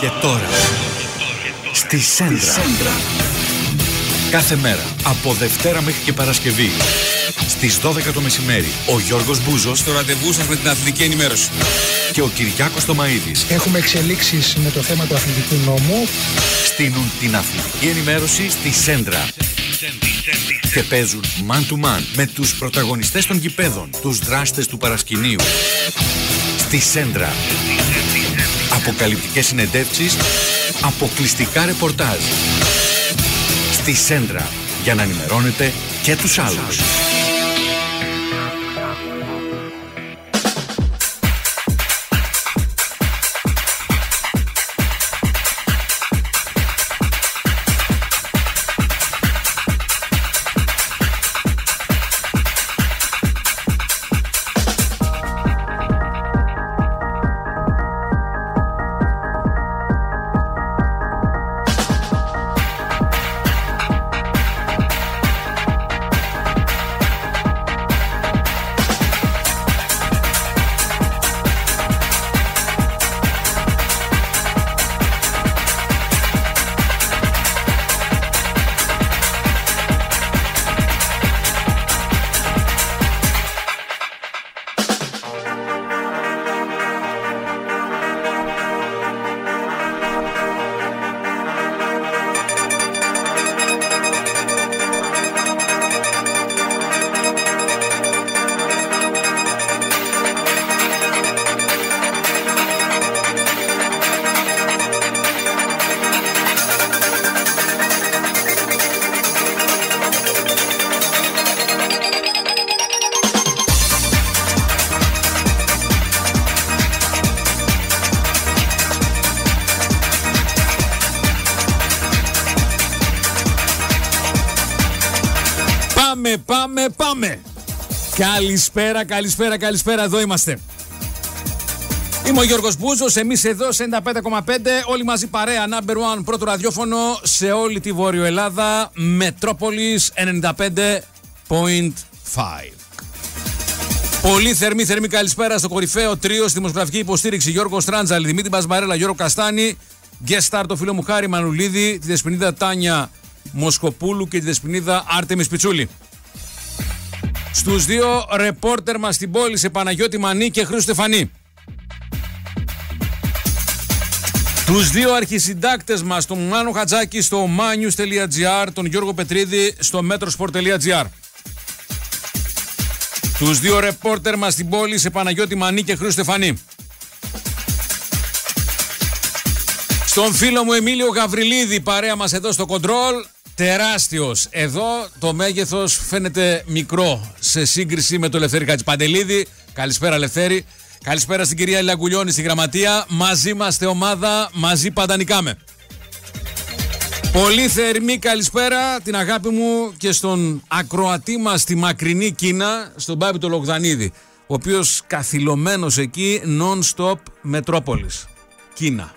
Και τώρα, στη Σέντρα. Κάθε μέρα, από Δευτέρα μέχρι και Παρασκευή, στις 12 το μεσημέρι, ο Γιώργος Μπούζος Στο ραντεβού σας με την αθλητική ενημέρωση. και ο Κυριάκος Τομαΐδης Έχουμε εξελίξεις με το θέμα του αθλητικού νόμου. στείλουν την αθλητική ενημέρωση στη Σέντρα. Και παίζουν man to man με τους πρωταγωνιστές των γηπέδων, τους δράστες του παρασκηνίου. Στη Σέντρα. Αποκαλυπτικές συνεντεύξεις, αποκλειστικά ρεπορτάζ. Στη Σέντρα. Για να ενημερώνετε και τους άλλους. Καλησπέρα, καλησπέρα, καλησπέρα. Εδώ είμαστε. Είμαι ο Γιώργος Μπούζος, εμείς εδώ σε 95,5, όλοι μαζί παρέα, number one, πρώτο ραδιόφωνο σε όλη τη Βόρειο Ελλάδα, Μετρόπολης 95,5. Πολύ θερμή, θερμή καλησπέρα στο κορυφαίο τρίο στη δημοσιογραφική υποστήριξη Γιώργος Στράντζαλη, Δημήτρη Μπασμαρέλα, Γιώργο Καστάνη, guest star το φίλο μου Χάρη Μανουλίδη, τη δεσποινίδα Τάνια Μοσκοπούλου και τη δεσποινίδα Άρτεμις Πιτσούλη. Στους δύο ρεπόρτερ μας στην πόλη σε Παναγιώτη Μανή και Χρήστο Στεφανή. Τους δύο αρχισυντάκτες μας, τον Μάνο Χατζάκη στο manius.gr, τον Γιώργο Πετρίδη στο metrosport.gr. Τους δύο ρεπόρτερ μας στην πόλη σε Παναγιώτη Μανή και Χρήστο Στεφανή. Στον φίλο μου Εμίλιο Γαβριλίδη, παρέα μας εδώ στο κοντρόλ, τεράστιος. Εδώ το μέγεθος φαίνεται μικρό σε σύγκριση με το Ελευθέρη Κατσπαντελίδη. Καλησπέρα Ελευθέρη. Καλησπέρα στην κυρία Λαγκουλιώνη στη γραμματεία. Μαζί είμαστε ομάδα, μαζί πάντα νικάμε. Πολύ θερμή καλησπέρα την αγάπη μου και στον ακροατή μας στη μακρινή Κίνα, στον Πάπη το Λογδανίδη, ο οποίος καθυλωμένος εκεί non-stop Μετρόπολης. Κίνα.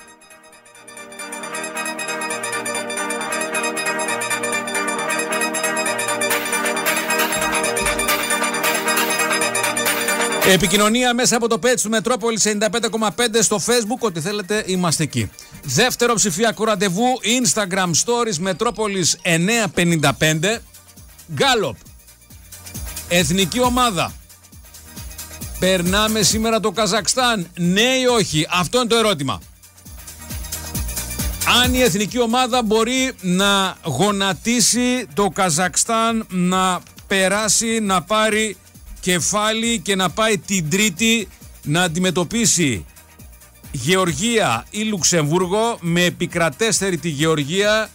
Επικοινωνία μέσα από το page του Μετρόπολη 95,5 στο facebook. Ό,τι θέλετε, είμαστε εκεί. Δεύτερο ψηφιακό ραντεβού Instagram Stories Μετρόπολης 955. Γκάλοπ. Εθνική ομάδα. Περνάμε σήμερα το Καζακστάν. Ναι ή όχι; Αυτό είναι το ερώτημα. Αν η εθνική ομάδα μπορεί να γονατίσει το Καζακστάν να περάσει, να πάρει κεφάλι και να πάει την Τρίτη να αντιμετωπίσει Γεωργία ή Λουξεμβούργο με επικρατέστερη τη Γεωργία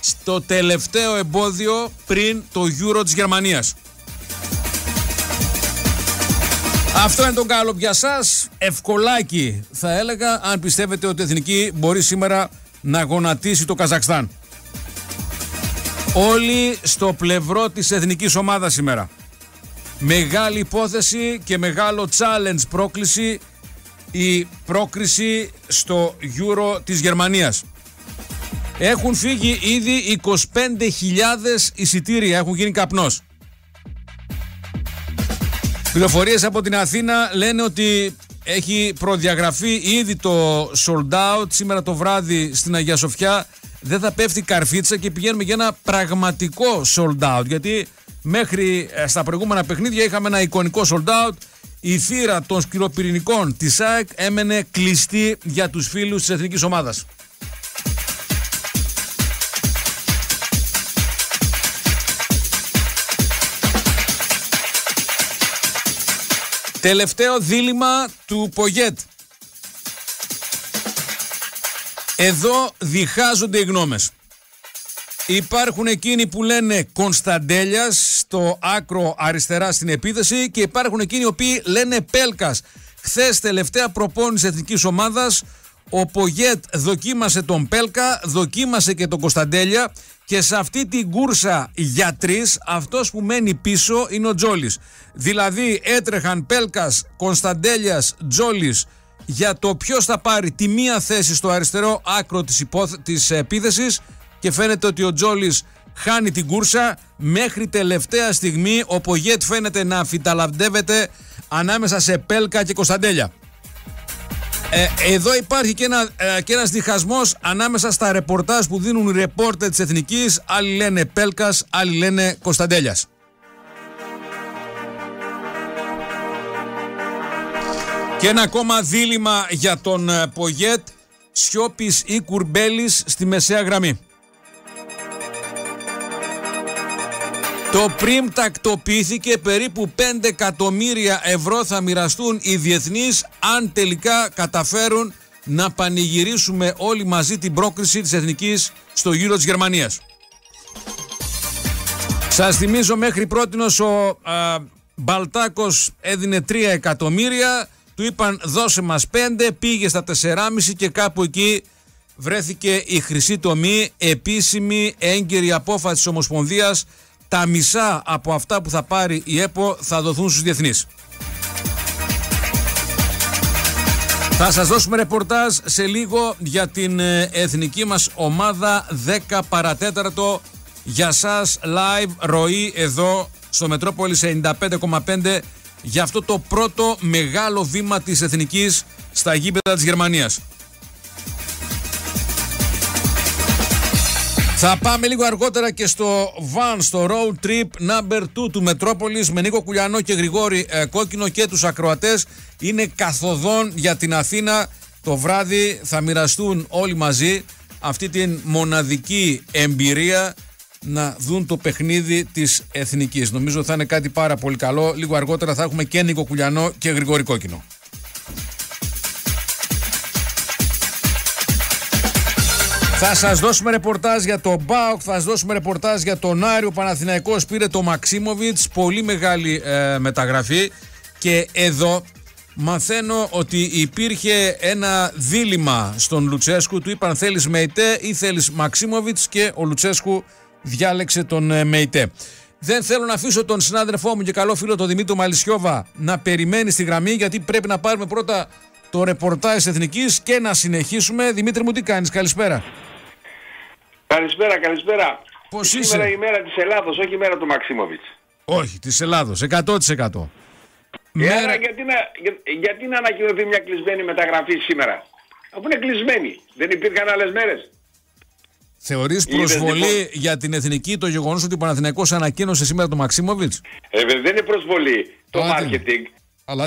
στο τελευταίο εμπόδιο πριν το Euro της Γερμανίας. Αυτό είναι το καλό για σας. Ευκολάκι θα έλεγα αν πιστεύετε ότι η Εθνική μπορεί σήμερα να γονατίσει το Καζακστάν. Όλοι στο πλευρό της εθνικής ομάδας σήμερα. Μεγάλη υπόθεση και μεγάλο challenge πρόκληση η πρόκριση στο Euro της Γερμανίας. Έχουν φύγει ήδη 25.000 εισιτήρια, έχουν γίνει καπνός. Πληροφορίες από την Αθήνα λένε ότι έχει προδιαγραφεί ήδη το sold out σήμερα το βράδυ στην Αγία Σοφιά. Δεν θα πέφτει καρφίτσα και πηγαίνουμε για ένα πραγματικό sold out. Γιατί μέχρι ε, στα προηγούμενα παιχνίδια είχαμε ένα εικονικό sold out. Η θύρα των σκληροπυρηνικών της ΑΕΚ έμενε κλειστή για τους φίλους της εθνικής ομάδας. Τελευταίο δίλημα του Πογέτ. Εδώ διχάζονται οι γνώμες. Υπάρχουν εκείνοι που λένε Κωνσταντέλιας στο άκρο αριστερά στην επίθεση και υπάρχουν εκείνοι οι οποίοι λένε Πέλκας. Χθες τελευταία προπόνηση εθνικής ομάδας ο Πογέτ δοκίμασε τον Πέλκα, δοκίμασε και τον Κωνσταντέλια και σε αυτή την κούρσα για τρεις, αυτός που μένει πίσω είναι ο Τζόλης. Δηλαδή έτρεχαν Πέλκας, Κωνσταντέλιας, Τζόλης για το ποιος θα πάρει τη μία θέση στο αριστερό άκρο της της επίθεση και φαίνεται ότι ο Τζόλης χάνει την κούρσα. Μέχρι τελευταία στιγμή ο Πογέτ φαίνεται να αφιταλαντεύεται ανάμεσα σε Πέλκα και Κωνσταντέλια. Ε, εδώ υπάρχει και, ένα, ε, και ένας διχασμός ανάμεσα στα ρεπορτάζ που δίνουν οι ρεπόρτερ της Εθνικής. Άλλοι λένε Πέλκας, άλλοι λένε Κωνσταντέλιας. Και ένα ακόμα δίλημα για τον ε, Πογέτ, Σιώπης ή Κουρμπέλης στη μεσαία γραμμή. Το πριμ τακτοποιήθηκε περίπου 5 εκατομμύρια ευρώ θα μοιραστούν οι διεθνείς αν τελικά καταφέρουν να πανηγυρίσουμε όλοι μαζί την πρόκριση της Εθνικής στο γύρο της Γερμανίας. Σας θυμίζω μέχρι πρότινος ο α, Μπαλτάκος έδινε 3 εκατομμύρια, του είπαν δώσε μας 5, πήγε στα 4,5 και κάπου εκεί βρέθηκε η χρυσή τομή, επίσημη έγκαιρη απόφαση της Ομοσπονδίας τα μισά από αυτά που θα πάρει η ΕΠΟ θα δοθούν στους διεθνείς. Θα σας δώσουμε ρεπορτάζ σε λίγο για την ε, εθνική μας ομάδα 10 παρατέταρτο για σας live ροή εδώ στο Μετρόπολης 95,5 για αυτό το πρώτο μεγάλο βήμα της εθνικής στα γήπεδα της Γερμανίας. Θα πάμε λίγο αργότερα και στο van, στο road trip number 2 του Μετρόπολης με Νίκο Κουλιανό και Γρηγόρη ε, Κόκκινο και τους ακροατές. Είναι καθοδόν για την Αθήνα. Το βράδυ θα μοιραστούν όλοι μαζί αυτή την μοναδική εμπειρία να δουν το παιχνίδι της Εθνικής. Νομίζω θα είναι κάτι πάρα πολύ καλό. Λίγο αργότερα θα έχουμε και Νίκο Κουλιανό και Γρηγόρη Κόκκινο. Θα σας δώσουμε ρεπορτάζ για τον Μπάουκ, θα σας δώσουμε ρεπορτάζ για τον Άριο. Παναθηναϊκός πήρε το Μαξίμοβιτς. Πολύ μεγάλη ε, μεταγραφή. Και εδώ μαθαίνω ότι υπήρχε ένα δίλημα στον Λουτσέσκου. Του είπαν θέλεις Μεϊτέ ή θέλεις Μαξίμοβιτς και ο Λουτσέσκου διάλεξε τον ε, Μεϊτέ. Δεν θέλω να αφήσω τον συνάδελφό μου και καλό φίλο τον Δημήτρη Μαλισιώβα να περιμένει στη γραμμή γιατί πρέπει να πάρουμε πρώτα το ρεπορτάζ Εθνικής και να συνεχίσουμε. Δημήτρη μου τι κάνεις, καλησπέρα. Καλησπέρα, καλησπέρα. Πώς είσαι; Σήμερα η μέρα της Ελλάδος, όχι η μέρα του Μαξίμοβιτς. Όχι, της Ελλάδος, 100%. Μέρα... γιατί, να, για, γιατί να ανακοινωθεί μια κλεισμένη μεταγραφή σήμερα. Αφού είναι κλεισμένη. Δεν υπήρχαν άλλες μέρες. Θεωρείς προσβολή λοιπόν... για την εθνική το γεγονός ότι ο Παναθηναϊκός ανακοίνωσε σήμερα τον Μαξίμοβιτς; Ε, δεν είναι προσβολή. Το marketing.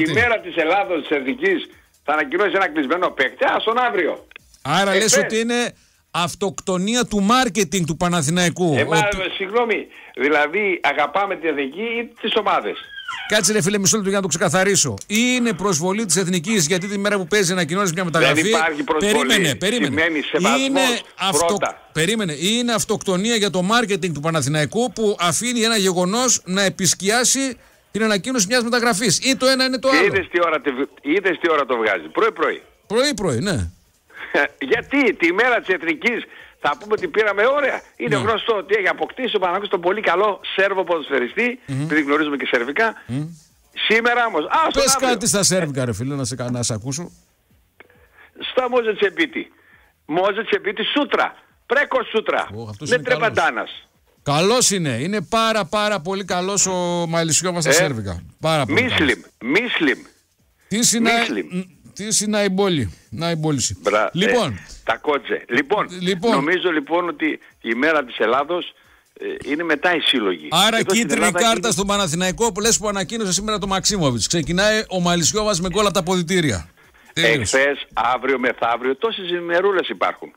Η μέρα της Ελλάδος της εθνικής θα ανακοινώσει ένα κλεισμένο παίκτη. Α τον αύριο. Άρα λες ότι είναι αυτοκτονία του μάρκετινγκ του Παναθηναϊκού. Ε, μα, συγγνώμη, δηλαδή αγαπάμε την εθνική ή τις ομάδες. Κάτσε ρε φίλε μισό λεπτό για να το ξεκαθαρίσω. Ή είναι προσβολή της εθνικής γιατί τη μέρα που παίζει να κοινώνεις μια μεταγραφή. Δεν υπάρχει προσβολή. Περίμενε, περίμενε. είναι, αυτο... περίμενε. Ή είναι αυτοκτονία για το μάρκετινγκ του Παναθηναϊκού που αφήνει ένα γεγονός να επισκιάσει την ανακοίνωση μιας μεταγραφής. Ή το ένα είναι το άλλο. Είδες τι, τι ώρα το βγάζει. Πρωί-πρωί. Πρωί-πρωί, ναι. Γιατί τη μέρα της Εθνικής θα πούμε ότι πήραμε ωραία. Είναι ναι. γνωστό ότι έχει αποκτήσει ο Παναγιώτης τον πολύ καλό Σέρβο ποδοσφαιριστή, mm-hmm. επειδή γνωρίζουμε και σερβικά. Mm-hmm. Σήμερα όμως... Α, Πες κάτι στα σέρβικα ρε φίλε να σε, να σε ακούσω. Στα Μόζε Τσεπίτη. Μόζε Τσεπίτη Σούτρα. Πρέκος Σούτρα. Oh, Με τρεπαντάνας. Καλός είναι. Είναι πάρα πάρα πολύ καλός ο Μαλισιό μα στα ε, σέρβικα. Πάρα πολύ. Μίσλιμ. Μίσλιμ. Τι συνα... Μίσλιμ. Μ, Τι συναϊμπόλη. Να εμπόληση. Μπρα- Λοιπόν, ε, τα κότζε. Λοιπόν, Λοιπόν. νομίζω λοιπόν ότι η μέρα της Ελλάδος ε, είναι μετά η σύλλογη. άρα Εδώ στην κίτρινη Ελλάδα κάρτα είναι- στον Παναθηναϊκό που λες που ανακοίνωσε σήμερα το Μαξίμοβιτς. Ξεκινάει ο Μαλισιόβας με γκολ από τα ποδητήρια. Τέλειος. Εχθές, αύριο, μεθαύριο, τόσες ημερούλες υπάρχουν.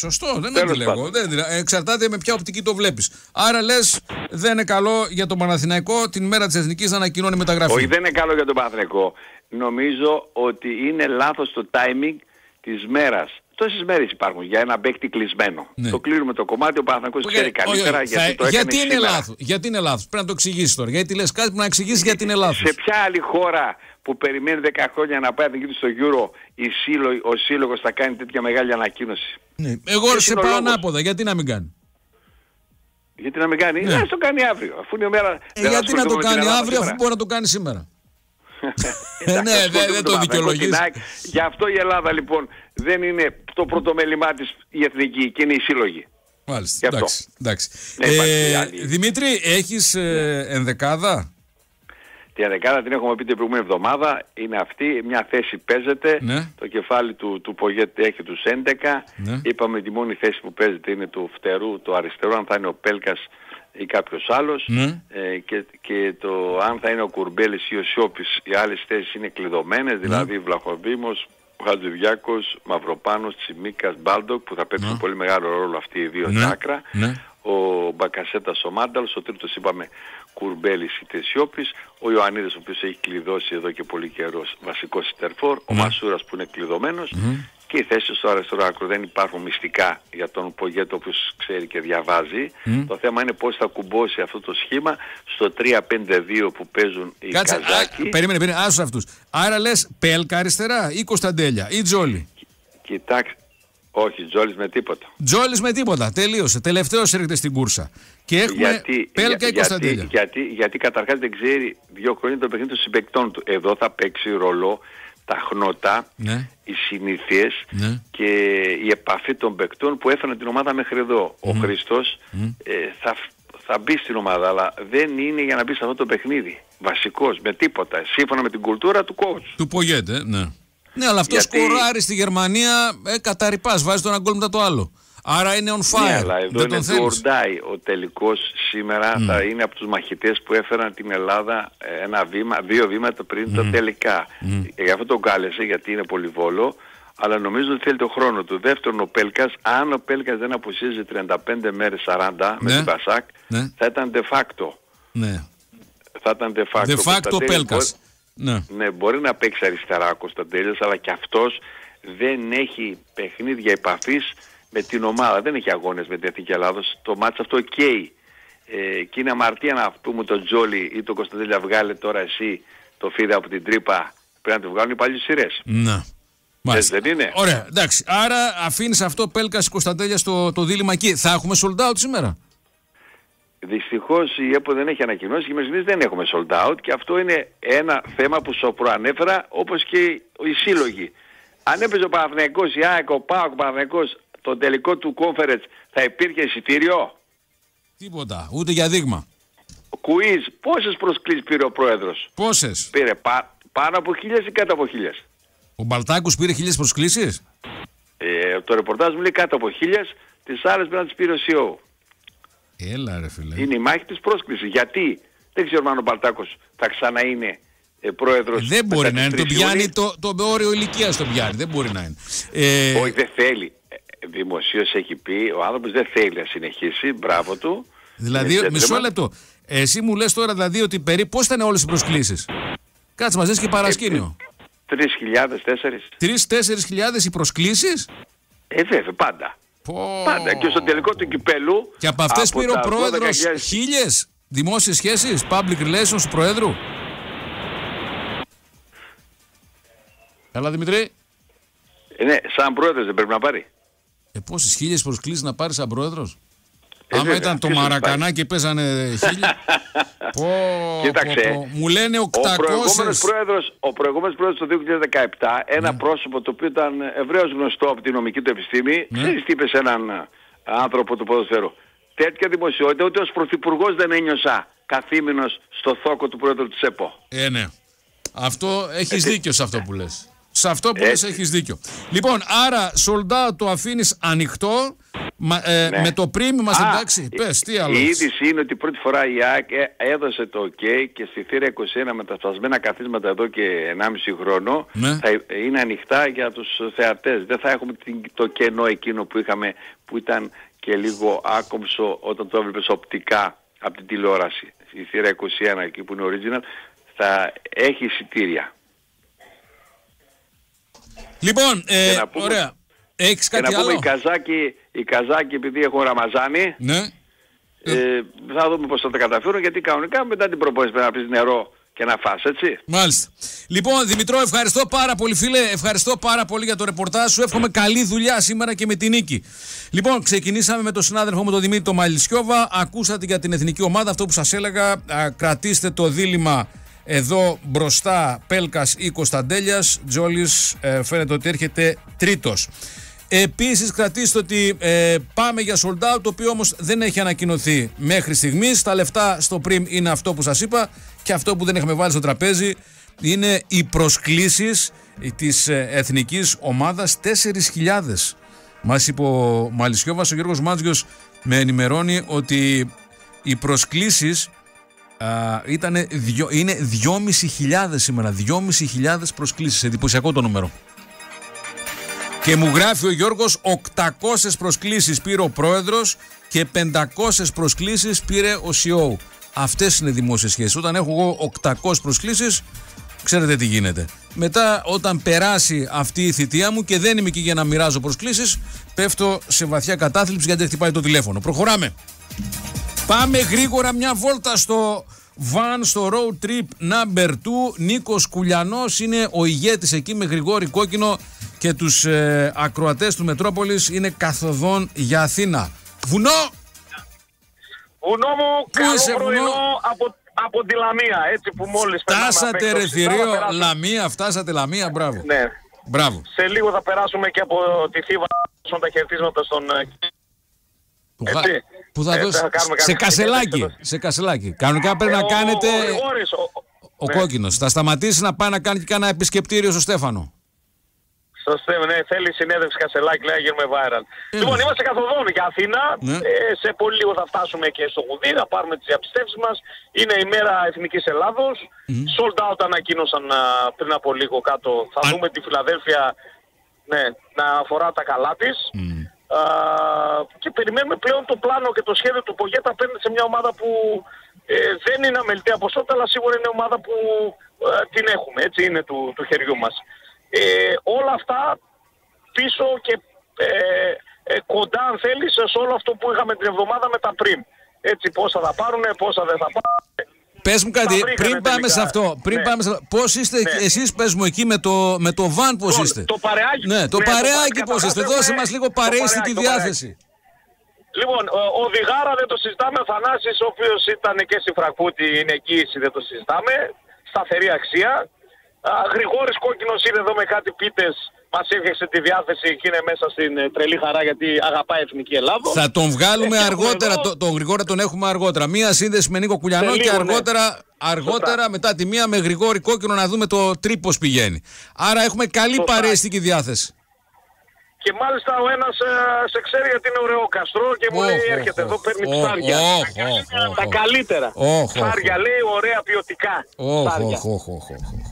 Σωστό, δεν Τέλος αντιλέγω. πάντων. Δεν, αντιλέγω. εξαρτάται με ποια οπτική το βλέπεις. Άρα λες, δεν είναι καλό για τον Παναθηναϊκό την μέρα της Εθνικής να ανακοινώνει μεταγραφή. Όχι, δεν είναι καλό για τον Παναθηναϊκό. Νομίζω ότι είναι λάθος το timing της μέρας. Τόσες μέρες υπάρχουν για ένα παίκτη κλεισμένο. Ναι. Το κλείνουμε το κομμάτι, ο Παναθηναϊκός Όχι, ξέρει όχι, καλύτερα όχι. γιατί Θα- το έκανε γιατί είναι σήμερα. λάθος. Γιατί είναι λάθος. Πρέπει να το εξηγήσεις τώρα. Γιατί λες κάτι που να εξηγήσεις γιατί είναι λάθος. Σε ποια άλλη χώρα που περιμένει 10 χρόνια να πάει να γίνει στο Euro η σύλλο- ο σύλλογος θα κάνει τέτοια μεγάλη ανακοίνωση. Ναι. Εγώ Ποιος σε είναι ο πάω λόγος; ανάποδα. Γιατί να μην κάνει; Γιατί να μην κάνει, Ναι. ναι. το κάνει αύριο. Αφού είναι η μέρα. Ε, δεν γιατί να το ασχοληθούμε με την κάνει Ελλάδα αύριο αφού σήμερα. μπορεί να το κάνει σήμερα; Ε, Εντάξει, ναι, ασχοληθούμε δεν- με δεν τον το Παναθηναϊκό, δικαιολογείς. την ΑΕΚ. Γι' αυτό η Ελλάδα λοιπόν δεν είναι το πρωτομέλημά της η εθνική και είναι η σύλλογη. Μάλιστα. Γι' αυτό. Εντάξει. εντάξει. Δεν υπάρχει Ε, άλλη. Δημήτρη, έχεις ενδεκάδα; Τη δεκάδα την έχουμε πει την προηγούμενη εβδομάδα. Είναι αυτή. Μια θέση παίζεται. Ναι. Το κεφάλι του, του Πογέτ έχει τους 11. Ναι. Είπαμε ότι η μόνη θέση που παίζεται είναι του φτερού, του αριστερού, αν θα είναι ο Πέλκας ή κάποιος άλλος. Ναι. Ε, και, και το αν θα είναι ο Κουρμπέλης ή ο Σιώπης. Οι άλλες θέσεις είναι κλειδωμένες, Ναι. δηλαδή Βλαχοδήμος, Χατζηδιάκος, Μαυροπάνος, Τσιμίκας, Μπάλντοκ που θα παίξουν πολύ μεγάλο ρόλο αυτοί οι δύο Ναι. στα άκρα Ναι. ο Μπακασέτας ο Μάνταλος, ο τρίτος είπαμε Κουρμπέλης ή Σιώπης, ο Ιωαννίδης ο οποίος έχει κλειδώσει εδώ και πολύ καιρό βασικός σέντερ φορ, ο Μασούρας που είναι κλειδωμένος και οι θέσεις στο αριστερό άκρο δεν υπάρχουν μυστικά για τον Πογιέτ που ξέρει και διαβάζει. Το θέμα είναι πώς θα κουμπώσει αυτό το σχήμα στο 3-5-2 που παίζουν οι Κάτσε. Καζάκοι. α, Περίμενε, περίμενε. Άσου αυτούς. Άρα λες Πέλκα αριστερά ή Κωνσταντέλια ή Τζόλι; Κοιτάξτε, όχι Τζόλης με τίποτα. Τζόλι με τίποτα. Τελείωσε. Τελευταίος έρχεται στην κούρσα. Και έχουμε Πέλκα για- ή Κωνσταντέλια. γιατί, γιατί, γιατί καταρχάς δεν ξέρει δύο χρόνια το παιχνίδι των συμπεκτών του. Εδώ θα παίξει ρόλο τα χνότα, Ναι. οι συνήθειες Ναι. και η επαφή των παικτών που έφεραν την ομάδα μέχρι εδώ. Ο Χριστός ε, θα, θα μπει στην ομάδα, αλλά δεν είναι για να μπει σε αυτό το παιχνίδι. Βασικός, με τίποτα. Σύμφωνα με την κουλτούρα του coach. Του Πογέτε, ναι. Ναι, αλλά αυτός Γιατί- σκοράρει στη Γερμανία ε, καταρρυπάς. Βάζει το ένα γκολ μετά το άλλο. Άρα είναι on fire. Ναι, αλλά εδώ δεν είναι τον του θέλεις. Ορντάι. Ο τελικός σήμερα θα είναι από τους μαχητές που έφεραν την Ελλάδα ε, ένα βήμα, δύο βήματα πριν τα τελικά. Ε, Γι' αυτό τον κάλεσε γιατί είναι πολυβόλο. Αλλά νομίζω ότι θέλει το χρόνο του. Δεύτερον, ο Πέλκας, αν ο Πέλκας δεν αποσύζει 35 μέρες 40 με Ναι. την Πασάκ, Ναι. θα ήταν de facto. Ναι. Θα ήταν de facto. De facto ο Κωνσταντέλης Πέλκας. Μπορεί- Ναι. ναι, μπορεί να παίξει αριστερά ο Κωνσταντέλιος, αλλά και αυτός δεν έχει παιχνίδια επαφής με την ομάδα. Δεν έχει αγώνες με την Εθνική Ελλάδος. Το μάτς αυτό καίει. Ε, και είναι αμαρτία να πούμε τον Τζόλι ή τον Κωνσταντέλια βγάλε τώρα εσύ το φίδα από την τρύπα. Πρέπει να το βγάλουν οι παλιές σειρές. Ναι. Μάλιστα. δεν είναι; Ωραία, εντάξει. Άρα αφήνεις αυτό Πέλκας Κωνσταντέλια στο το δίλημα εκεί. Θα έχουμε sold out σήμερα; Δυστυχώς η ΕΠΟ δεν έχει ανακοινώσει και εμείς δεν έχουμε sold out και αυτό είναι ένα θέμα που σου προανέφερα όπως και οι σύλλογοι. Αν έπαιζε ο Παναθηναϊκός, η ΑΕΚ, ο ΠΑΟΚ, ο Παναθηναϊκός, το τελικό του conference θα υπήρχε εισιτήριο; Τίποτα. Ούτε για δείγμα. Κουίζ, πόσες προσκλήσεις πήρε ο πρόεδρος; Πόσες; Πήρε πα- πάνω από χίλιες ή κάτω από χίλιες; Ο Μπαλτάκους πήρε χίλιες προσκλήσεις; Ε, το ρεπορτάζ μου λέει κάτω από χίλιες, τις άλλες πρέπει να τις πήρε ο CEO. Έλα ρε φίλε. Είναι η μάχη της πρόσκλησης. Γιατί; Δεν ξέρουμε αν ο Παλτάκος θα ξανά είναι ε, πρόεδρος. Ε, δεν μπορεί μετά να τις είναι. Το 3 πιάνει Ιουνίου. το, το όριο ηλικίας. Το πιάνει. Δεν μπορεί να είναι. Ε, Όχι, δεν θέλει. Ε, Δημοσίως έχει πει, ο άνθρωπος δεν θέλει να συνεχίσει, μπράβο του. δηλαδή, Είναι μισό gentleman. λεπτό. Εσύ μου λες τώρα δηλαδή ότι περίπου πώς ήταν όλες οι προσκλήσεις; Κάτσε μαζί και παρασκήνιο. 3.000, 4. Τρει-τέσσερι χιλιάδες οι προσκλήσεις; Ε, βέβαια, πάντα. Πάντα. Και στο τελικό του κυπέλου. Και από αυτές πήρε ο τα πρόεδρος 12.000 χίλιες δημόσιες σχέσεις, public relations του Προέδρου. Καλά, Δημητρή. Ε, ναι, σαν πρόεδρος δεν πρέπει να πάρει. Ε, πόσες χίλιες προσκλήσεις να πάρει σαν πρόεδρος; Ε, Άμα βέβαια, ήταν το τι σου Μαρακανά και παίζανε χίλια. πω, Κοίταξε, πω, πω. Μου λένε 800. Ο προηγούμενος πρόεδρος, ο προηγούμενος πρόεδρος το 2017, ένα πρόσωπο το οποίο ήταν ευρέως γνωστό από την νομική του επιστήμη, Ναι. ξέρεις τι είπε σε έναν ε, άνθρωπο του ποδοσφαίρου; Τέτοια δημοσιότητα ούτε ως πρωθυπουργός δεν ένιωσα καθήμενος στο θόκο του πρόεδρου της ΕΠΟ. Ε, ναι. Αυτό έχεις δίκιο σε αυτό που λες. Σε αυτό που λες έχεις δίκιο. Λοιπόν, άρα sold out το αφήνεις ανοιχτό. Μα, ε, Ναι. Με το πριν είμαστε Α, εντάξει. Πες, τι άλλος. Η έχεις; είδηση είναι ότι πρώτη φορά η ΑΕΚ ε- έδωσε το OK και στη θύρα 21 με τα σπασμένα καθίσματα εδώ και 1,5 χρόνο Ναι. θα ε- είναι ανοιχτά για τους θεατές. Δεν θα έχουμε την- το κενό εκείνο που είχαμε που ήταν και λίγο άκομψο όταν το έβλεπες οπτικά από την τηλεόραση. Η θύρα 21 εκεί που είναι original θα έχει εισιτήρια. Λοιπόν, ε, Και να πούμε- ωραία. Έχεις Και κάτι να πούμε άλλο; οι Καζάκοι, οι Καζάκοι επειδή έχουν Ραμαζάνι Ναι. ε, θα δούμε πώς θα τα καταφέρουν γιατί κανονικά μετά την προπόνηση πρέπει να πεις νερό και να φας έτσι. Μάλιστα. Λοιπόν, Δημητρό, ευχαριστώ πάρα πολύ, φίλε. Ευχαριστώ πάρα πολύ για το ρεπορτάζ σου. Εύχομαι καλή δουλειά σήμερα και με την νίκη. Λοιπόν, ξεκινήσαμε με τον συνάδελφο μου, τον Δημήτρη τον Μαλισιόβα. Ακούσατε για την εθνική ομάδα αυτό που σας έλεγα. Α, κρατήστε το δίλημα εδώ μπροστά Πέλκας ή Κωνσταντέλιας. Τζόλη φαίνεται ότι έρχεται τρίτος. Επίσης, κρατήστε ότι ε, πάμε για sold out, το οποίο όμως δεν έχει ανακοινωθεί μέχρι στιγμής. Τα λεφτά στο πριμ είναι αυτό που σας είπα και αυτό που δεν έχουμε βάλει στο τραπέζι είναι οι προσκλήσεις της εθνικής ομάδας 4.000. Μας είπε ο Μαλισιόβας, ο Γιώργος Μάτζιος με ενημερώνει ότι οι προσκλήσεις ήταν δυο, είναι 2.500 σήμερα. 2.500 προσκλήσεις. Εντυπωσιακό το νούμερο. Και μου γράφει ο Γιώργος 800 προσκλήσεις πήρε ο πρόεδρος και 500 προσκλήσεις πήρε ο CEO. Αυτές είναι δημόσιες σχέσεις. Όταν έχω εγώ 800 προσκλήσεις, ξέρετε τι γίνεται. Μετά όταν περάσει αυτή η θητεία μου και δεν είμαι εκεί για να μοιράζω προσκλήσεις, πέφτω σε βαθιά κατάθλιψη γιατί δεν χτυπάει το τηλέφωνο. Προχωράμε. Πάμε γρήγορα μια βόλτα στο van στο road trip number 2. Νίκος Κουλιανός είναι ο ηγέτης εκεί με Γρηγόρη Κόκκινο και τους ε, ακροατές του Μετρόπολης είναι καθοδόν για Αθήνα. Βουνό! Βουνό μου, Πού καλό είσαι, πρωινό βουνό; από, από τη Λαμία, έτσι που μόλις περνάμε απ' Φτάσατε έξω. ρε Σήμερα θα θηρίο, περάσουμε- Λαμία, φτάσατε Λαμία, μπράβο. Ναι. Μπράβο. Σε λίγο θα περάσουμε και από τη Θήβα στον τα χαιρετίσματα στον... ε, Που θα, Έτσι. που θα Ε, δώσει θα κάνουμε σε κάποια κασελάκι. συνέντευξη. Σε κασελάκι. Κανονικά πρέπει ε, να ο- κάνετε Ο, Γρηγόρης, ο, ο ναι. κόκκινος. Θα σταματήσει να πάει να κάνει και κάνα επισκεπτήριο στο Στέφανο. Σωστά, ναι, θέλει συνέντευξη Κασελάκη, λέει να γίνουμε viral. Λοιπόν, είμαστε καθοδόν για Αθήνα. Ναι. Ε, σε πολύ λίγο θα φτάσουμε και στο Γουδί, να πάρουμε τις διαπιστεύσεις μας. Είναι η μέρα Εθνικής Ελλάδος. Sold out ανακοίνωσαν α, πριν από λίγο κάτω. Θα Α- δούμε τη Φιλαδέλφια ναι, να αφορά τα καλά της. Α, και περιμένουμε πλέον το πλάνο και το σχέδιο του Πογέτα απέναντι σε μια ομάδα που ε, δεν είναι αμεληταία ποσότητα, αλλά σίγουρα είναι ομάδα που ε, την έχουμε. Έτσι είναι του, του χεριού μας. Ε, όλα αυτά πίσω και ε, ε, κοντά αν θέλεις σε όλο αυτό που είχαμε την εβδομάδα με τα πριν. Έτσι πόσα θα πάρουν, πόσα δεν θα πάρουν. Πες μου κάτι, Τα βρήκανε πριν πάμε τελικά. σε αυτό. Πριν Ναι. πάμε σε αυτό. Πώς είστε, Ναι. εσείς πες μου εκεί με το, με το βαν, πώς Λοιπόν, είστε; το παρεάκι- Ναι, το ναι, το παρεάκι παρεάκι, πώς είστε; καταρχάς Δώσε έχουμε- μας λίγο το παρέστικη παρεάκι, το διάθεση. Λοιπόν, ο, ο Διγάρα δεν το συζητάμε. Ο Θανάσης, ο οποίος ήταν και στη Φραγκφούρτη, είναι εγγύηση, δεν το συζητάμε. Σταθερή αξία. Α, Γρηγόρης Κόκκινος είναι εδώ με κάτι πίτες. Μας έφτιαξε τη διάθεση και είναι μέσα στην ε, τρελή χαρά γιατί αγαπάει Εθνική Ελλάδα. Θα τον βγάλουμε Ε, αργότερα. εδώ- Το, τον Γρηγόρη τον έχουμε αργότερα. Μία σύνδεση με Νίκο Κουλιανό Σε και λίγο, ναι. αργότερα, αργότερα μετά τη μία με Γρηγόρη Κόκκινο να δούμε το τρίπο πηγαίνει. Άρα έχουμε καλή Σωστά. παρέστικη διάθεση. Και μάλιστα ο ένας ε, σε ξέρει γιατί είναι ωραίο καστρό και μου Οχ, λέει οχ, έρχεται οχ, εδώ παίρνει οχ, ψάρια. οχ, οχ, οχ, Τα οχ. καλύτερα. Οχ, οχ, Ψάρια οχ. λέει ωραία ποιοτικά. Όχ, ψάρια. όχ, όχ, όχ, όχ, όχ.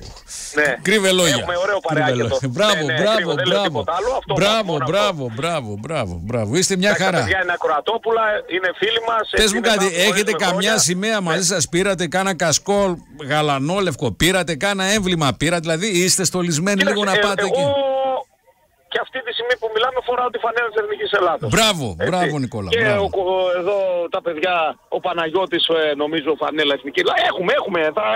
Ναι. Κρύβε λόγια. Έχουμε ωραίο παρεάκι Κρύβε εδώ. λόγια. Μπράβο, Ναι, ναι, μπράβο, κρύβο, δεν λέω μπράβο. τίποτα άλλο. Αυτό Μπράβο, μόνο αυτό. μπράβο, μπράβο, μπράβο, μπράβο, μπράβο. Είστε μια Εντάξει, Τα χαρά. παιδιά είναι ακροατόπουλα, είναι φίλοι μας. Πες έτσι μου είναι κάτι, τα- έχετε γνωρίζουμε καμιά χρόνια. σημαία μαζί σας, πήρατε κάνα κασκόλ γαλανόλευκο, πήρατε κάνα έμβλημα, πήρατε, δηλαδή είστε στολισμένοι λίγο να Κοίταξε, ε, πάτε εγώ εκεί. Και αυτή τη στιγμή που μιλάμε φοράω τη φανέλα της Εθνικής Ελλάδος. Μπράβο, Έτσι. μπράβο Νικόλα. Και μπράβο. ο, ο- εδώ τα παιδιά, ο Παναγιώτης ε, νομίζω φανέλα εθνική. Λα- Έχουμε, έχουμε, θα,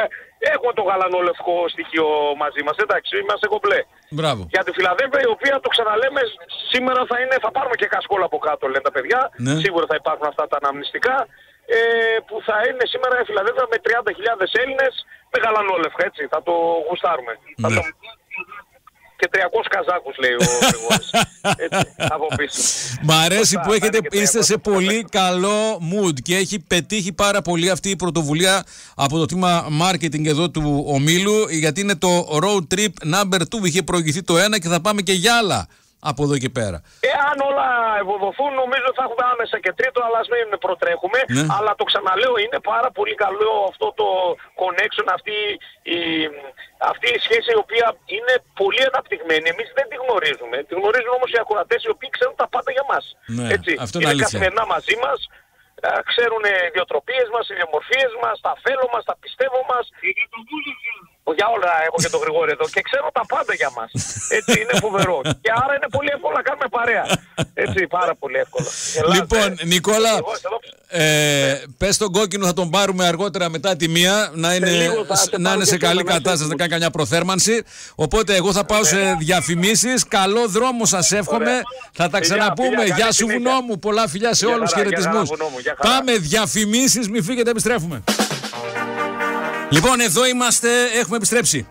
έχουμε το γαλανόλευκο στοιχείο μαζί μας. Εντάξει, είμαστε κομπλέ. Μπράβο. Για τη Φιλαδέλφια η οποία το ξαναλέμε σήμερα θα, είναι, θα πάρουμε και κασκόλα από κάτω λένε τα παιδιά. Ναι. Σίγουρα θα υπάρχουν αυτά τα αναμνηστικά. Ε, που θα είναι σήμερα η Φιλαδέλφια με 30.000 Έλληνες με γαλανόλευκα έτσι. Θα το γουστάρουμε. Θα Ναι. το... και 300 καζάκους λέει ο Γρηγόρης. Έτσι, από πίσω. Μ' αρέσει Σωστά, που έχετε, θα είναι και είστε σε 300 πολύ καλό mood και έχει πετύχει πάρα πολύ αυτή η πρωτοβουλία από το τμήμα marketing εδώ του ομίλου γιατί είναι το road trip number 2. Είχε προηγηθεί το ένα και θα πάμε και για άλλα από εδώ και πέρα. Εάν όλα ευοδοθούν, νομίζω θα έχουμε άμεσα και τρίτο, αλλά ας μην προτρέχουμε. Ναι. Αλλά το ξαναλέω, είναι πάρα πολύ καλό αυτό το connection, αυτή η, αυτή η σχέση η οποία είναι πολύ αναπτυγμένη. Εμείς δεν τη γνωρίζουμε. Τη γνωρίζουν όμως οι ακροατές οι οποίοι ξέρουν τα πάντα για μας. Ναι, Έτσι. αυτό είναι αλήθεια. καθημερινά μαζί μας. α, Ξέρουν οι ιδιοτροπίες μας, οι ιδιομορφίες μας, τα θέλω μας, τα πιστεύω μας. Για όλα έχω και τον Γρηγόρη εδώ και ξέρω τα πάντα για μας. Έτσι είναι φοβερός. Και άρα είναι πολύ εύκολο να κάνουμε παρέα. Έτσι πάρα πολύ εύκολο. Ελάτε. Λοιπόν, Νικόλα, Εγώ εδώ- ε, πες τον κόκκινο θα τον πάρουμε αργότερα μετά τη μία να είναι, λίγο θα σε να πάρω είναι και σε σε καλή ένα Ναι. κατάσταση, να κάνει καμιά προθέρμανση. Οπότε εγώ θα πάω σε διαφημίσεις. Καλό δρόμο σας εύχομαι. Ωραία. Θα τα Φιλιά, ξαναπούμε. φιλιά, Γεια καλή σου συνέχεια. βουνό μου. Πολλά φιλιά σε Γεια όλους. χαρά, γεια Χαιρετισμούς. χαρά, βουνό μου, γεια χαρά. Πάμε διαφημίσεις. Μην φύγετε, επιστρέφουμε. Λοιπόν, εδώ είμαστε. Έχουμε επιστρέψει.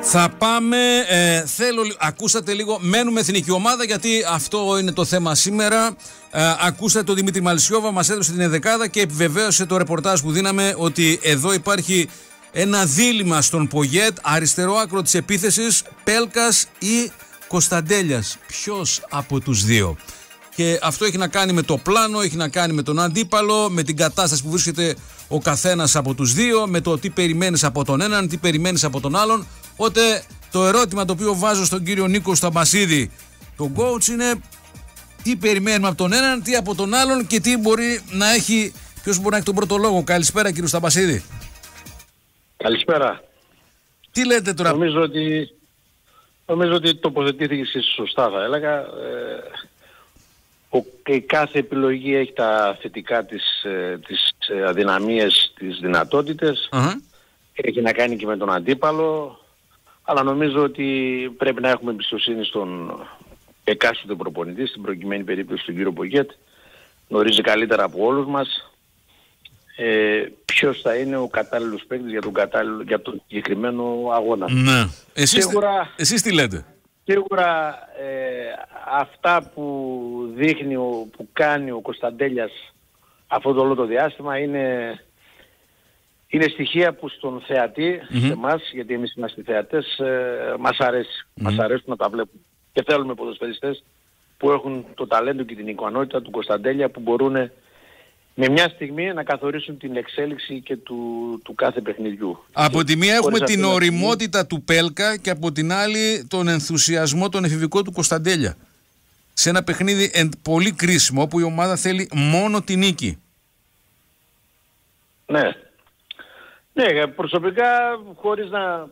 Θα πάμε, ε, θέλω, λι- ακούσατε λίγο, μένουμε εθνική ομάδα γιατί αυτό είναι το θέμα σήμερα. Ε, ακούσατε τον Δημήτρη Μαλσιόβα, μας έδωσε την εδεκάδα και επιβεβαίωσε το ρεπορτάζ που δίναμε ότι εδώ υπάρχει ένα δίλημα στον Πογέτ, αριστερό άκρο της επίθεσης, Πέλκας ή Κωνσταντέλιας. Ποιος από τους δύο; Και αυτό έχει να κάνει με το πλάνο, έχει να κάνει με τον αντίπαλο, με την κατάσταση που βρίσκεται ο καθένας από τους δύο, με το τι περιμένεις από τον έναν, τι περιμένεις από τον άλλον. Οπότε το ερώτημα το οποίο βάζω στον κύριο Νίκο Σταμπασίδη, τον coach είναι τι περιμένουμε από τον έναν, τι από τον άλλον και τι μπορεί να έχει, ποιος μπορεί να έχει τον πρώτο λόγο. Καλησπέρα κύριο Σταμπασίδη. Καλησπέρα. Τι λέτε τώρα; Νομίζω ότι, νομίζω ότι τοποθετήθηκε σωστά θα έλεγα. Ε, ο, η κάθε επιλογή έχει τα θετικά της, ε, τις ε, αδυναμίες, τις δυνατότητες. Αχα. Έχει να κάνει και με τον αντίπαλο. Αλλά νομίζω ότι πρέπει να έχουμε εμπιστοσύνη στον εκάστοτε προπονητή, στην προκειμένη περίπτωση του κύριο Πογκέτ. Γνωρίζει καλύτερα από όλους μας ε, ποιος θα είναι ο κατάλληλος παίκτης για τον, κατάλληλο, για τον συγκεκριμένο αγώνα. Ναι. Εσείς, Σίγουρα- εσείς τι λέτε; Σίγουρα ε, αυτά που δείχνει, ο, που κάνει ο Κωνσταντέλιας αυτό το όλο το διάστημα είναι, είναι στοιχεία που στον θεατη σε εμάς, γιατί εμείς είμαστε θεατές, ε, μας αρέσει. Μας αρέσουν να τα βλέπουμε. Και θέλουμε ποδοσφαιριστές που έχουν το ταλέντο και την ικανότητα του Κωνσταντέλια που μπορούν με μια στιγμή να καθορίσουν την εξέλιξη και του, του κάθε παιχνιδιού. Από Και τη μία έχουμε χωρίς την αυτή να- οριμότητα του Πέλκα και από την άλλη τον ενθουσιασμό τον εφηβικό του Κωνσταντέλια. Σε ένα παιχνίδι εν, πολύ κρίσιμο όπου η ομάδα θέλει μόνο τη νίκη. Ναι. Ναι, προσωπικά χωρίς να,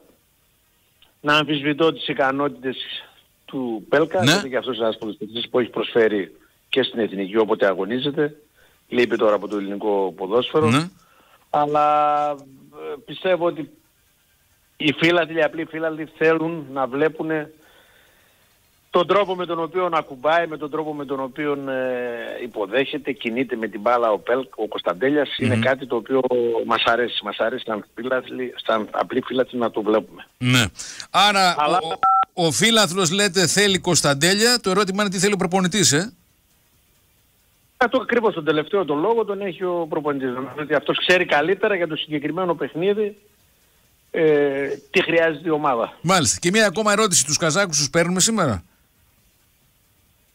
να αμφισβητώ τις ικανότητες του Πέλκα, Ναι. γιατί και αυτός είναι ένας ποδοσφαιριστής που έχει προσφέρει και στην Εθνική όποτε αγωνίζεται. Λείπει τώρα από το ελληνικό ποδόσφαιρο. Ναι. Αλλά ε, πιστεύω ότι οι φίλαθλοι, οι απλοί φίλαθλοι θέλουν να βλέπουν τον τρόπο με τον οποίο ακουμπάει, με τον τρόπο με τον οποίο ε, υποδέχεται, κινείται με την μπάλα ο, Πέλ, ο κωνσταντελιας είναι κάτι το οποίο μας αρέσει. Μας αρέσει σαν, φίλαθλοι, σαν απλοί φίλαθλοι να το βλέπουμε. Ναι. Άρα Αλλά- ο, ο φίλαθλος λέτε θέλει Κωνσταντέλια. Το ερώτημα είναι τι θέλει ο προπονητής, ε; Αυτό ακριβώς τον τελευταίο τον λόγο τον έχει ο προπονητής. Νομίζω ότι αυτός ξέρει καλύτερα για το συγκεκριμένο παιχνίδι ε, τι χρειάζεται η ομάδα. Μάλιστα. Και μια ακόμα ερώτηση. Τους Καζάκους τους παίρνουμε σήμερα;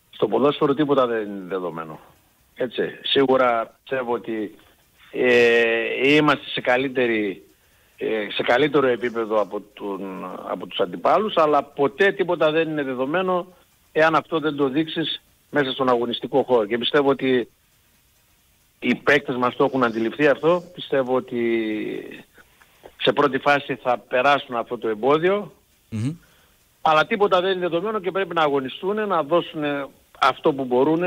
Στο ποδόσφαιρο τίποτα δεν είναι δεδομένο. Έτσι. Σίγουρα πιστεύω ότι ε, είμαστε σε, καλύτερη, ε, σε καλύτερο επίπεδο από, τον, από τους αντιπάλους, αλλά ποτέ τίποτα δεν είναι δεδομένο εάν αυτό δεν το δείξεις μέσα στον αγωνιστικό χώρο. Και πιστεύω ότι οι παίκτες μας το έχουν αντιληφθεί αυτό. Πιστεύω ότι σε πρώτη φάση θα περάσουν αυτό το εμπόδιο Μμμ. αλλά τίποτα δεν είναι δεδομένο και πρέπει να αγωνιστούν, να δώσουν αυτό που μπορούν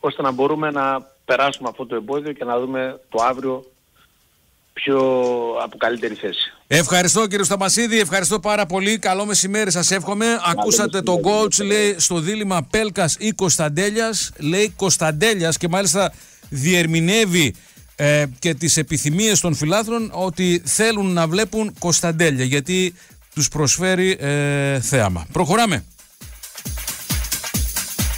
ώστε να μπορούμε να περάσουμε αυτό το εμπόδιο και να δούμε το αύριο πιο από καλύτερη θέση. Ευχαριστώ κύριο Σταμασίδη, ευχαριστώ πάρα πολύ. Καλό μεσημέρι σας εύχομαι. Ακούσατε τον coach, λέει στο δίλημα Πέλκας ή Κωνσταντέλιας. Λέει Κωνσταντέλιας και μάλιστα διερμηνεύει ε, και τις επιθυμίες των φιλάθλων ότι θέλουν να βλέπουν Κωνσταντέλια. Γιατί τους προσφέρει ε, θέαμα. Προχωράμε.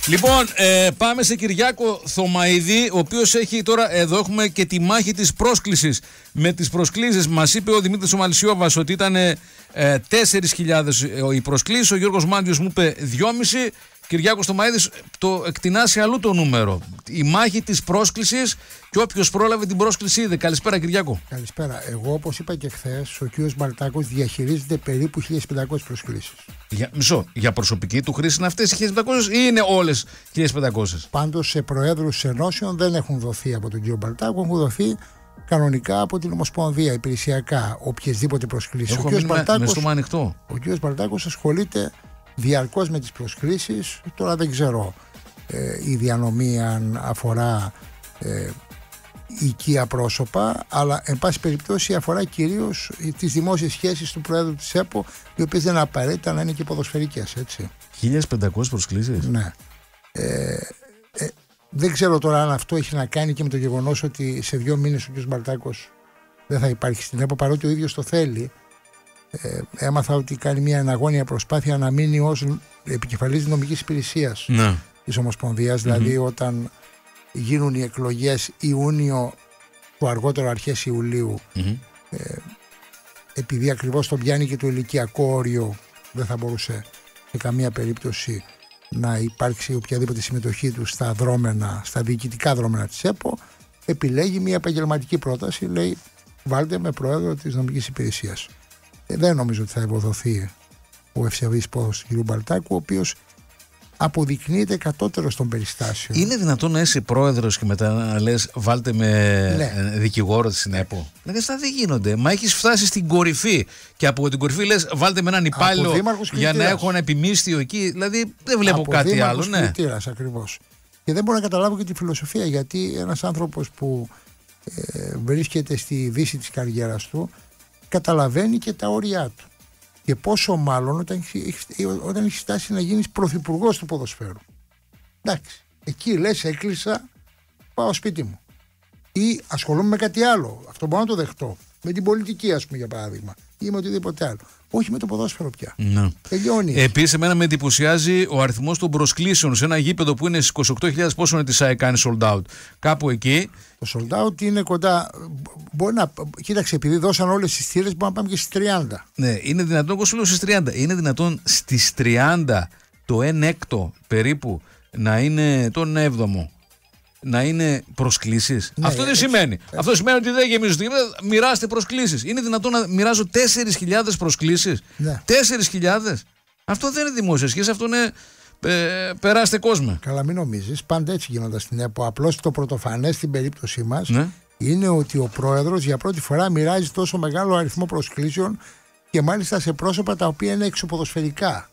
Λοιπόν, ε, πάμε σε Κυριάκο Θωμαίδη, ο οποίος έχει τώρα, εδώ έχουμε και τη μάχη της πρόσκλησης. Με τις προσκλήσεις μας είπε ο Δημήτρης Ομαλισιόβας ότι ήταν ε, 4.000 οι προσκλήσεις, ο Γιώργος Μάντιος μου είπε 2.500 Κυριάκος Τωμαίδη το εκτινάσει αλλού το νούμερο. Η μάχη της πρόσκλησης και όποιος πρόλαβε την πρόσκληση είδε. Καλησπέρα, Κυριάκο. Καλησπέρα. Εγώ, όπως είπα και χθες, ο κ. Μπαλτάκος διαχειρίζεται περίπου 1.500 προσκλήσεις. Για, μισό. Για προσωπική του χρήση είναι αυτές οι 1.500 ή είναι όλες 1.500. Πάντως σε προέδρους ενώσεων δεν έχουν δοθεί από τον κ. Μπαλτάκο, έχουν δοθεί κανονικά από την Ομοσπονδία, υπηρεσιακά, οποιασδήποτε προσκλήσεις. Ο κ. Μπαλτάκο. Ο κ. Μπαλτάκος ασχολείται διαρκώς με τις προσκλήσεις τώρα δεν ξέρω ε, η διανομή αν αφορά ε, οικία πρόσωπα αλλά εν πάση περιπτώσει αφορά κυρίως τις δημόσιες σχέσεις του Προέδρου της ΕΠΟ οι οποίες δεν απαραίτητα να είναι και ποδοσφαιρικές έτσι. 1500 προσκλήσεις; Ναι. Ε, ε, δεν ξέρω τώρα αν αυτό έχει να κάνει και με το γεγονός ότι σε δύο μήνες ο κ. Μπαλτάκος δεν θα υπάρχει στην ΕΠΟ παρότι ο ίδιος το θέλει ε, έμαθα ότι κάνει μια αναγώνια προσπάθεια να μείνει ως επικεφαλής νομικής υπηρεσίας ναι. της Ομοσπονδίας, δηλαδή όταν γίνουν οι εκλογές Ιούνιο το αργότερο αρχές Ιουλίου ε, επειδή ακριβώς τον πιάνει και το ηλικιακό όριο δεν θα μπορούσε σε καμία περίπτωση να υπάρξει οποιαδήποτε συμμετοχή του στα δρόμενα, στα διοικητικά δρόμενα της ΕΠΟ επιλέγει μια επαγγελματική πρόταση λέει βάλτε με πρόεδρο της νομικής υπηρεσίας. ε, δεν νομίζω ότι θα ευοδοθεί ο ευσεβής πόδος του κ. Μπαλτάκου, ο οποίος αποδεικνύεται κατώτερος των περιστάσεων. Είναι δυνατόν να είσαι πρόεδρος και μετά να λες: Βάλτε με Ναι. ε, δικηγόρο της ΕΠΟ. Δηλαδή αυτά δεν γίνονται. Μα έχεις φτάσει στην κορυφή και από την κορυφή λες: Βάλτε με έναν υπάλληλο δήμαρχος για να κλητήρας. έχω ένα επιμίσθιο εκεί. Δηλαδή δεν βλέπω Από κάτι δήμαρχος άλλο. Ναι. κλητήρας ακριβώς. Και δεν μπορώ να καταλάβω και τη φιλοσοφία γιατί ένας άνθρωπος που ε, βρίσκεται στη δύση της καριέρας του καταλαβαίνει και τα όρια του. Και πόσο μάλλον όταν έχει, έχει- όταν έχει φτάσει να γίνεις πρωθυπουργός του ποδοσφαίρου. Εντάξει. Εκεί λες έκλεισα, πάω σπίτι μου. Ή ασχολούμαι με κάτι άλλο. Αυτό μπορώ να το δεχτώ. Με την πολιτική, ας πούμε, για παράδειγμα. Ή με οτιδήποτε άλλο. Όχι με το ποδόσφαιρο πια. Ναι. Τελειώνει. Επίσης, εμένα με εντυπωσιάζει ο αριθμός των προσκλήσεων σε ένα γήπεδο που είναι στις 28.000. Πόσο είναι τη ΣΑΕ κάνει sold out. Κάπου εκεί. Το sold out είναι κοντά. Μπορεί να. Κοίταξε, επειδή δώσαν όλες τις θύρες, μπορούμε να πάμε και στις 30. Ναι, είναι δυνατόν, εγώ σου λέω στις 30. Είναι δυνατόν στις 30 το 1 έκτο περίπου να είναι τον 7ο. Να είναι προσκλήσεις. Ναι, Αυτό δεν έτσι. σημαίνει. Αυτό σημαίνει ότι δεν γεμίζω το γήπεδο, μοιράστε προσκλήσεις. Είναι δυνατόν να μοιράζω 4.000 προσκλήσεις. Ναι. 4.000. Αυτό δεν είναι δημόσια σχέση, αυτό είναι. Ε, περάστε κόσμο. Καλά, μην νομίζεις. Πάντα έτσι γίνονταν στην ΕΠΟ. Απλώς το πρωτοφανές στην περίπτωσή μας Ναι. είναι ότι ο πρόεδρος για πρώτη φορά μοιράζει τόσο μεγάλο αριθμό προσκλήσεων και μάλιστα σε πρόσωπα τα οποία είναι εξωποδοσφαιρικά.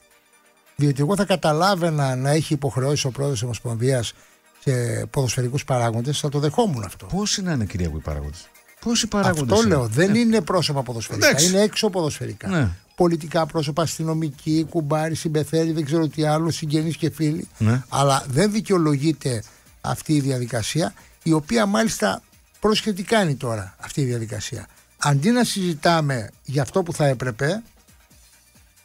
Διότι εγώ θα καταλάβαινα να έχει υποχρεώσει ο πρόεδρος της Ομοσπονδίας σε ποδοσφαιρικούς παράγοντες, θα το δεχόμουν αυτό. Πόσοι να είναι, κυρία που οι παράγοντες; Πόσοι παράγοντες. Αυτό λέω. Δεν είναι πρόσωπα ποδοσφαιρικά. Εντάξει. Είναι έξω ποδοσφαιρικά. Ναι. Πολιτικά πρόσωπα, αστυνομικοί, κουμπάρι, συμπεθέροι, δεν ξέρω τι άλλο, συγγενείς και φίλοι. Ναι. Αλλά δεν δικαιολογείται αυτή η διαδικασία, η οποία μάλιστα πρόσχετη κάνει τώρα αυτή η διαδικασία. Αντί να συζητάμε για αυτό που θα έπρεπε,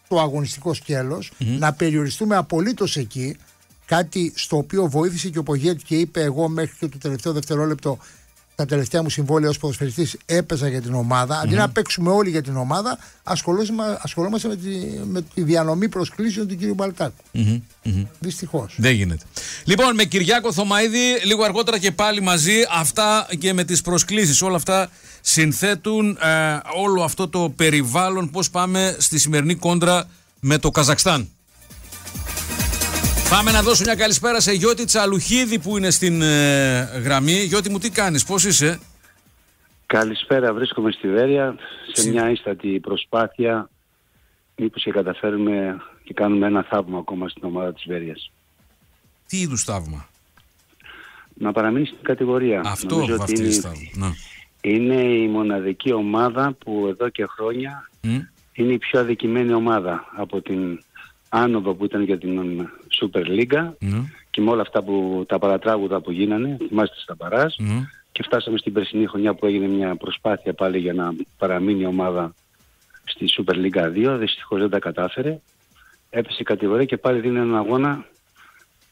το αγωνιστικό σκέλος, να περιοριστούμε απολύτως εκεί, κάτι στο οποίο βοήθησε και ο Πογέτη και είπε εγώ μέχρι και το τελευταίο δευτερόλεπτο τα τελευταία μου συμβόλαια ως ποδοσφαιριστής έπαιζα για την ομάδα. Αντί να παίξουμε όλοι για την ομάδα, ασχολούμαστε, ασχολούμαστε με, τη, με τη διανομή προσκλήσεων του κ. μπαλτακου Δυστυχώς. Δεν γίνεται. Λοιπόν, με Κυριάκο Θωμαίδη, λίγο αργότερα και πάλι μαζί, αυτά και με τις προσκλήσεις. Όλα αυτά συνθέτουν ε, όλο αυτό το περιβάλλον, πώς πάμε στη σημερινή κόντρα με το Καζακστάν. Πάμε να δώσω μια καλησπέρα σε Γιώτη Τσαλουχίδη που είναι στην ε, γραμμή. Γιώτη μου, τι κάνεις, πώς είσαι; Καλησπέρα, βρίσκομαι στη Βέρεια σε Συ- μια ίστατη προσπάθεια μήπως και καταφέρουμε και κάνουμε ένα θαύμα ακόμα στην ομάδα της Βέρειας. Τι είδους θαύμα; Να παραμείνεις στην κατηγορία. Αυτό Νομίζω ότι βαφτίζει είναι, θαύμα. Να. είναι η μοναδική ομάδα που εδώ και χρόνια Μ. είναι η πιο αδικημένη ομάδα από την άνοδο που ήταν για την Super League Ναι. και με όλα αυτά που τα παρατράγουδα που γίνανε, θυμάστε στα παράς Ναι. και φτάσαμε στην περσινή χρονιά που έγινε μια προσπάθεια πάλι για να παραμείνει η ομάδα στη Super League 2, δυστυχώς δεν τα κατάφερε. Έπεσε η κατηγορία και πάλι δίνει έναν αγώνα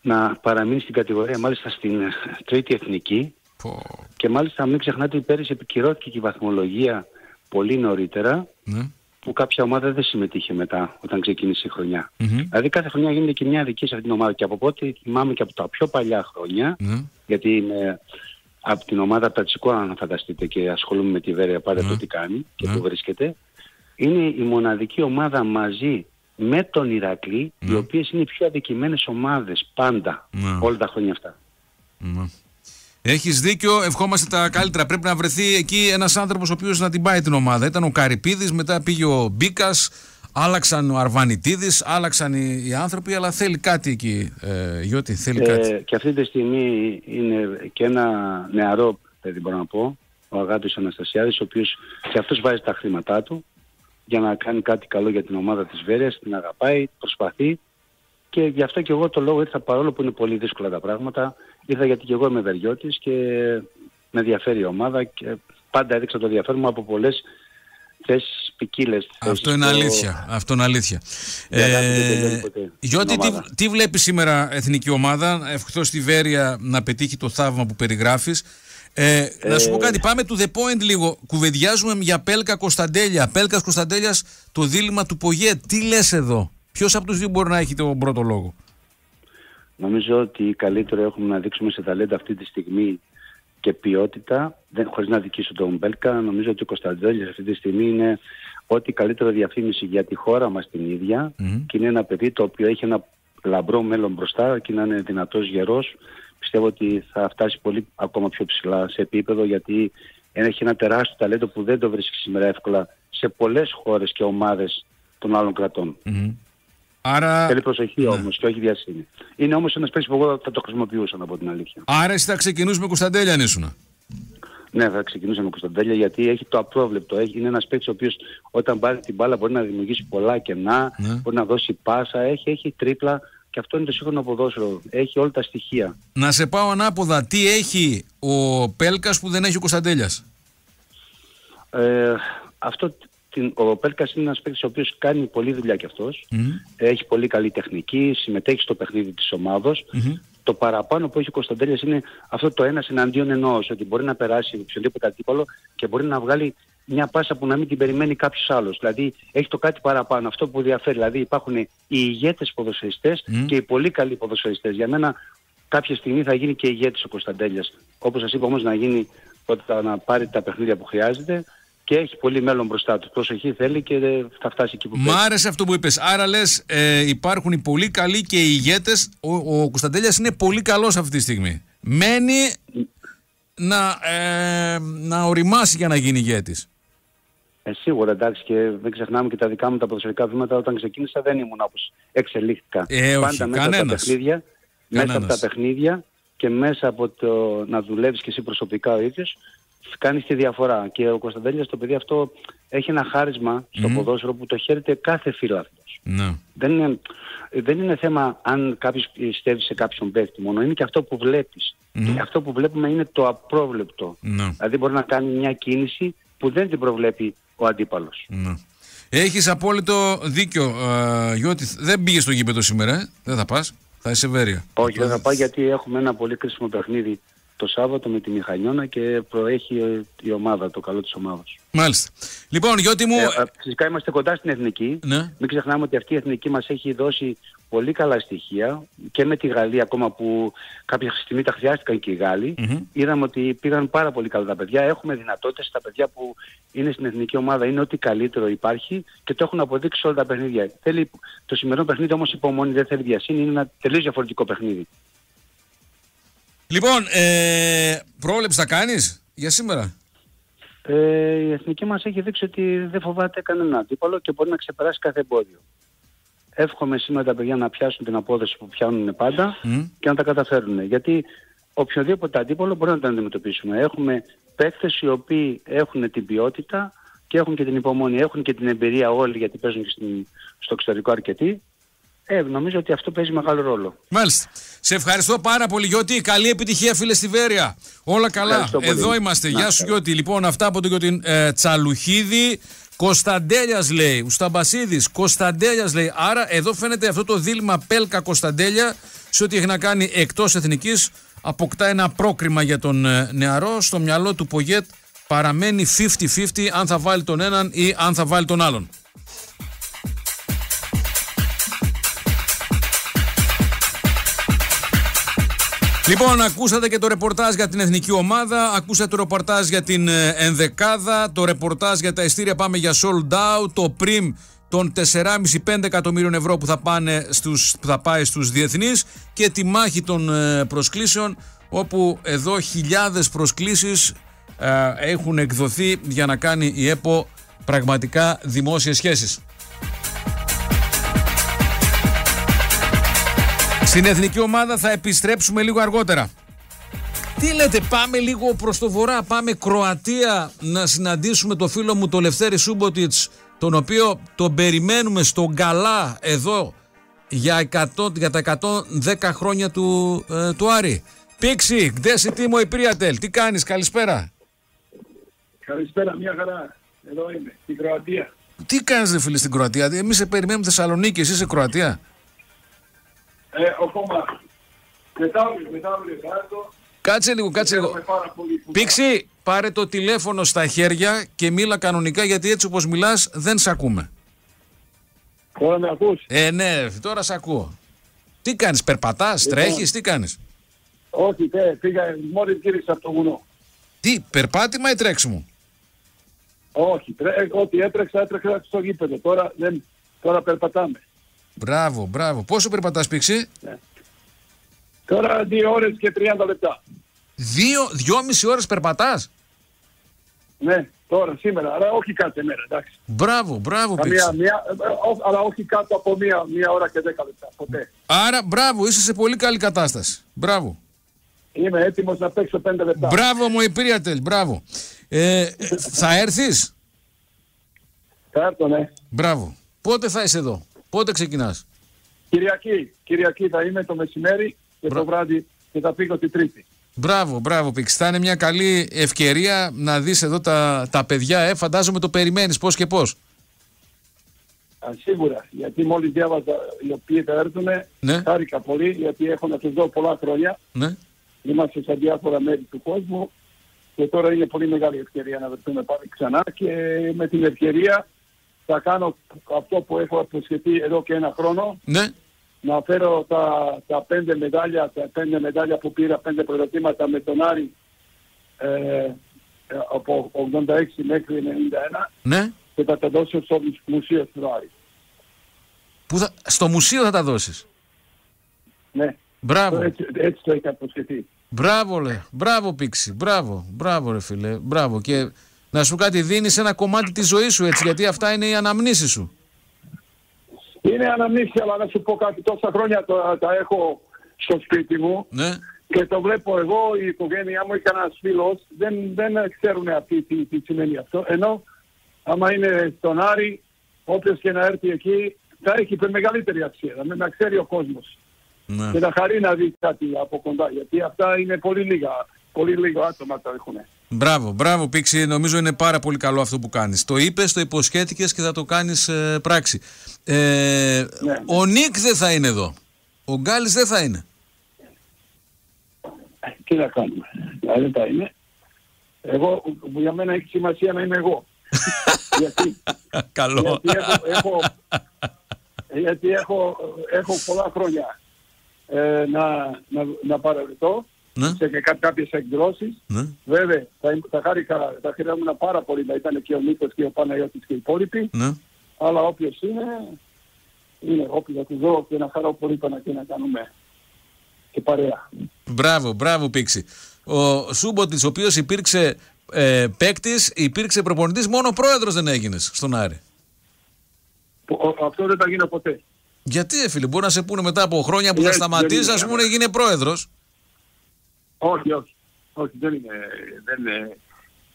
να παραμείνει στην κατηγορία, μάλιστα στην ε, τρίτη εθνική. Πω. Και μάλιστα μην ξεχνάτε ότι πέρυσι επικυρώθηκε και η βαθμολογία πολύ νωρίτερα, Ναι. Που κάποια ομάδα δεν συμμετείχε μετά όταν ξεκίνησε η χρονιά. Μμμ. Δηλαδή κάθε χρονιά γίνεται και μια δική σε αυτήν την ομάδα και από πότε θυμάμαι και από τα πιο παλιά χρόνια, Ναι. γιατί είμαι από την ομάδα Πατσικό αν φανταστείτε και ασχολούμαι με τη Βέρεια πάντα Ναι. το τι κάνει και Ναι. που βρίσκεται. Είναι η μοναδική ομάδα μαζί με τον Ηρακλή, οι Ναι. οποίες είναι οι πιο αδικημένες ομάδες πάντα Ναι. όλα τα χρόνια αυτά. Ναι. Έχεις δίκιο, ευχόμαστε τα καλύτερα. Πρέπει να βρεθεί εκεί ένας άνθρωπος ο οποίος να την πάει την ομάδα. Ήταν ο Καρυπίδης, μετά πήγε ο Μπίκας, άλλαξαν ο Αρβανιτίδης, άλλαξαν οι, οι άνθρωποι, αλλά θέλει κάτι εκεί, ε, Γιώτη, θέλει κάτι. Ε, και αυτή τη στιγμή είναι και ένα νεαρό παιδί μπορώ να πω, ο Αγάπης Αναστασιάδης, ο οποίος και αυτός βάζει τα χρήματά του για να κάνει κάτι καλό για την ομάδα της Βέρειας, την αγαπάει, προσπαθεί και γι' αυτό και εγώ το λόγο ήρθα παρόλο που είναι πολύ δύσκολα τα πράγματα, ήρθα γιατί και εγώ είμαι Βεριώτης και με ενδιαφέρει η ομάδα και πάντα έδειξα το ενδιαφέρον μου από πολλές θέσεις ποικίλες. Αυτό είναι αλήθεια. Αυτό είναι αλήθεια. Η αγάπη δεν τελειώνει ποτέ Γιώτη, στην τι, ομάδα. τι βλέπεις σήμερα εθνική ομάδα. Ευχηθώ στη Βέρεια να πετύχει το θαύμα που περιγράφεις. Ε, Να σου πω κάτι, πάμε to the point λίγο. Κουβεντιάζουμε για Πέλκα Κωνσταντέλια. Πέλκας Κωνσταντέλιας, το δίλημα του Πογέ. Τι λες εδώ, Ποιος από τους δύο μπορεί να έχει τον πρώτο λόγο; Νομίζω ότι καλύτερο έχουμε να δείξουμε σε ταλέντα αυτή τη στιγμή και ποιότητα, δεν, χωρίς να δικήσω τον Μπέλκα, νομίζω ότι ο Κωνσταντέλης αυτή τη στιγμή είναι ό,τι καλύτερο διαφήμιση για τη χώρα μας την ίδια Μμμ. και είναι ένα παιδί το οποίο έχει ένα λαμπρό μέλλον μπροστά και να είναι δυνατός γερός. Πιστεύω ότι θα φτάσει πολύ ακόμα πιο ψηλά σε επίπεδο γιατί έχει ένα τεράστιο ταλέντο που δεν το βρίσκει σήμερα εύκολα σε πολλές χώρες και ομάδες των άλλων κρατών. Μμμ. Άρα, Θέλει προσοχή ναι. όμως και όχι διασύνη. Είναι όμως ένας παίκτης που εγώ θα το χρησιμοποιούσα από την αλήθεια. άρα εσύ θα ξεκινήσουμε Κωνσταντέλια αν ήσουν. Ναι, θα ξεκινήσω με Κωνσταντέλια γιατί έχει το απρόβλεπτο. Έχει, είναι ένας παίκτης ο οποίος όταν πάρει την μπάλα μπορεί να δημιουργήσει πολλά κενά, Ναι. μπορεί να δώσει πάσα, έχει, έχει τρίπλα και αυτό είναι το σύγχρονο ποδόσφαιρο. Έχει όλα τα στοιχεία. Να σε πάω ανάποδα. Τι έχει ο Πέλκας που δεν έχει ο Κωνσταντέλιας; Ε, αυτό, την, ο Πέλκας είναι ένας παίκτης ο οποίος κάνει πολλή δουλειά κι αυτός. Έχει πολύ καλή τεχνική, συμμετέχει στο παιχνίδι της ομάδος. Το παραπάνω που έχει ο Κωνσταντέλιας είναι αυτό το ένας εναντίον ενός, ότι μπορεί να περάσει οποιοδήποτε αντίπαλο και μπορεί να βγάλει μια πάσα που να μην την περιμένει κάποιος άλλος. Δηλαδή έχει το κάτι παραπάνω, αυτό που διαφέρει. Δηλαδή υπάρχουν οι ηγέτες ποδοσφαιριστές και οι πολύ καλοί ποδοσφαιριστές. Για μένα κάποια στιγμή θα γίνει και ηγέτης ο Κωνσταντέλιας. Όπως σας είπα όμως να γίνει όταν να πάρει τα παιχνίδια που χρειάζεται και έχει πολύ μέλλον μπροστά τους. Προσοχή θέλει και ε, θα φτάσει εκεί που Μ' πρέπει. άρεσε αυτό που είπες. Άρα λες, ε, υπάρχουν οι πολύ καλοί και οι ηγέτες. Ο, ο Κωνσταντέλιας είναι πολύ καλός αυτή τη στιγμή. Μένει να, ε, να οριμάσει για να γίνει ηγέτης. Ε, σίγουρα εντάξει και δεν ξεχνάμε και τα δικά μου τα ποδοσφαιρικά βήματα όταν ξεκίνησα δεν ήμουν όπως εξελίχθηκα. Ε, όχι, Πάντα μέσα από τα κανένας. παιχνίδια, μέσα από Κανένας. τα παιχνίδια και μέσα από το να δουλεύεις και εσύ προσωπικά ο ίδιος κάνεις τη διαφορά. Και ο Κωνσταντέλιας το παιδί αυτό έχει ένα χάρισμα στο ποδόσφαιρο που το χαίρεται κάθε φίλαθλος. Ναι. Δεν είναι, δεν είναι θέμα αν κάποιος πιστεύει σε κάποιον παίκτη μόνο. Είναι και αυτό που βλέπεις. Και αυτό που βλέπουμε είναι το απρόβλεπτο. Ναι. Δηλαδή μπορεί να κάνει μια κίνηση που δεν την προβλέπει ο αντίπαλος. ναι. Έχεις απόλυτο δίκιο, ε, Γιώτη. Δεν πήγες στο γήπεδο σήμερα, ε. δεν θα πας. Θα είσαι βέρεια. Όχι, δεν θα πάει γιατί έχουμε ένα πολύ κρίσιμο παιχνίδι το Σάββατο με τη Μηχανιώνα και προέχει ε, η ομάδα, το καλό της ομάδας. Μάλιστα. Λοιπόν, Γιώτη μου. Ε, ε, φυσικά είμαστε κοντά στην εθνική. Ναι. Μην ξεχνάμε ότι αυτή η εθνική μας έχει δώσει πολύ καλά στοιχεία και με τη Γαλλία ακόμα που κάποια στιγμή τα χρειάστηκαν και οι γαλλοι Είδαμε ότι πήγαν πάρα πολύ καλά τα παιδιά. Έχουμε δυνατότητες τα παιδιά που είναι στην εθνική ομάδα. Είναι ό,τι καλύτερο υπάρχει και το έχουν αποδείξει σε όλα τα παιχνίδια. Θέλει, το σημερινό παιχνίδι όμως υπομονή δεν θέλει διασύνη. Είναι ένα τελείως διαφορετικό παιχνίδι. Λοιπόν, ε, πρόβλεψη θα κάνεις για σήμερα; Ε, η εθνική μας έχει δείξει ότι δεν φοβάται κανένα αντίπαλο και μπορεί να ξεπεράσει κάθε εμπόδιο. Εύχομαι σήμερα τα παιδιά να πιάσουν την απόδοση που πιάνουν πάντα Μμ. και να τα καταφέρουν. Γιατί οποιοδήποτε αντίπαλο μπορεί να τον αντιμετωπίσουμε. Έχουμε παίκτες οι οποίοι έχουν την ποιότητα και έχουν και την υπομονή, έχουν και την εμπειρία όλοι γιατί παίζουν και στην, στο εξωτερικό αρκετοί Ε, νομίζω ότι αυτό παίζει μεγάλο ρόλο. Μάλιστα. Σε ευχαριστώ πάρα πολύ Γιώτη. Καλή επιτυχία φίλε στη Βέρεια. Όλα καλά. Ευχαριστώ πολύ. Εδώ είμαστε. Να Γεια είστε σου καλά. Γιώτη. Λοιπόν αυτά από τον Γιώτη ε, Τσαλουχίδη. Κωνσταντέλιας λέει. Ουσταμπασίδης. Κωνσταντέλιας λέει. Άρα εδώ φαίνεται αυτό το δίλημα Πέλκα Κωνσταντέλια σε ό,τι έχει να κάνει εκτός εθνικής. Αποκτά ένα πρόκριμα για τον ε, νεαρό. Στο μυαλό του Πογέτ παραμένει 50-50 αν θα βάλει τον έναν ή αν θα βάλει τον άλλον. Λοιπόν, ακούσατε και το ρεπορτάζ για την εθνική ομάδα, ακούσατε το ρεπορτάζ για την ε, ενδεκάδα, το ρεπορτάζ για τα ειστήρια πάμε για sold out, το πριμ των 4,5-5 εκατομμύριων ευρώ που θα, πάνε στους, που θα πάει στους διεθνείς και τη μάχη των ε, προσκλήσεων όπου εδώ χιλιάδες προσκλήσεις ε, έχουν εκδοθεί για να κάνει η ΕΠΟ πραγματικά δημόσιες σχέσεις. Στην εθνική ομάδα θα επιστρέψουμε λίγο αργότερα. Τι λέτε, πάμε λίγο προς το βορρά, πάμε Κροατία να συναντήσουμε το φίλο μου το Λευτέρη Σούμποτιτς, τον οποίο τον περιμένουμε στον Καλά εδώ για, 100, για τα 110 χρόνια του, ε, του Άρη. Πίξη, γδέση τίμο η Πρίατελ, τι κάνεις, καλησπέρα. Καλησπέρα, μια χαρά. Εδώ είμαι, στην Κροατία. Τι κάνεις ρε φίλε στην Κροατία, εμείς σε περιμένουμε Θεσσαλονίκη, εσύ είσαι Κροατία. Ε, ακόμα μεθαύριο, μεθαύριο κάτω. Κάτσε λίγο, κάτσε λίγο. Χαίρομαι πάρα πολύ που- Πίξη, πάρε το τηλέφωνο στα χέρια και μίλα κανονικά γιατί έτσι όπως μιλάς δεν σε ακούμε. Τώρα με ακούς; Ε, ναι, τώρα σε ακούω. Τι κάνεις, περπατάς, Λοιπόν. τρέχεις, τι κάνεις; Όχι, τε, πήγα, μόλις γύρισα από το βουνό. Τι, περπάτημα ή τρέξιμο; Όχι, τρέ, ε, ό,τι έτρεξα, έτρεξα στο γήπεδο. Τώρα, δεν, τώρα περπατάμε. Μπράβο, μπράβο. Πόσο περπατάς, Πίξη. Τώρα 2 ώρες και 30 λεπτά. Δύο, δυόμιση ώρες περπατάς; Ναι, τώρα, σήμερα, αλλά όχι κάθε μέρα, εντάξει. Μπράβο, μπράβο, Καμία, Πίξη. μία, ε, ό, αλλά όχι κάτω από μία, μία ώρα και 10 λεπτά, ποτέ. Άρα, μπράβο, είσαι σε πολύ καλή κατάσταση. Μπράβο. Είμαι έτοιμος να παίξω 5 λεπτά. Μπράβο μου, η Πρίατελ, μπράβο. Ε, ε, θα έρθεις; Θα έρθω, ναι. Μπράβο. Πότε θα είσαι εδώ, πότε ξεκινάς; Κυριακή, Κυριακή θα είμαι το μεσημέρι και Μπρα- το βράδυ και θα φύγω τη Τρίτη. Μπράβο, μπράβο, Πίξ. Θα είναι μια καλή ευκαιρία να δεις εδώ τα, τα παιδιά. Ε, φαντάζομαι το περιμένεις πώς και πώς. Α, σίγουρα, γιατί μόλις διάβαζα οι οποίοι θα έρθουν, Ναι. χάρηκα πολύ γιατί έχω να τους δω πολλά χρόνια. Ναι. Είμαστε σε διάφορα μέρη του κόσμου και τώρα είναι πολύ μεγάλη ευκαιρία να βρεθούμε πάλι ξανά και με την ευκαιρία θα κάνω αυτό που έχω αποσχεθεί εδώ και ένα χρόνο. Ναι. Να φέρω τα, τα πέντε μετάλλια, τα πέντε μετάλλια που πήρα, πέντε πρωτοτήματα με τον Άρη ε, ε, από 86 μέχρι 91 ναι. και θα τα δώσω στο μουσείο του Άρη. Που στο μουσείο θα τα δώσεις; Ναι. Μπράβο. Έτσι, έτσι το είχα αποσχεθεί. Μπράβο, λέ. Μπράβο, Πίξη. Μπράβο. Μπράβο, ρε φίλε. Μπράβο. Και να σου κάτι δίνεις ένα κομμάτι της ζωής σου έτσι, γιατί αυτά είναι οι αναμνήσεις σου. Είναι αναμνήσια, αλλά να σου πω κάτι, τόσα χρόνια το, τα έχω στο σπίτι μου Ναι. και το βλέπω εγώ, η οικογένειά μου ή κανένα φίλος δεν, δεν ξέρουν αυτή τι, τι σημαίνει αυτό. Ενώ άμα είναι στον Άρη, όποιος και να έρθει εκεί, θα έχει μεγαλύτερη αξία, να, να ξέρει ο κόσμος. ναι. Και να χαρεί να δει κάτι από κοντά, γιατί αυτά είναι πολύ λίγα, πολύ λίγα άτομα τα έχουν. Μπράβο, μπράβο, Πίξη. Νομίζω είναι πάρα πολύ καλό αυτό που κάνεις. Το είπες, το υποσχέθηκες και θα το κάνεις ε, πράξη. Ε, Ναι. Ο Νίκ δεν θα είναι εδώ. Ο Γκάλης δεν θα είναι. Τι να κάνουμε. Δηλαδή δεν τα είναι. Εγώ, για μένα έχει σημασία να είμαι εγώ. γιατί, Καλό. γιατί έχω, έχω, γιατί έχω, έχω πολλά χρόνια ε, να, να, να παραβρεθώ Ναι. σε κά- κάποιες εκδηλώσεις. Ναι. Βέβαια, θα, είμαι- θα χάρηκα, θα χαιρόμουν πάρα πολύ να ήταν και ο Νίκος και ο Παναγιώτης και οι υπόλοιποι. Ναι. Αλλά όποιος είναι, είναι όποιος θα του δω και να χαρώ πολύ πάνω και να κάνουμε και παρέα. Μπράβο, μπράβο, Πίξη. Ο Σούμποτης, ο οποίος υπήρξε ε, παίκτης, υπήρξε προπονητής, μόνο πρόεδρος δεν έγινες στον Άρη. Που- ο- Αυτό δεν θα γίνει ποτέ. Γιατί, ε, φίλε, μπορεί να σε πούνε μετά από χρόνια που θα Έτσι, σταματήσεις, δεν ας είναι. πούμε, γίνε πρόεδρος. Όχι, όχι. Όχι, δεν είναι. Δεν είναι.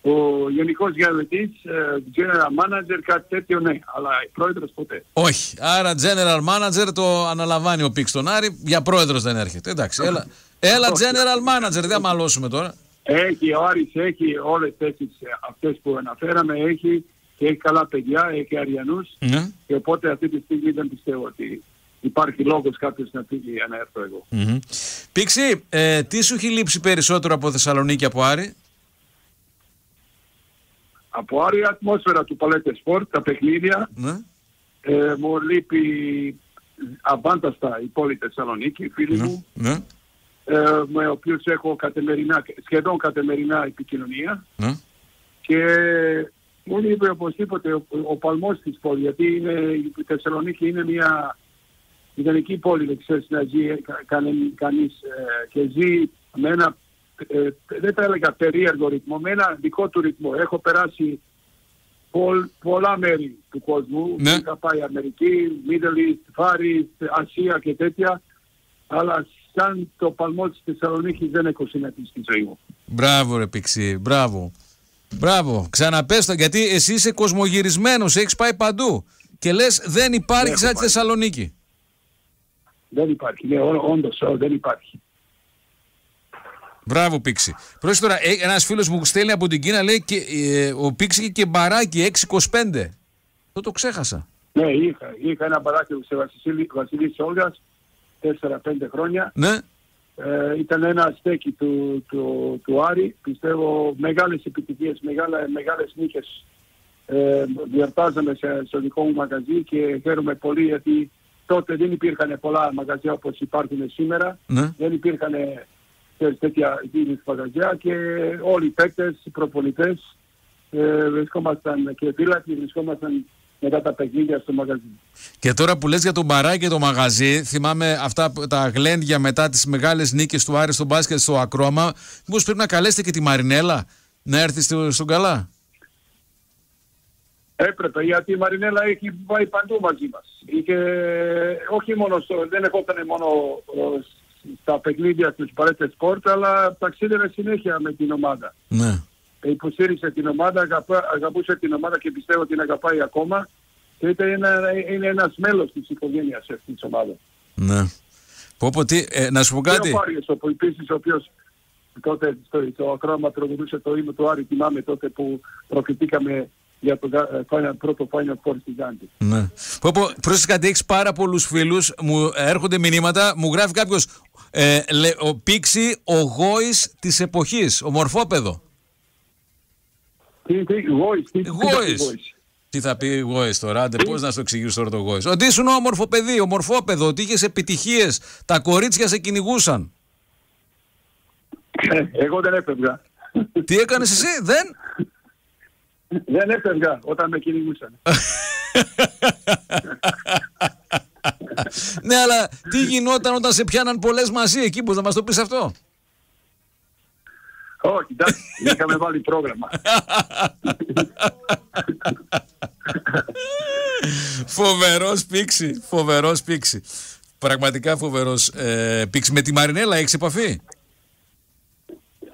ο γενικός διαδετής, ε, general manager, κάτι τέτοιο ναι, αλλά πρόεδρος ποτέ. Όχι. Άρα general manager το αναλαμβάνει ο Πίξ τον Άρη, για πρόεδρος δεν έρχεται. Εντάξει, έλα, έλα general manager, δεν μαλώσουμε τώρα. Έχει, ο Άρης έχει όλες τις αυτές που αναφέραμε, έχει και έχει καλά παιδιά, έχει αριανούς Ναι. και οπότε αυτή τη στιγμή δεν πιστεύω ότι υπάρχει λόγος κάποιος να φύγει για να έρθω εγώ. Μμμ. Πίξη, ε, τι σου έχει λείψει περισσότερο από Θεσσαλονίκη από Άρη; Από Άρη η ατμόσφαιρα του Παλέτε Σπορτ, τα παιχνίδια, Ναι. ε, μου λείπει αβάνταστα η πόλη Θεσσαλονίκη, φίλοι μου, Ναι. ε, με οποίους έχω καθημερινά, σχεδόν καθημερινά επικοινωνία Ναι. και μου λείπει οπωσδήποτε ο, ο παλμός της πόλης, γιατί είναι, η Θεσσαλονίκη είναι μια ιδανική πόλη, δεν ξέρεις να ζει ε, κα, κανεί- κανείς ε, και ζει με ένα, ε, δεν θα έλεγα περίεργο ρυθμό, με ένα δικό του ρυθμό. Έχω περάσει πολλ, πολλά μέρη του κόσμου, Ναι. είχα πάει Αμερική, Middle East, Far East, Ασία και τέτοια, αλλά σαν το παλμό της Θεσσαλονίκης δεν έχω συναντήσει στη ζωή μου. Μπράβο ρε Πίξη, μπράβο. Μπράβο, ξαναπες το, γιατί εσύ είσαι κοσμογυρισμένος, έχεις πάει παντού. Και λες δεν υπάρχει Έχω σαν τη πάει. Θεσσαλονίκη. Δεν υπάρχει, ναι, ό, όντως ό, δεν υπάρχει. Μπράβο Πίξη. Πρόσεχε τώρα, ε, ένας φίλος μου στέλνει από την Κίνα, λέει και, ε, ο Πίξη είχε και μπαράκι 625. Το το ξέχασα. Ναι, είχα, είχα ένα μπαράκι σε Βασιλή, Βασιλής Όλγας, 4-5 χρόνια. Ναι, Ε, ήταν ένα στέκι του, του, του Άρη. Πιστεύω μεγάλες επιτυχίες, μεγάλα, μεγάλες νίκες ε, διαρτάζαμε σε, στο δικό μου μαγαζί και χαίρομαι πολύ γιατί τότε δεν υπήρχαν πολλά μαγαζιά όπως υπάρχουν σήμερα. ναι. Δεν υπήρχαν ξέρεις, τέτοια είδους μαγαζιά και όλοι οι παίκτες, οι προπονητές ε, βρισκόμασταν και φύλακοι, βρισκόμασταν μετά τα παιχνίδια στο μαγαζί. Και τώρα που λες για το μπαράκι και το μαγαζί, θυμάμαι αυτά που- τα γλέντια μετά τις μεγάλες νίκες του Άρη στο μπάσκετ στο Ακρόμα. Μήπως πρέπει να καλέσετε και τη Μαρινέλα να έρθει στο, στον καλά; Έπρεπε, γιατί η Μαρινέλα έχει πάει παντού μαζί μας. Είχε, όχι μόνο στο, δεν ερχόταν μόνο ε, στα παιχνίδια στο Παλέ ντε Σπορ, αλλά ταξίδευε συνέχεια με την ομάδα. Ναι. Υποστήριξε την ομάδα, αγαπά, αγαπούσε την ομάδα και πιστεύω ότι την αγαπάει ακόμα. Και ήταν ένα, είναι ένας μέλος της οικογένειας αυτής της ομάδας. Ναι. Πω, πω, τι, ε, να σου πω κάτι. Και ο Πάριος, ο επίσης, ο οποίος τότε στο, στο ακρόαμα τραγουδούσε το ύμνο του Άρη, θυμάμαι τότε που προκριθήκαμε για το γα- ε, final, πρώτο Final Four στη Γάντη. Ναι. Πω, πω, πρόσεχε κάτι, έχεις πάρα πολλούς φίλους, μου έρχονται μηνύματα, μου γράφει κάποιος ε, λέ, ο Πίξη, ο γόης της εποχής, ο μορφόπεδο. Τι, τι, Γόης, τι, τι Γόης. θα πει Γόης. Τι θα πει Γόης τώρα, άντε πώς να στο εξηγήσω τώρα το Γόης. Ότι ήσουν όμορφο παιδί, ομορφόπεδο, ότι είχες επιτυχίες, τα κορίτσια σε κυνηγούσαν. Ε, Εγώ δεν έφευγα. Τι έκανες εσύ, δεν; Δεν έφευγα όταν με κυνηγούσαν. ναι, αλλά τι γινόταν όταν σε πιάναν πολλές μαζί εκεί, πώς να μας το πεις αυτό; Όχι, εντάξει, είχαμε βάλει πρόγραμμα. Φοβερός πίξη, φοβερός πίξη. Πραγματικά φοβερός ε, πίξη. Με τη Μαρινέλα έχεις επαφή;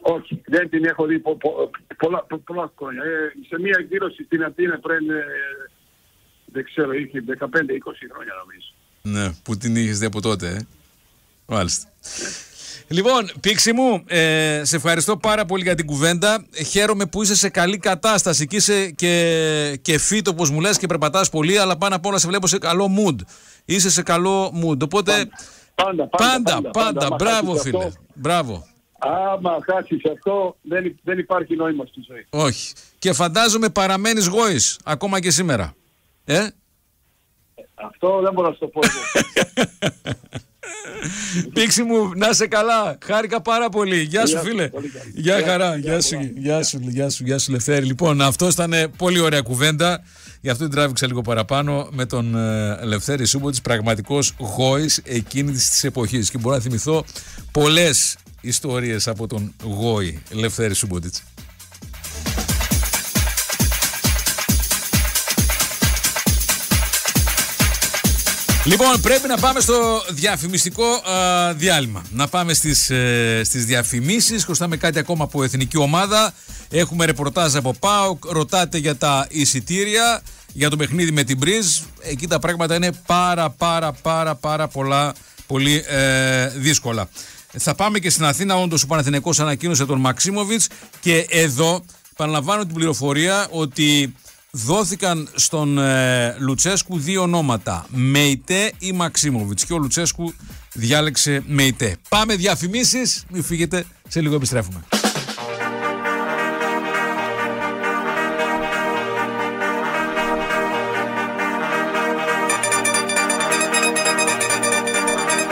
Όχι, δεν την έχω δει πο, πο- πολλά, πο- πολλά χρόνια. Ε, σε μια εκδήλωση στην Αθήνα πριν, ε, δεν ξέρω, είχε 15-20 χρόνια νομίζω. Ναι, που την είχες δει από τότε, ε. Μάλιστα. Λοιπόν, Πίξη μου, ε, σε ευχαριστώ πάρα πολύ για την κουβέντα. Ε, Χαίρομαι που είσαι σε καλή κατάσταση και είσαι και, και fit όπως μου λες και περπατάς πολύ, αλλά πάνω απ' όλα σε βλέπω σε καλό mood. Είσαι σε καλό mood. Οπότε Πάντα, πάντα, πάντα, Άμα μπράβο χάσεις φίλε. αυτό- Μπράβο. Άμα χάσεις αυτό, δεν, υ- δεν υπάρχει νόημα στη ζωή. Όχι. Και φαντάζομαι παραμένεις γόης ακόμα και σήμερα. Ε; Αυτό δεν μπορώ να σου το πω εγώ. Πίξη μου, να είσαι καλά. Χάρηκα πάρα πολύ. Γεια σου, Γεια σου, φίλε. πολύ καλή. Γεια Γεια, χαρά. γεια Γεια σου, πολλά. γεια σου, γεια σου, γεια σου, Λευτέρη. Λοιπόν, αυτό ήταν πολύ ωραία κουβέντα. Γι' αυτό την τράβηξα λίγο παραπάνω με τον ε, Λευτέρη Σούμποτης, πραγματικός γόης εκείνης της εποχής. Και μπορώ να θυμηθώ πολλές ιστορίες από τον γόη Λευτέρη Σούμποτης. Λοιπόν, πρέπει να πάμε στο διαφημιστικό α, διάλειμμα. Να πάμε στις, ε, στις διαφημίσεις. Χρωστάμε κάτι ακόμα από εθνική ομάδα. Έχουμε ρεπορτάζ από ΠΑΟΚ. Ρωτάτε για τα εισιτήρια, για το παιχνίδι με την Μπριζ. Εκεί τα πράγματα είναι πάρα πάρα πάρα πάρα πολλά, πολύ ε, δύσκολα. Θα πάμε και στην Αθήνα. Όντως ο Παναθηναϊκός ανακοίνωσε τον Μαξίμοβιτς. Και εδώ παραλαμβάνω την πληροφορία ότι δόθηκαν στον ε, Λουτσέσκου δύο ονόματα. Μεϊτέ ή Μαξίμοβιτς. Και ο Λουτσέσκου διάλεξε Μεϊτέ. Πάμε διαφημίσεις. Μην φύγετε. Σε λίγο επιστρέφουμε.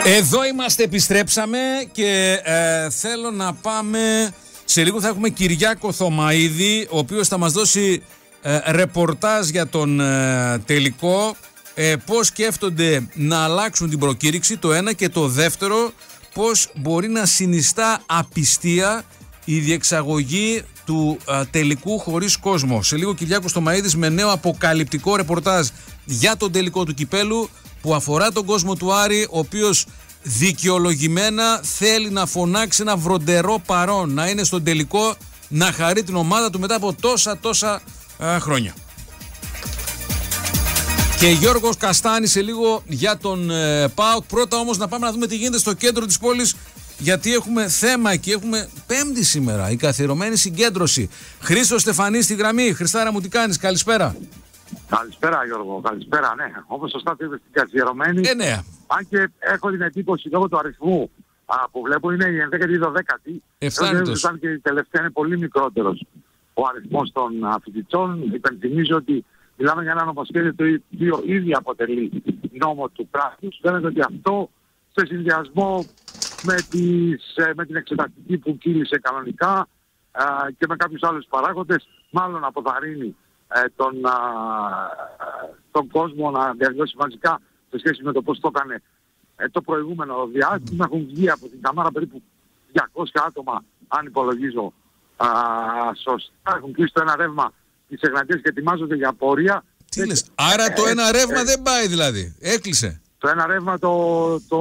Εδώ είμαστε, επιστρέψαμε και ε, θέλω να πάμε. Σε λίγο θα έχουμε Κυριάκο Θωμαίδη, ο οποίος θα μας δώσει ε, ρεπορτάζ για τον ε, τελικό. Ε, πώς σκέφτονται να αλλάξουν την προκήρυξη, το ένα και το δεύτερο, πώς μπορεί να συνιστά απιστία η διεξαγωγή του ε, τελικού χωρίς κόσμο. Σε λίγο Κυριάκος Θωμαίδης με νέο αποκαλυπτικό ρεπορτάζ για τον τελικό του κυπέλου που αφορά τον κόσμο του Άρη, ο οποίος δικαιολογημένα θέλει να φωνάξει ένα βροντερό παρόν, να είναι στον τελικό, να χαρεί την ομάδα του μετά από τόσα τόσα χρόνια. Και Γιώργος Καστάνη σε λίγο για τον ε, ΠΑΟΚ. Πρώτα όμως να πάμε να δούμε τι γίνεται στο κέντρο της πόλης γιατί έχουμε θέμα εκεί. Έχουμε πέμπτη σήμερα η καθιερωμένη συγκέντρωση. Χρήστος Στεφανής στη γραμμή. Χριστάρα μου τι κάνεις; Καλησπέρα. Καλησπέρα Γιώργο, καλησπέρα, ναι. Όπως σωστά το είπες στην καθιερωμένη. Ε, ναι. Αν και έχω την εντύπωση λόγω του αριθμού α, που βλέπω είναι η 11η ή 12η. Εφτάνητος. Αν και η τελευταία είναι πολύ μικρότερος ο αριθμός των α, φοιτητών. Υπενθυμίζω ότι μιλάμε για ένα νομοσχέδιο το οποίο ήδη αποτελεί νόμο του κράτους. Φαίνεται ότι αυτό σε συνδυασμό με, τις, ε, με την εξεταστική που κύλησε κανονικά α, και με κάποιους άλλους παράγοντες μάλλον αποθαρρύνει ε, τον, α, τον κόσμο να διαδηλώσει μαζικά σε σχέση με το πώς το έκανε ε, το προηγούμενο διάστημα. Έχουν βγει από την Καμάρα περίπου 200 άτομα, αν υπολογίζω α, σωστά. Έχουν κλείσει το ένα ρεύμα της Εγνατίας και ετοιμάζονται για πορεία. Τι λες, άρα το Ε, ένα ρεύμα ε, δεν πάει δηλαδή. Έκλεισε. Το ένα ρεύμα το, το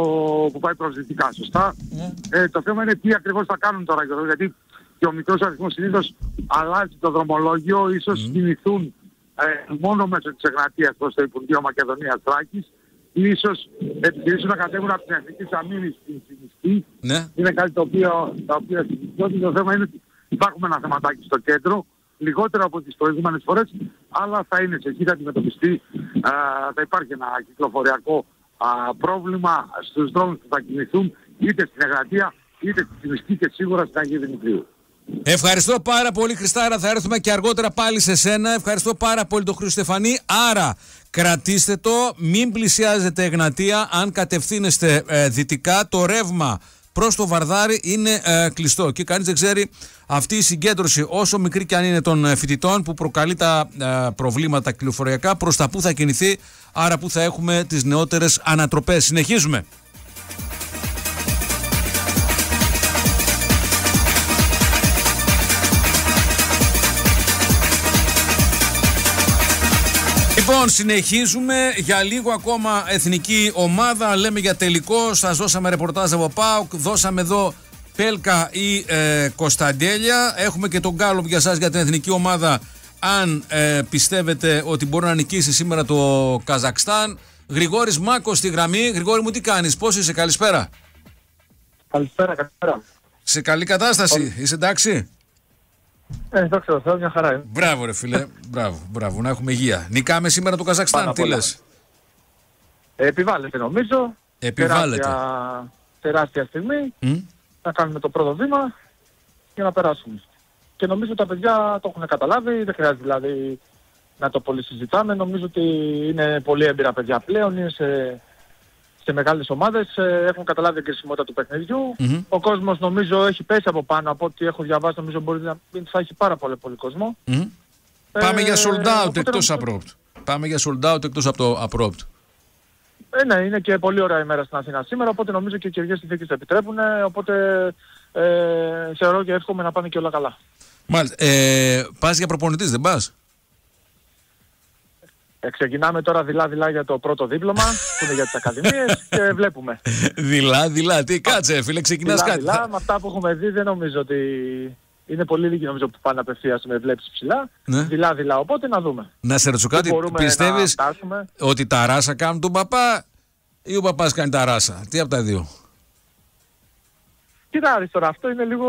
που πάει προς δυτικά, σωστά. Ναι. Ε, το θέμα είναι τι ακριβώς θα κάνουν τώρα, Γιώργο, γιατί και ο μικρός αριθμός συνήθως αλλάζει το δρομολόγιο, ίσως κινηθούν ε, μόνο μέσω της Εγνατίας προς το Υπουργείο Μακεδονίας Θράκης, ή ίσως επιχειρήσουν να κατέβουν από την Εθνική Αμήνη στην Συνιστή. Ναι. Είναι κάτι το οποίο, το οποίο συζητιόταν. Το θέμα είναι ότι υπάρχουν ένα θεματάκι στο κέντρο, λιγότερο από τις προηγούμενες φορές, αλλά θα είναι σε εκεί, θα αντιμετωπιστεί, α, θα υπάρχει ένα κυκλοφοριακό α, πρόβλημα στους δρόμους που θα κινηθούν είτε στην Εγνατία είτε στη Συνιστή και σίγουρα στην Αγία Δημητρίου. Ευχαριστώ πάρα πολύ Χριστάρα, θα έρθουμε και αργότερα πάλι σε σένα. Ευχαριστώ πάρα πολύ τον Χρήστο Στεφανή. Άρα κρατήστε το, μην πλησιάζετε Εγνατία, αν κατευθύνεστε ε, δυτικά το ρεύμα προς το Βαρδάρι είναι ε, κλειστό και κανείς δεν ξέρει αυτή η συγκέντρωση όσο μικρή και αν είναι των ε, φοιτητών που προκαλεί τα ε, προβλήματα κυκλοφοριακά προς τα που θα κινηθεί άρα που θα έχουμε τις νεότερες ανατροπές. Συνεχίζουμε. Λοιπόν, συνεχίζουμε για λίγο ακόμα εθνική ομάδα. Λέμε για τελικό. Σας δώσαμε ρεπορτάζ από ΠΑΟΚ. Δώσαμε εδώ Πέλκα ή ε, Κωνσταντέλια. Έχουμε και τον Γκάλοπ για σας για την εθνική ομάδα. Αν ε, πιστεύετε ότι μπορεί να νικήσει σήμερα το Καζακστάν. Γρηγόρης Μάκος στη γραμμή. Γρηγόρη μου τι κάνεις, πώς είσαι, καλησπέρα. Καλησπέρα, καλησπέρα. Σε καλή κατάσταση, είσαι εντάξει; Ε, δόξα τω Θεώ, μια χαρά είναι. Μπράβο ρε φίλε, μπράβο, μπράβο, να έχουμε υγεία. Νικάμε σήμερα το Καζακστάν, Πάνω απ' τι όλα. λες; Ε, επιβάλλεται νομίζω. Επιβάλλεται. Τεράστια, τεράστια στιγμή. Μμ. Να κάνουμε το πρώτο βήμα για να περάσουμε. Και νομίζω τα παιδιά το έχουν καταλάβει. Δεν χρειάζεται δηλαδή να το πολύ συζητάμε. Νομίζω ότι είναι πολύ έμπειρα παιδιά πλέον. Είναι σε, σε μεγάλες ομάδες. Ε, έχουν καταλάβει την κρισιμότητα του παιχνιδιού. Μμμ. Ο κόσμος νομίζω έχει πέσει από πάνω από ό,τι έχω διαβάσει. Νομίζω μπορεί να θα έχει πάρα πολύ, πολύ κόσμο. Μμ. Πάμε για sold out οπότε εκτός νομίζω- abrupt. Πάμε για sold out εκτός από το abrupt. Ε, ναι, είναι και πολύ ωραία ημέρα στην Αθήνα σήμερα, οπότε νομίζω και οι κυριακές συνθήκες το επιτρέπουν, ε, οπότε ε, θεωρώ και εύχομαι να πάνε και όλα καλά. Μάλιστα. Ε, πας για προπονητής, δεν πας; Ε, ξεκινάμε τώρα δειλά-δειλά για το πρώτο δίπλωμα, που είναι για τις ακαδημίες και βλέπουμε. δειλά, δειλά. Τι κάτσε, φίλε, ξεκινάς κάτι. Δειλά, με αυτά που έχουμε δει δεν νομίζω ότι είναι πολύ λίγοι νομίζω που πάνε απευθείας με βλέψει ψηλά. Ναι. Δειλά-δειλά. Οπότε να δούμε. Να σε ρωτήσω κάτι, Πού μπορούμε πιστεύεις να φτάσουμε; ότι τα ράσα κάνουν τον παπά ή ο παπάς κάνει τα ράσα; Τι από τα δύο; Κοίτα δεις τώρα, αυτό είναι λίγο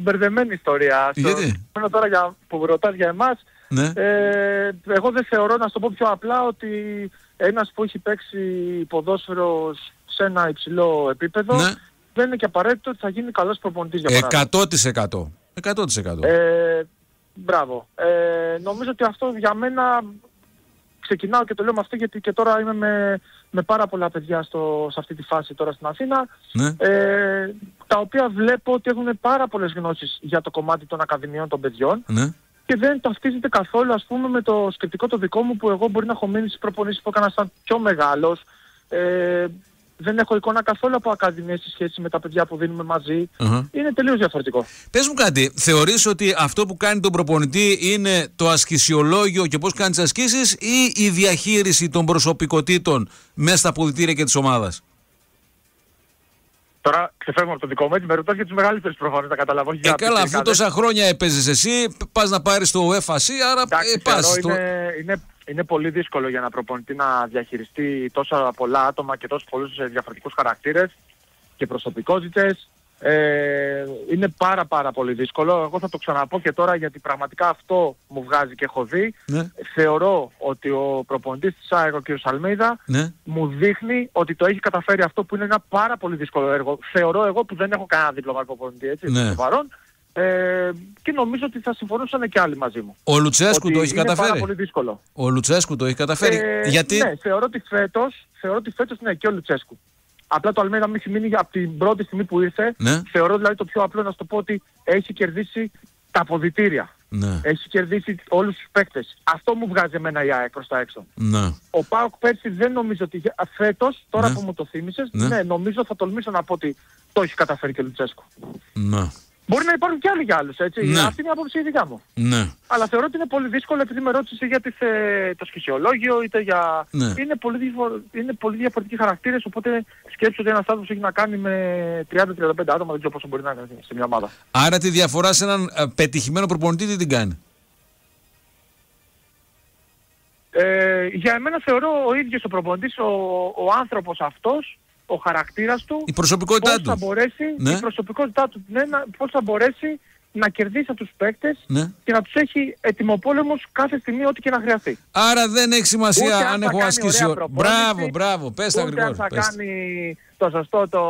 μπερδεμένη ιστορία. Στο- Γιατί; Μόνο τώρα για, που ρωτάς για εμάς, Ναι. ε, εγώ δεν θεωρώ, να σου το πω πιο απλά, ότι ένας που έχει παίξει ποδόσφαιρο σε ένα υψηλό επίπεδο, Ναι. δεν είναι και απαραίτητο ότι θα γίνει καλός προπονητής για παράδειγμα. 100%. 100%. Ε, μπράβο. Ε, νομίζω ότι αυτό για μένα ξεκινάω και το λέω με αυτό γιατί και τώρα είμαι με, με πάρα πολλά παιδιά στο, σε αυτή τη φάση τώρα στην Αθήνα Ναι. ε, τα οποία βλέπω ότι έχουν πάρα πολλές γνώσεις για το κομμάτι των ακαδημιών των παιδιών Ναι. Και δεν ταυτίζεται καθόλου ας πούμε με το σκεπτικό το δικό μου που εγώ μπορεί να έχω μείνει στις προπονήσεις που έκανα σαν πιο μεγάλος ε, δεν έχω εικόνα καθόλου από ακαδημίες σε σχέση με τα παιδιά που δίνουμε μαζί. Αχα. Είναι τελείως διαφορετικό. Πες μου κάτι, θεωρείς ότι αυτό που κάνει τον προπονητή είναι το ασκησιολόγιο και πώς κάνει τις ασκήσεις ή η διαχείριση των προσωπικότητων μέσα στα αποδητήρια και της ομάδας; Τώρα ξεφεύγουμε από το δικό μου, έτσι με ρωτάς για τους μεγαλύτερους προφανώς να καταλάβω. όχι Ε, για καλά, αφού πιτσιρικάδες. τόσα χρόνια έπαιζες εσύ, πας να πάρεις το FAC, άρα Εντάξει, ε, πας. θεωρώ στο- είναι, είναι, είναι πολύ δύσκολο για ένα προπονητή να διαχειριστεί τόσα πολλά άτομα και τόσους πολλούς ε, διαφορετικούς χαρακτήρες και προσωπικότητες. Ε, είναι πάρα πάρα πολύ δύσκολο. Εγώ θα το ξαναπώ και τώρα γιατί πραγματικά αυτό μου βγάζει και έχω δει. Ναι, Θεωρώ ότι ο προπονητής της ΑΕΚ, ο κ. Αλμίδα, ναι. μου δείχνει ότι το έχει καταφέρει αυτό που είναι ένα πάρα πολύ δύσκολο έργο. Θεωρώ εγώ που δεν έχω κανένα δίπλωμα προπονητή, έτσι, Ναι. στο παρόν. Ε, και νομίζω ότι θα συμφωνούσαν και άλλοι μαζί μου. Ο Λουτσέσκου Ότι το έχει είναι καταφέρει. πάρα πολύ δύσκολο. Ο Λουτσέσκου το έχει καταφέρει. Ε, Γιατί. Ναι, θεωρώ ότι φέτος, θεωρώ ότι φέτος ναι, και ο Λουτσέσκου. Απλά το Αλμέιδα μου έχει μείνει από την πρώτη στιγμή που ήρθε. Ναι. Θεωρώ δηλαδή το πιο απλό να σου το πω ότι έχει κερδίσει τα αποδητήρια. Ναι, Έχει κερδίσει όλους τους παίκτες. Αυτό μου βγάζει εμένα η ΑΕΚ προς τα έξω. ναι. Ο Πάοκ πέρσι δεν νομίζω ότι είχε- φέτος, τώρα Ναι. που μου το θύμισες, Ναι. ναι. νομίζω θα τολμήσω να πω ότι το έχει καταφέρει και ο Λουτσέσκου. Ναι. Μπορεί να υπάρχουν και άλλοι για άλλους, έτσι. Ναι. Αυτή είναι η άποψη η δικιά μου. Ναι. Αλλά θεωρώ ότι είναι πολύ δύσκολο επειδή με ρώτησε για τις, ε, το σχησιολόγιο είτε για... Ναι. Είναι, πολύ διαφο- είναι πολύ διαφορετικοί χαρακτήρες οπότε σκέψου ότι ένας άνθρωπος έχει να κάνει με 30-35 άτομα, δεν ξέρω πόσο μπορεί να κάνει σε μια ομάδα. Άρα τη διαφορά σε έναν ε, πετυχημένο προπονητή τι την κάνει; Ε, για εμένα θεωρώ ο ίδιος ο προπονητής, ο, ο άνθρωπος αυτός, ο χαρακτήρας του, Η προσωπικότητά πώς θα του. μπορέσει, Ναι. η προσωπικότητά του, ναι, να, πώς θα μπορέσει να κερδίσει από τους παίκτες Ναι. και να τους έχει ετοιμοπόλεμος κάθε στιγμή ό,τι και να χρειαστεί. Άρα δεν έχει σημασία Ούτε αν, αν θα έχω κάνει ασκήσει. ωραία προπόνηση, Μπράβο, μπράβο. Πες τα Ούτε αν γρηγόρη. θα πες τα. κάνει το σωστό το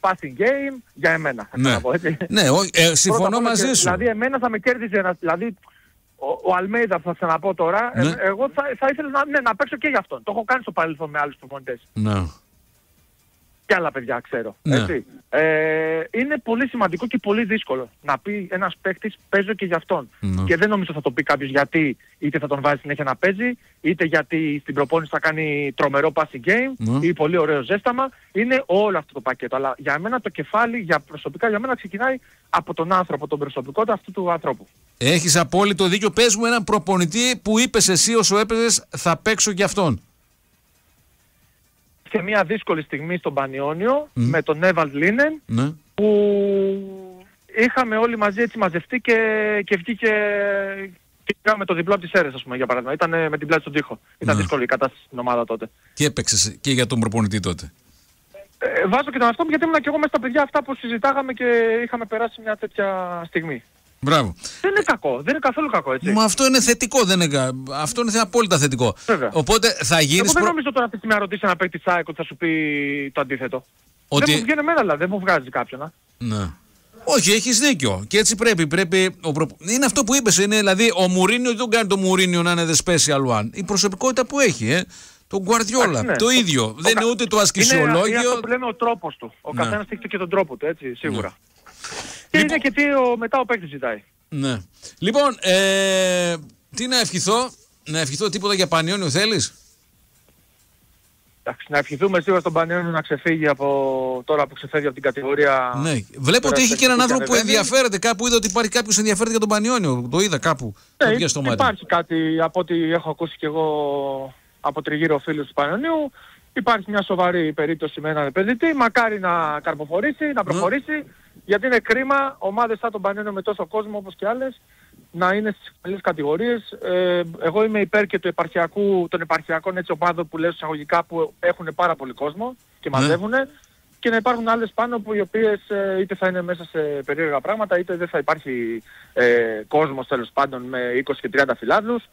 passing game για εμένα. Θα Ναι. ξαναπώ, έτσι. Ναι, όχι, ε, Πρώτα συμφωνώ απ' όλα μαζί και- σου. Δηλαδή εμένα θα με κέρδιζε ένα, δηλαδή ο, ο Αλμέιδα που θα ξαναπώ τώρα, ε, Ναι. εγώ θα, θα ήθελα να, ναι, να παίξω και για αυτόν. Το έχω κάνει στο παρελθόν με άλλους προπονητές. Ναι. Και άλλα παιδιά ξέρω. Ναι. Έτσι. Ε, είναι πολύ σημαντικό και πολύ δύσκολο να πει ένας παίκτης παίζω και για αυτόν. Ναι. Και δεν νομίζω θα το πει κάποιος γιατί είτε θα τον βάζει συνέχεια να παίζει, είτε γιατί στην προπόνηση θα κάνει τρομερό passing game Ναι. ή πολύ ωραίο ζέσταμα. Είναι όλο αυτό το πακέτο. Αλλά για μένα το κεφάλι, για προσωπικά για μένα ξεκινάει από τον άνθρωπο, τον προσωπικότητα αυτού του ανθρώπου. Έχεις απόλυτο δίκιο. Πες μου έναν προπονητή που είπες εσύ όσο έπαιζες θα παίξω για αυτόν. Σε μια δύσκολη στιγμή στον Πανιόνιο με τον Εύαλτ Λίνεν Ναι. που είχαμε όλοι μαζί έτσι μαζευτεί και, και βγήκε και πήγαμε το διπλό από τις αίρες ας πούμε για παράδειγμα. Ήταν ε, με την πλάτη στον τοίχο. Ήταν Ναι. δύσκολη η κατάσταση στην ομάδα τότε. Και έπαιξες και για τον προπονητή τότε. Ε, βάζω και τον αυτό μου γιατί ήμουν και εγώ μέσα στα παιδιά αυτά που συζητάγαμε και είχαμε περάσει μια τέτοια στιγμή. Μπράβο. Δεν είναι κακό, δεν είναι καθόλου κακό έτσι. Μα αυτό είναι θετικό, δεν είναι, κα- αυτό είναι απόλυτα θετικό. Βέβαια. Οπότε θα γίνεις Εγώ δεν προ- νομίζω τώρα αυτή τη στιγμή να ρωτήσει ένα παίκτη Σάικ ότι θα σου πει το αντίθετο. Ότι- Δεν μου βγαίνει εμένα δηλαδή, δεν μου βγάζει κάποιον. α. Ναι. Όχι, έχεις δίκιο. Και έτσι πρέπει. πρέπει ο προπο- Είναι αυτό που είπες. Είναι δηλαδή ο Μουρίνιο δεν τον κάνει το Μουρίνιο να είναι the special one. Η προσωπικότητα που έχει, ε. Τον Γκουαρδιόλα. Εντάξει, ναι. Το ίδιο. Ο δεν κα- είναι ούτε το Είναι, ασκησιολόγιο. είναι αυτό που λέμε ο τρόπος του. Ο Ναι. καθένας έχει και τον τρόπο του, έτσι, σίγουρα. Και είναι και τι ο, μετά ο παίκτης ζητάει. Ναι. Λοιπόν, ε, τι να ευχηθώ; Να ευχηθώ τίποτα για Πανιόνιο θέλεις; Εντάξει, να ευχηθούμε σίγουρα στον Πανιόνιο να ξεφύγει από τώρα που ξεφεύγει από την κατηγορία. Ναι. Βλέπω ότι έχει και έναν άνθρωπο που ανεβαίνει. ενδιαφέρεται. Κάπου είδα ότι υπάρχει κάποιος ενδιαφέρεται για τον Πανιόνιο. Το είδα κάπου. Το Ναι, βγήκε στο μάτι. υπάρχει κάτι από ό,τι έχω ακούσει και εγώ από τριγύρω φίλους του Πανιωνίου. Υπάρχει μια σοβαρή περίπτωση με έναν επενδυτή. Μακάρι να καρποφορήσει, να προχωρήσει. Γιατί είναι κρίμα ομάδες σαν τον Πανιόνιο με τόσο κόσμο όπως και άλλες να είναι στις καλές κατηγορίες. Ε, εγώ είμαι υπέρ και του επαρχιακού, των επαρχιακών έτσι ομάδων που λέω εισαγωγικά που έχουν πάρα πολύ κόσμο και Ναι. μαζεύουν και να υπάρχουν άλλες πάνω που οι οποίες ε, είτε θα είναι μέσα σε περίεργα πράγματα είτε δεν θα υπάρχει ε, κόσμος τέλος πάντων με 20 και 30 φιλάθλους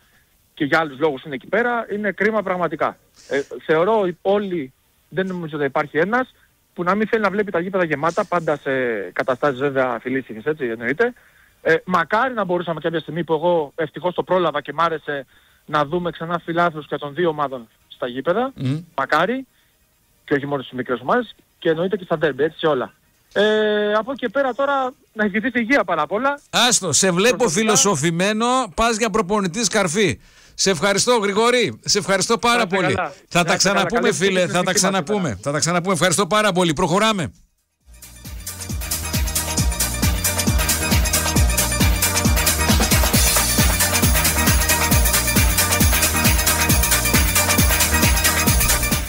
και για άλλους λόγους είναι εκεί πέρα, είναι κρίμα πραγματικά. Ε, θεωρώ ότι όλοι, δεν νομίζω ότι υπάρχει ένας που να μην θέλει να βλέπει τα γήπεδα γεμάτα, πάντα σε καταστάσεις βέβαια φιλήσυχες, έτσι εννοείται. Ε, μακάρι να μπορούσαμε κάποια στιγμή που εγώ ευτυχώς το πρόλαβα και μ' άρεσε να δούμε ξανά φιλάθλους και των δύο ομάδων στα γήπεδα. Μμ. Μακάρι και όχι μόνο στις μικρές ομάδες και εννοείται και στα ντέρμπι, έτσι σε όλα. Ε, από εκεί και πέρα τώρα να ευχηθείς υγεία πάρα απ' όλα. Άστο, σε βλέπω Προσωπικά- φιλοσοφημένο, πας για προπονητής καρφί. Σε ευχαριστώ, Γρηγόρη. Σε ευχαριστώ πάρα Να είστε πολύ. καλά. Θα Να τα είστε καλά. ξαναπούμε, Καλή φίλε. επιτυχία Θα τα στην εθνική μας ξαναπούμε. Θα τα ξαναπούμε. Ευχαριστώ πάρα πολύ. Προχωράμε.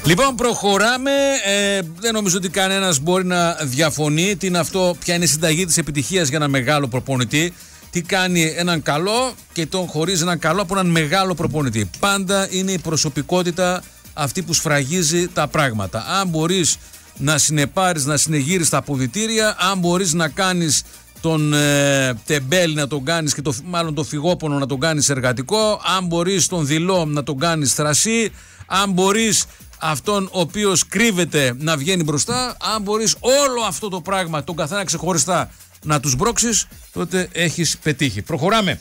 Λοιπόν, προχωράμε. Ε, δεν νομίζω ότι κανένας μπορεί να διαφωνεί. Τι είναι αυτό, ποια είναι η συνταγή της επιτυχίας για ένα μεγάλο προπονητή. Τι κάνει έναν καλό και τον χωρίζει έναν καλό από έναν μεγάλο προπονητή. Πάντα είναι η προσωπικότητα αυτή που σφραγίζει τα πράγματα. Αν μπορείς να συνεπάρεις, να συνεγείρεις τα αποδητήρια, αν μπορείς να κάνεις τον ε, τεμπέλ να τον κάνεις και το, μάλλον το φυγόπονο να τον κάνεις εργατικό, αν μπορείς τον δηλό να τον κάνεις θρασί, αν μπορείς αυτόν ο οποίος κρύβεται να βγαίνει μπροστά, αν μπορείς όλο αυτό το πράγμα, τον καθένα ξεχωριστά να τους μπρώξεις, τότε έχεις πετύχει. Προχωράμε.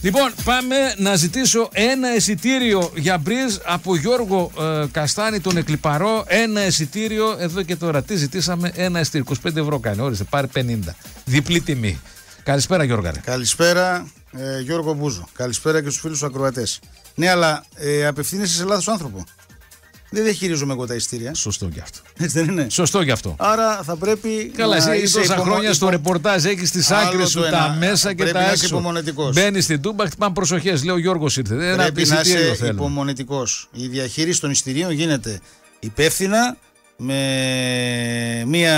Λοιπόν, πάμε να ζητήσω ένα εισιτήριο για μπριζ από Γιώργο ε, Καστάνη, τον Εκλυπαρό. Ένα εισιτήριο εδώ και τώρα. Τι ζητήσαμε, ένα εισιτήριο. 25 ευρώ κάνει. Όριστε, πάρε 50. Διπλή τιμή. Καλησπέρα, Γιώργα. ρε. Καλησπέρα, ε, Γιώργο Μπούζο. Καλησπέρα και στους φίλους ακροατές. Ναι, αλλά ε, απευθύνεσαι σε λάθος άνθρωπο. Δεν διαχειρίζομαι εγώ τα ειστήρια. Σωστό κι αυτό. Έτσι δεν είναι; Σωστό κι αυτό. Άρα θα πρέπει. Καλά, να εσύ είσαι τόσα υπομο- χρόνια στο υπο- ρεπορτάζ έχεις τις Άλλο άκρες το σου, ένα. τα μέσα και Πρέπει τα να είσαι έξω. υπομονετικός. Μπαίνεις στην τούμπα, χτυπάνε προσοχές. Λέει ο Γιώργος ήρθε. Ένα Πρέπει να εισιτήριο είσαι θέλουμε. υπομονετικός. Η διαχείριση των ειστηρίων γίνεται υπεύθυνα με μια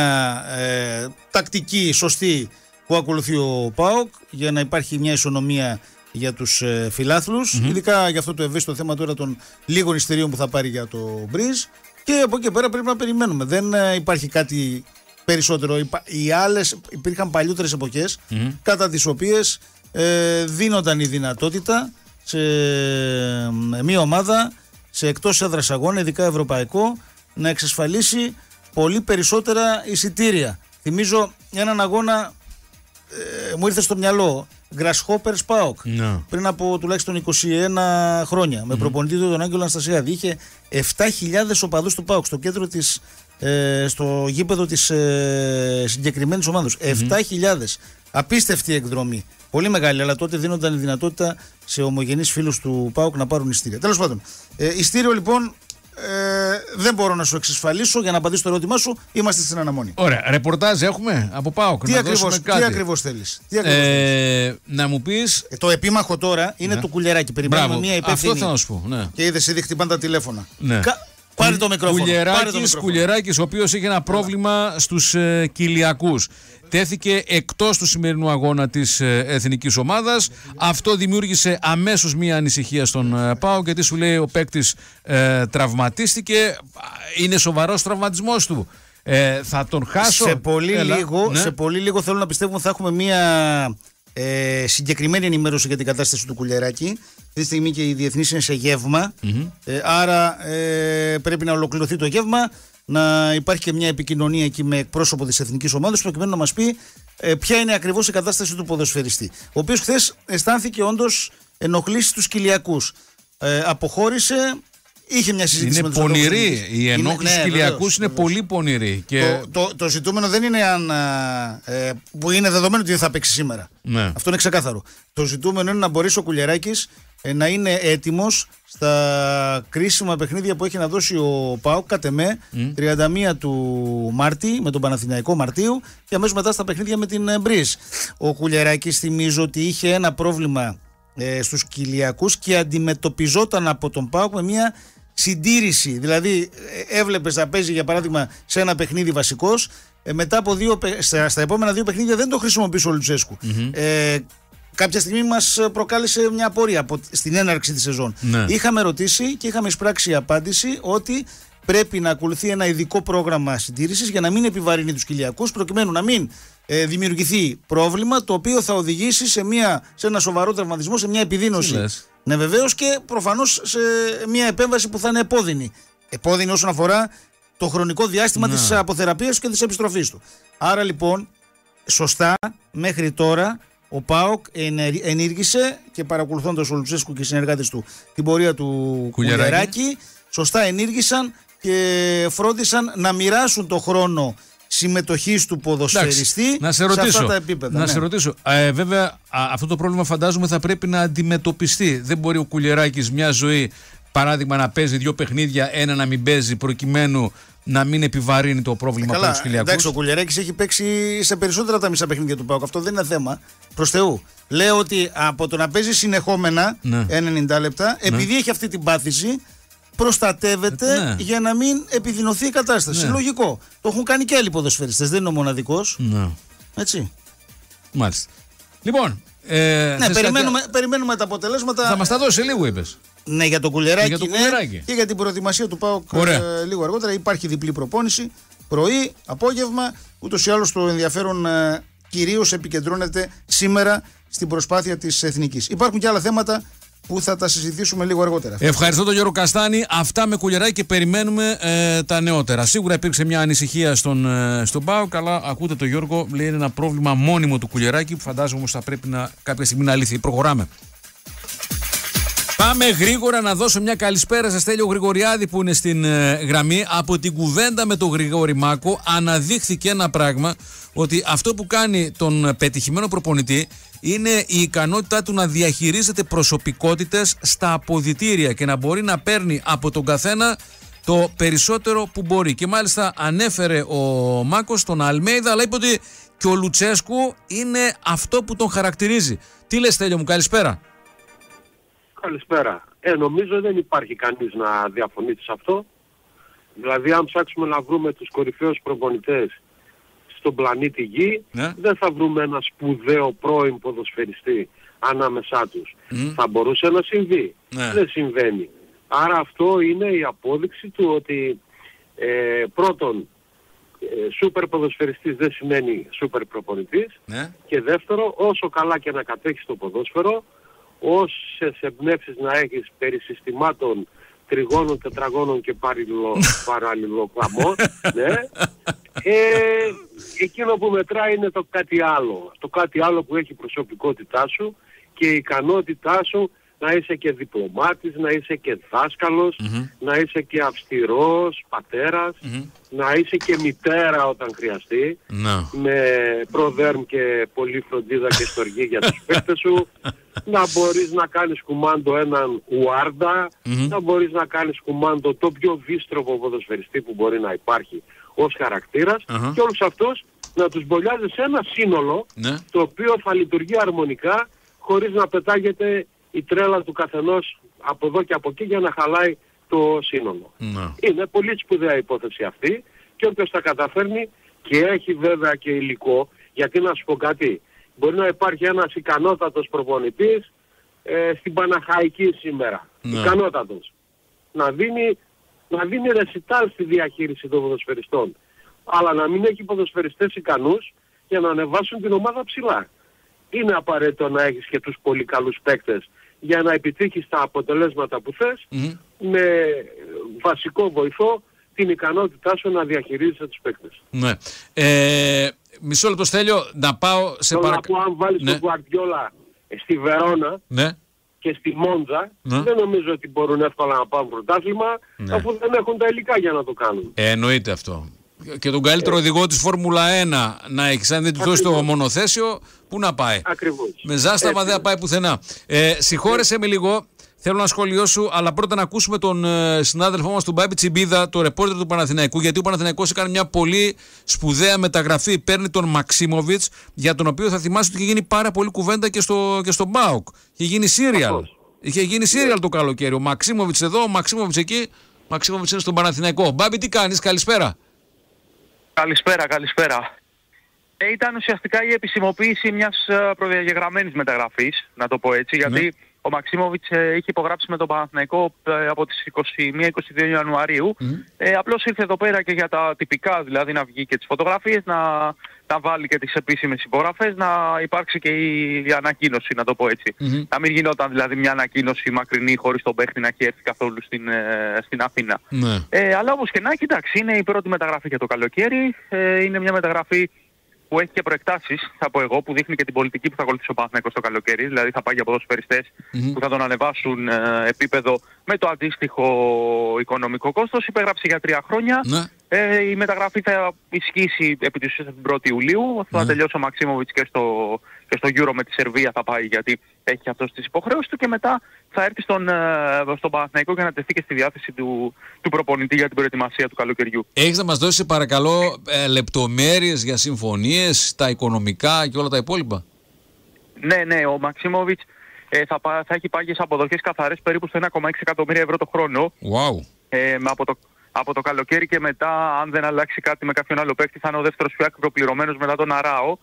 ε, τακτική σωστή που ακολουθεί ο ΠΑΟΚ για να υπάρχει μια ισονομία για τους ε, φιλαθλους ειδικά για αυτό το ευαίσθητο θέμα τώρα των λίγων εισιτηρίων που θα πάρει για το Μπριζ και από εκεί και πέρα πρέπει να περιμένουμε. Δεν ε, υπάρχει κάτι περισσότερο. Υπα- Οι άλλες υπήρχαν παλιότερες εποχές κατά τις οποίες ε, δίνονταν η δυνατότητα σε ε, μια ομάδα σε εκτός έδρας αγώνα, ειδικά ευρωπαϊκό, να εξασφαλίσει πολύ περισσότερα εισιτήρια. Θυμίζω έναν αγώνα, ε, μου ήρθε στο μυαλό, Grasshoppers PAOK, Ναι. πριν από τουλάχιστον 21 χρόνια, με προπονητή του τον Άγγελο Αναστασιάδη. Είχε 7.000 οπαδούς του ΠΑΟΚ στο κέντρο της, ε, στο γήπεδο της ε, συγκεκριμένης ομάδος. 7.000. Απίστευτη εκδρομή. Πολύ μεγάλη, αλλά τότε δίνονταν η δυνατότητα σε ομογενείς φίλους του ΠΑΟΚ να πάρουν ειστήρια. Τέλος πάντων, ε, ειστήριο λοιπόν ε, δεν μπορώ να σου εξασφαλίσω για να απαντήσω το ερώτημά σου. Είμαστε στην αναμονή. Ωραία, ρεπορτάζ έχουμε από ΠΑΟΚ. Τι να ακριβώς, δώσουμε τι κάτι. ακριβώς θέλεις; Τι ακριβώς θέλεις; Ε, να μου πει. Ε, το επίμαχο τώρα είναι Ναι. το κουλιαράκι. Περιμένουμε Μπράβο, μια υπεύθυνη. αυτό θα να σου πω, ναι. Και είδες ήδη χτυπάνε τα τηλέφωνα. Ναι. Κα- Πάρε το μικρόφωνο. Πάρε το Κουλιεράκης, μικρόφωνο. Κουλιεράκης, ο οποίος είχε ένα πρόβλημα στους ε, κοιλιακούς. Τέθηκε εκτός του σημερινού αγώνα της ε, εθνικής ομάδας. Αυτό δημιούργησε αμέσως μία ανησυχία στον ε, ΠΑΟ γιατί σου λέει ο παίκτης ε, τραυματίστηκε. Είναι σοβαρός τραυματισμός του. Ε, θα τον χάσω. Σε πολύ, Έλα, λίγο, ναι. σε πολύ λίγο θέλω να πιστεύω ότι θα έχουμε μια ε, συγκεκριμένη ενημέρωση για την κατάσταση του Κουλιαράκη. Αυτή τη στιγμή και η διεθνής είναι σε γευμα Ε, άρα ε, πρέπει να ολοκληρωθεί το γεύμα, να υπάρχει και μια επικοινωνία εκεί με εκπρόσωπο της εθνικής ομάδας, προκειμένου να μας πει ε, ποια είναι ακριβώς η κατάσταση του ποδοσφαιριστή. Ο οποίος χθες αισθάνθηκε όντως ενοχλήσει του κοιλιακούς. Ε, αποχώρησε είχε μια συζήτηση Είναι με τους πονηρή. Ορθόδοξους. Η ενόχληση ναι, στους Κυλιακούς βεβαίως, είναι βεβαίως. πολύ πονηρή. Και... Το, το, το ζητούμενο δεν είναι αν. α, Ε, που είναι δεδομένο ότι δεν θα παίξει σήμερα. Ναι. Αυτό είναι ξεκάθαρο. Το ζητούμενο είναι να μπορέσει ο Κουλιεράκη να είναι έτοιμος στα κρίσιμα παιχνίδια που έχει να δώσει ο ΠΑΟΚ κατ' εμέ 31 του Μάρτη με τον Παναθηναϊκό Μαρτίου και αμέσως μετά στα παιχνίδια με την ε, Μπριζ. Ο Κουλιεράκη θυμίζω ότι είχε ένα πρόβλημα ε, στους Κυλιακούς και αντιμετωπιζόταν από τον ΠΑΟΚ με μια συντήρηση. Δηλαδή, ε, έβλεπες να παίζει για παράδειγμα σε ένα παιχνίδι βασικός. Ε, μετά από δύο, παι- στα, στα επόμενα δύο παιχνίδια δεν το χρησιμοποιούσε ο λουτσεσκου Ε, κάποια στιγμή μας προκάλεσε μια απορία από, στην έναρξη της σεζόν. Ναι. Είχαμε ρωτήσει και είχαμε εισπράξει απάντηση ότι πρέπει να ακολουθεί ένα ειδικό πρόγραμμα συντήρησης για να μην επιβαρύνει τους κοιλιακούς, προκειμένου να μην ε, δημιουργηθεί πρόβλημα το οποίο θα οδηγήσει σε, μια, σε ένα σοβαρό τραυματισμό, σε μια Τι επιδείνωση. λες; Ναι, βεβαίως και προφανώς σε μια επέμβαση που θα είναι επώδυνη. Επώδυνη όσον αφορά το χρονικό διάστημα Ναι. της της αποθεραπείας και της επιστροφής του. Άρα λοιπόν, σωστά μέχρι τώρα ο ΠΑΟΚ ενε- ενήργησε και παρακολουθώντας ο Λουτσέσκου και οι συνεργάτες του την πορεία του Κουλιεράκη. Κουλιεράκη, σωστά ενήργησαν και φρόντισαν να μοιράσουν το χρόνο συμμετοχής του ποδοσφαιριστή Εντάξει, να σε σε ρωτήσω. αυτά τα επίπεδα. Να ναι. σε ρωτήσω. Ε, βέβαια, α, αυτό το πρόβλημα φαντάζομαι θα πρέπει να αντιμετωπιστεί. Δεν μπορεί ο Κουλιεράκη μια ζωή, παράδειγμα, να παίζει δύο παιχνίδια, ένα να μην παίζει, προκειμένου να μην επιβαρύνει το πρόβλημα από Καλά, τους Κυλιακού. εντάξει, ο Κουλιαράκης έχει παίξει σε περισσότερα από τα μισά παιχνίδια του Πάουκ. Αυτό δεν είναι θέμα. Προς Θεού. Λέω ότι από το να παίζει συνεχόμενα Ναι. 90 λεπτά, επειδή έχει αυτή την πάθηση, προστατεύεται Ναι. για να μην επιδεινωθεί η κατάσταση. Ναι. Λογικό. Το έχουν κάνει και άλλοι ποδοσφαιριστές, δεν είναι ο μοναδικός. Ναι. Έτσι. Μάλιστα. Λοιπόν. Ε, Ναι, θες περιμένουμε, κάτι- περιμένουμε τα αποτελέσματα. Θα μας τα δώσει λίγο, είπες. Ναι, για τον Κουλεράκη, Για τον ναι, Κουλιεράκη. και για την προετοιμασία του ΠΑΟΚ Ωραία. ε, λίγο αργότερα. Υπάρχει διπλή προπόνηση, πρωί, απόγευμα. Ούτως ή άλλως το ενδιαφέρον ε, κυρίως επικεντρώνεται σήμερα στην προσπάθεια της εθνικής. Υπάρχουν και άλλα θέματα που θα τα συζητήσουμε λίγο αργότερα. Ευχαριστώ τον Γιώργο Καστάνη. Αυτά με κουλεράκι και περιμένουμε ε, τα νεότερα. Σίγουρα υπήρξε μια ανησυχία στον, ε, στον Πάο. Καλά, ακούτε τον Γιώργο. Λέει είναι ένα πρόβλημα μόνιμο του κουλεράκι που φαντάζομαι όμως θα πρέπει να, κάποια στιγμή να λυθεί. Προχωράμε. Πάμε γρήγορα να δώσω μια καλησπέρα σε Στέλιο Γρηγοριάδη που είναι στην ε, γραμμή. Από την κουβέντα με τον Γρηγόρη Μάκο αναδείχθηκε ένα πράγμα ότι αυτό που κάνει τον ε, πετυχημένο προπονητή είναι η ικανότητά του να διαχειρίζεται προσωπικότητες στα αποδητήρια και να μπορεί να παίρνει από τον καθένα το περισσότερο που μπορεί. Και μάλιστα ανέφερε ο Μάκος τον Αλμέιδα αλλά είπε ότι και ο Λουτσέσκου είναι αυτό που τον χαρακτηρίζει. Τι λες Στέλιο μου, καλησπέρα. Καλησπέρα. Ε, νομίζω δεν υπάρχει κανείς να διαφωνήσει σε αυτό. Δηλαδή αν ψάξουμε να βρούμε τους κορυφαίους προπονητές στον πλανήτη Γη, Ναι. δεν θα βρούμε ένα σπουδαίο πρώην ποδοσφαιριστή ανάμεσά τους. Θα μπορούσε να συμβεί. Ναι. Δεν συμβαίνει. Άρα αυτό είναι η απόδειξη του ότι ε, πρώτον, ε, σούπερ ποδοσφαιριστής δεν σημαίνει σούπερ προπονητής Ναι. και δεύτερο, όσο καλά και να κατέχεις το ποδόσφαιρο, όσες εμπνεύσεις να έχεις περί συστημάτων τριγώνων, τετραγώνων και παραλληλο- παραλληλογραμμών, ναι, ε, εκείνο που μετράει είναι το κάτι άλλο. Το κάτι άλλο που έχει η προσωπικότητά σου και η ικανότητά σου να είσαι και διπλωμάτης, να είσαι και δασκαλος να είσαι και αυστηρός πατέρας, να είσαι και μητέρα όταν χρειαστεί Να. με προδέρμ και πολύ φροντίδα και στοργή για τους παίκτες σου, να μπορείς να κάνεις κουμάντο έναν ουάρντα, να μπορείς να κάνεις κουμάντο το πιο δύστροπο ποδοσφαιριστή που μπορεί να υπάρχει ως χαρακτηρας Αχα. και όλους αυτούς να τους μπολιάζεις σε ένα σύνολο Ναι. το οποίο θα λειτουργεί αρμονικά χωρίς να πετάγεται η τρέλα του καθενός από εδώ και από εκεί για να χαλάει το σύνολο. Να. Είναι πολύ σπουδαία υπόθεση αυτή και όποιος τα καταφέρνει και έχει βέβαια και υλικό, γιατί να σου πω κάτι, μπορεί να υπάρχει ένας ικανότατος προπονητής ε, στην Παναχαϊκή σήμερα. Ναι. Ικανότατος. Να δίνει, να δίνει ρεσιτάλ στη διαχείριση των ποδοσφαιριστών. Αλλά να μην έχει ποδοσφαιριστές ικανούς για να ανεβάσουν την ομάδα ψηλά. Είναι απαραίτητο να έχεις και τους πολύ καλούς παίκτες για να επιτύχεις τα αποτελέσματα που θες με βασικό βοηθό την ικανότητά σου να διαχειρίζεσαι τους παίκτες. Ναι. Ε, μισό λεπτό Στέλιο, να πάω σε Θέλω να παρακαλώ. πω αν βάλεις Ναι. τον Guardiola στη Βερόνα Ναι. και στη Μόντζα Ναι. δεν νομίζω ότι μπορούν εύκολα να πάρουν πρωτάθλημα Ναι. αφού δεν έχουν τα υλικά για να το κάνουν. Ε, εννοείται αυτό. Και τον καλύτερο οδηγό της Φόρμουλα 1 να έχει, αν δεν του δώσει το Ακριβώς. μονοθέσιο, πού να πάει; Ακριβώς. Με ζάσταμα Έτσι. δεν θα πάει πουθενά. Ε, συγχώρεσέ με λίγο. Θέλω να σχολιώσω, αλλά πρώτα να ακούσουμε τον ε, συνάδελφό μας, τον Μπάμπη Τσιμπίδα, το ρεπόρτερ του Παναθηναϊκού, γιατί ο Παναθηναϊκός έκανε μια πολύ σπουδαία μεταγραφή. Παίρνει τον Μαξίμοβιτς, για τον οποίο θα θυμάσαι ότι είχε γίνει πάρα πολύ κουβέντα και στο, και στο Μπάουκ. Είχε γίνει σύριαλ. Σαφώς. Είχε γίνει σύριαλ το καλοκαίρι. Ο Μαξίμοβιτς εδώ, ο Μαξίμοβιτς εκεί. Ο Μαξίμοβιτς είναι στον Παναθηναϊκό. Μπάμπη, τι κάνεις, καλησπέρα. Καλησπέρα, καλησπέρα. Ε, ήταν ουσιαστικά η επισημοποίηση μιας ε, προδιαγεγραμμένης μεταγραφής, να το πω έτσι, γιατί ο Μαξίμοβιτς ε, είχε υπογράψει με τον Παναθηναϊκό ε, από τις 21-22 Ιανουαρίου. Ε, απλώς ήρθε εδώ πέρα και για τα τυπικά, δηλαδή να βγει και τις φωτογραφίες, να, να βάλει και τις επίσημες υπογραφές, να υπάρξει και η, η ανακοίνωση, να το πω έτσι. Να μην γινόταν δηλαδή μια ανακοίνωση μακρινή χωρίς τον παίχτη να έχει έρθει καθόλου στην, ε, στην Αθήνα. Ναι. Ε, αλλά όπως και να έχει, εντάξει, είναι η πρώτη μεταγραφή για το καλοκαίρι. Ε, είναι μια μεταγραφή που έχει και προεκτάσεις, θα πω εγώ, που δείχνει και την πολιτική που θα ακολουθήσει ο Παναθηναϊκός στο καλοκαίρι. Δηλαδή θα πάει για ποδοσφαιριστές που θα τον ανεβάσουν ε, επίπεδο με το αντίστοιχο οικονομικό κόστος. Υπέγραψε για τρία χρόνια. Ναι. Ε, η μεταγραφή θα ισχύσει επί της ουσίας την 1η Ιουλίου. Θα τελειώσει ο Μαξίμοβιτς και στο, και στο Euro με τη Σερβία θα πάει γιατί έχει αυτός τις υποχρεώσεις του και μετά θα έρθει στον, ε, στον Παναθηναϊκό για να τεθεί και στη διάθεση του, του προπονητή για την προετοιμασία του καλοκαιριού. Έχεις να μας δώσεις, παρακαλώ, ε, λεπτομέρειες για συμφωνίες, τα οικονομικά και όλα τα υπόλοιπα; Ναι, ναι, ο Μαξίμοβιτς ε, θα, πά- θα έχει πάγιες αποδοχές καθαρές περίπου στο 1,6 εκατομμύρια ευρώ το χρόνο. Wow. Ε, με από, το, από το καλοκαίρι και μετά, αν δεν αλλάξει κάτι με κάποιον άλλο παίκτη, θα είναι ο δεύτερος πιο ακριβοπληρωμένος μετά τον Αράο.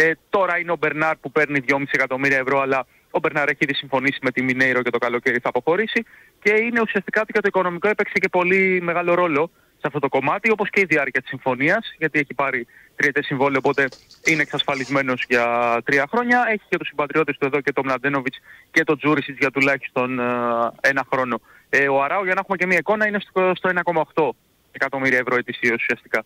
Ε, τώρα είναι ο Μπερνάρ που παίρνει 2,5 εκατομμύρια ευρώ, αλλά ο Μπερνάρ έχει ήδη συμφωνήσει με τη Μινέιρο και το καλοκαίρι θα αποχωρήσει. Και είναι ουσιαστικά ότι και το οικονομικό έπαιξε και πολύ μεγάλο ρόλο σε αυτό το κομμάτι, όπως και η διάρκεια της συμφωνίας, γιατί έχει πάρει τριετές συμβόλαιο, οπότε είναι εξασφαλισμένος για τρία χρόνια. Έχει και τους συμπατριώτες του εδώ και τον Μλαντένοβιτς και τον Τζούρισιτς για τουλάχιστον ε, ένα χρόνο. Ε, ο Αράου, για να έχουμε και μια εικόνα, είναι στο, στο 1,8 εκατομμύρια ευρώ ετησίως ουσιαστικά.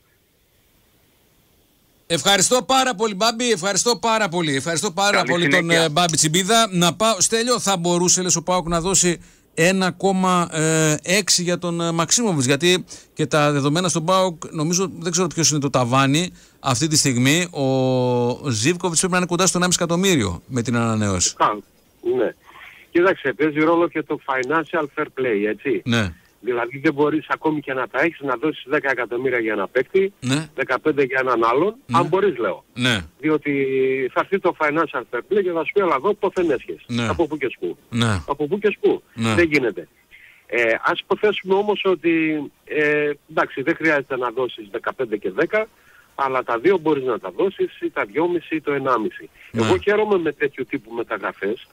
Ευχαριστώ πάρα πολύ, Μπάμπη. Ευχαριστώ πάρα πολύ. Ευχαριστώ πάρα Καλή πολύ τον συνέχεια. ε, Μπάμπη Τσιμπίδα. Να πάω, Στέλιο, θα μπορούσε λες, ο Πάοκ να δώσει 1,6 για τον ε, Μαξίμοβιτς γιατί και τα δεδομένα στον ΠΑΟΚ νομίζω δεν ξέρω ποιος είναι το ταβάνι αυτή τη στιγμή ο Ζίβκοβιτς πρέπει να είναι κοντά στο 1,5 εκατομμύριο με την ανανέωση Α, ναι. Κοίταξε, παίζει ρόλο και το financial fair play, έτσι. ναι, Δηλαδή δεν μπορείς ακόμη και να τα έχεις να δώσεις 10 εκατομμύρια για ένα παίκτη, ναι, 15 για έναν άλλον, αν μπορείς λέω. ναι, Διότι θα έρθει το financial fair play και θα σου πει αλλά εδώ πότε έσχες. Ναι. Από πού και σπου. ναι. Από πού και σπου. Ναι. Δεν γίνεται. Ε, ας υποθέσουμε όμως ότι ε, εντάξει δεν χρειάζεται να δώσεις 15 και 10 αλλά τα δύο μπορείς να τα δώσεις ή τα 2,5 ή το 1,5. Ναι. Εγώ χαίρομαι με τέτοιου τύπου μεταγραφές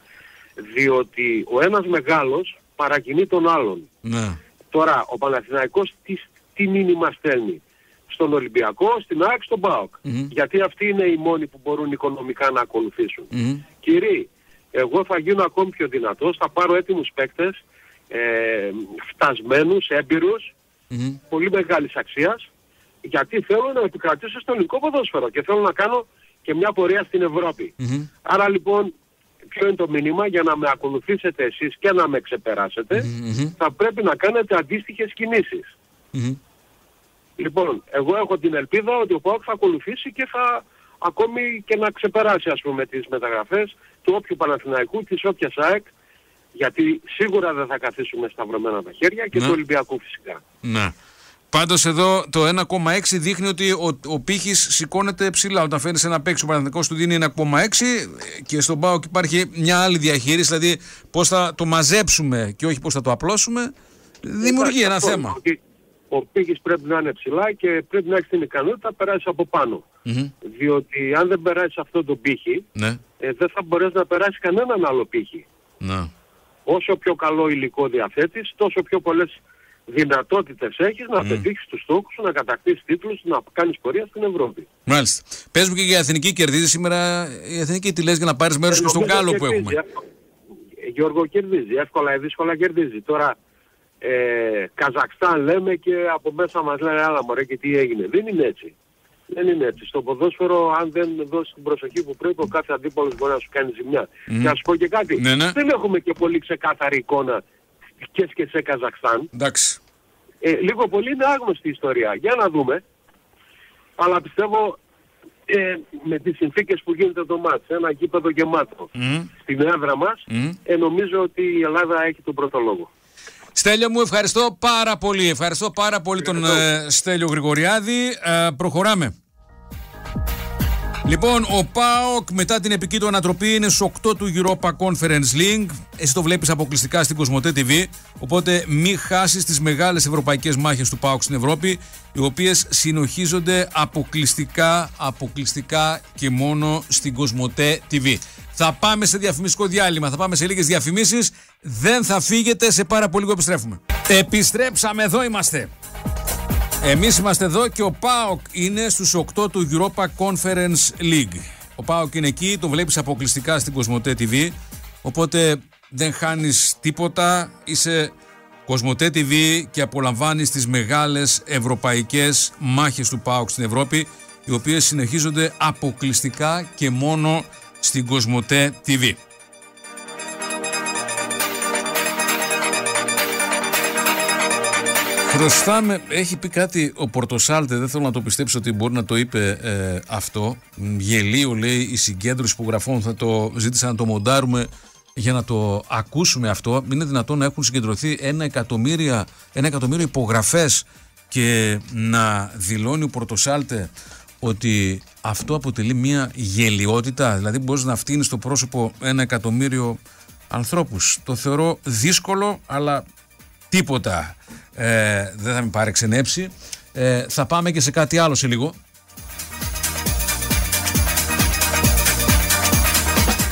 διότι ο ένας μεγάλος παρακινεί τον άλλον. ναι. Τώρα ο Παναθηναϊκός τι, τι μήνυμα στέλνει; Στον Ολυμπιακό, στην ΑΕΚ, στον ΠΑΟΚ. Μμμ. Γιατί αυτοί είναι οι μόνοι που μπορούν οικονομικά να ακολουθήσουν. Μμμ. Κύριοι, εγώ θα γίνω ακόμη πιο δυνατός, θα πάρω έτοιμους παίκτες, ε, φτασμένους, έμπειρους, Μμμ. πολύ μεγάλης αξίας, γιατί θέλω να επικρατήσω στο ελληνικό ποδόσφαιρο και θέλω να κάνω και μια πορεία στην Ευρώπη. Μμμ. Άρα λοιπόν, ποιο είναι το μήνυμα για να με ακολουθήσετε εσείς και να με ξεπεράσετε, Μμμ. θα πρέπει να κάνετε αντίστοιχες κινήσεις. Μμμ. Λοιπόν, εγώ έχω την ελπίδα ότι ο ΠΑΟΚ θα ακολουθήσει και θα ακόμη και να ξεπεράσει ας πούμε τις μεταγραφές του όποιου Παναθηναϊκού, της όποιας ΑΕΚ, γιατί σίγουρα δεν θα καθίσουμε σταυρωμένα τα χέρια και Ναι. του Ολυμπιακού φυσικά. Ναι. Πάντως εδώ το 1,6 δείχνει ότι ο, ο πύχης σηκώνεται ψηλά. Όταν φέρνει ένα παίξο, ο Παναθηναϊκός του δίνει 1,6 και στον ΠΑΟΚ υπάρχει μια άλλη διαχείριση. Δηλαδή πώς θα το μαζέψουμε και όχι πώς θα το απλώσουμε. Δημιουργεί Εντάξει, ένα αυτό, θέμα. ότι Ο πύχης πρέπει να είναι ψηλά και πρέπει να έχει την ικανότητα να περάσει από πάνω. Μμμ. Διότι αν δεν περάσει αυτό το πύχη, Ναι. ε, δεν θα μπορέσει να περάσει κανέναν άλλο πύχη. ναι. Όσο πιο καλό υλικό διαθέτεις, τόσο πιο πολλές δυνατότητες έχεις να πετύχεις τους στόχους σου, να κατακτήσεις τίτλους, να κάνεις πορεία στην Ευρώπη. Μάλιστα. Πες μου και για εθνική κερδίζει σήμερα η εθνική τι λες για να πάρεις μέρος και στον Νομίζω κάλο που κερδίζει, έχουμε. εύκολα. Ε, Γιώργο κερδίζει, εύκολα ή δύσκολα κερδίζει. Τώρα ε, Καζακστάν λέμε και από μέσα μας λένε άλλα μωρέ και τι έγινε. Δεν είναι έτσι. Δεν είναι έτσι. Στο ποδόσφαιρο, αν δεν δώσεις την προσοχή που πρέπει, ο κάθε αντίπαλος μπορεί να σου κάνει ζημιά. Μμμ. Και να σου πω και κάτι. Ναι, ναι. Δεν έχουμε και πολύ ξεκάθαρη εικόνα και και σε Καζακστάν. Εντάξει. Ε, λίγο πολύ είναι άγνωστη η ιστορία. Για να δούμε. Αλλά πιστεύω ε, με τις συνθήκες που γίνεται το μάτς, ένα γήπεδο γεμάτο Μμ. στην έδρα μας, Μμ. ε, νομίζω ότι η Ελλάδα έχει τον πρώτο λόγο. Στέλιο μου, ευχαριστώ πάρα πολύ. Ευχαριστώ πάρα πολύ τον ε, Στέλιο Γρηγοριάδη. Ε, προχωράμε. Λοιπόν, ο ΠΑΟΚ μετά την επική του ανατροπή είναι στους 8 του Europa Conference League. Εσύ το βλέπεις αποκλειστικά στην Κοσμοτέ TV. Οπότε μη χάσεις τις μεγάλες ευρωπαϊκές μάχες του ΠΑΟΚ στην Ευρώπη, οι οποίες συνοχίζονται αποκλειστικά, αποκλειστικά και μόνο στην Κοσμοτέ TV. Θα πάμε σε διαφημιστικό διάλειμμα, θα πάμε σε λίγες διαφημίσεις. Δεν θα φύγετε, σε πάρα πολύ λίγο επιστρέφουμε. Επιστρέψαμε, εδώ είμαστε. Εμείς είμαστε εδώ και ο ΠΑΟΚ είναι στους 8 του Europa Conference League. Ο ΠΑΟΚ είναι εκεί, το βλέπεις αποκλειστικά στην Κοσμοτέ TV, οπότε δεν χάνεις τίποτα, είσαι Κοσμοτέ TV και απολαμβάνεις τις μεγάλες ευρωπαϊκές μάχες του ΠΑΟΚ στην Ευρώπη, οι οποίες συνεχίζονται αποκλειστικά και μόνο στην Κοσμοτέ TV. Χρωστάμε, έχει πει κάτι ο Πορτοσάλτε, δεν θέλω να το πιστέψω ότι μπορεί να το είπε ε, αυτό. Μ, Γελίο λέει η συγκέντρωση υπογραφών, θα το ζήτησα να το μοντάρουμε για να το ακούσουμε αυτό. Είναι δυνατόν να έχουν συγκεντρωθεί ένα, εκατομμύρια, ένα εκατομμύριο υπογραφές και να δηλώνει ο Πορτοσάλτε ότι αυτό αποτελεί μια γελιότητα, δηλαδή μπορείς να φτύνεις στο πρόσωπο ένα εκατομμύριο ανθρώπους. Το θεωρώ δύσκολο, αλλά τίποτα ε, δεν θα με παρεξενέψει. Ε, θα πάμε και σε κάτι άλλο σε λίγο.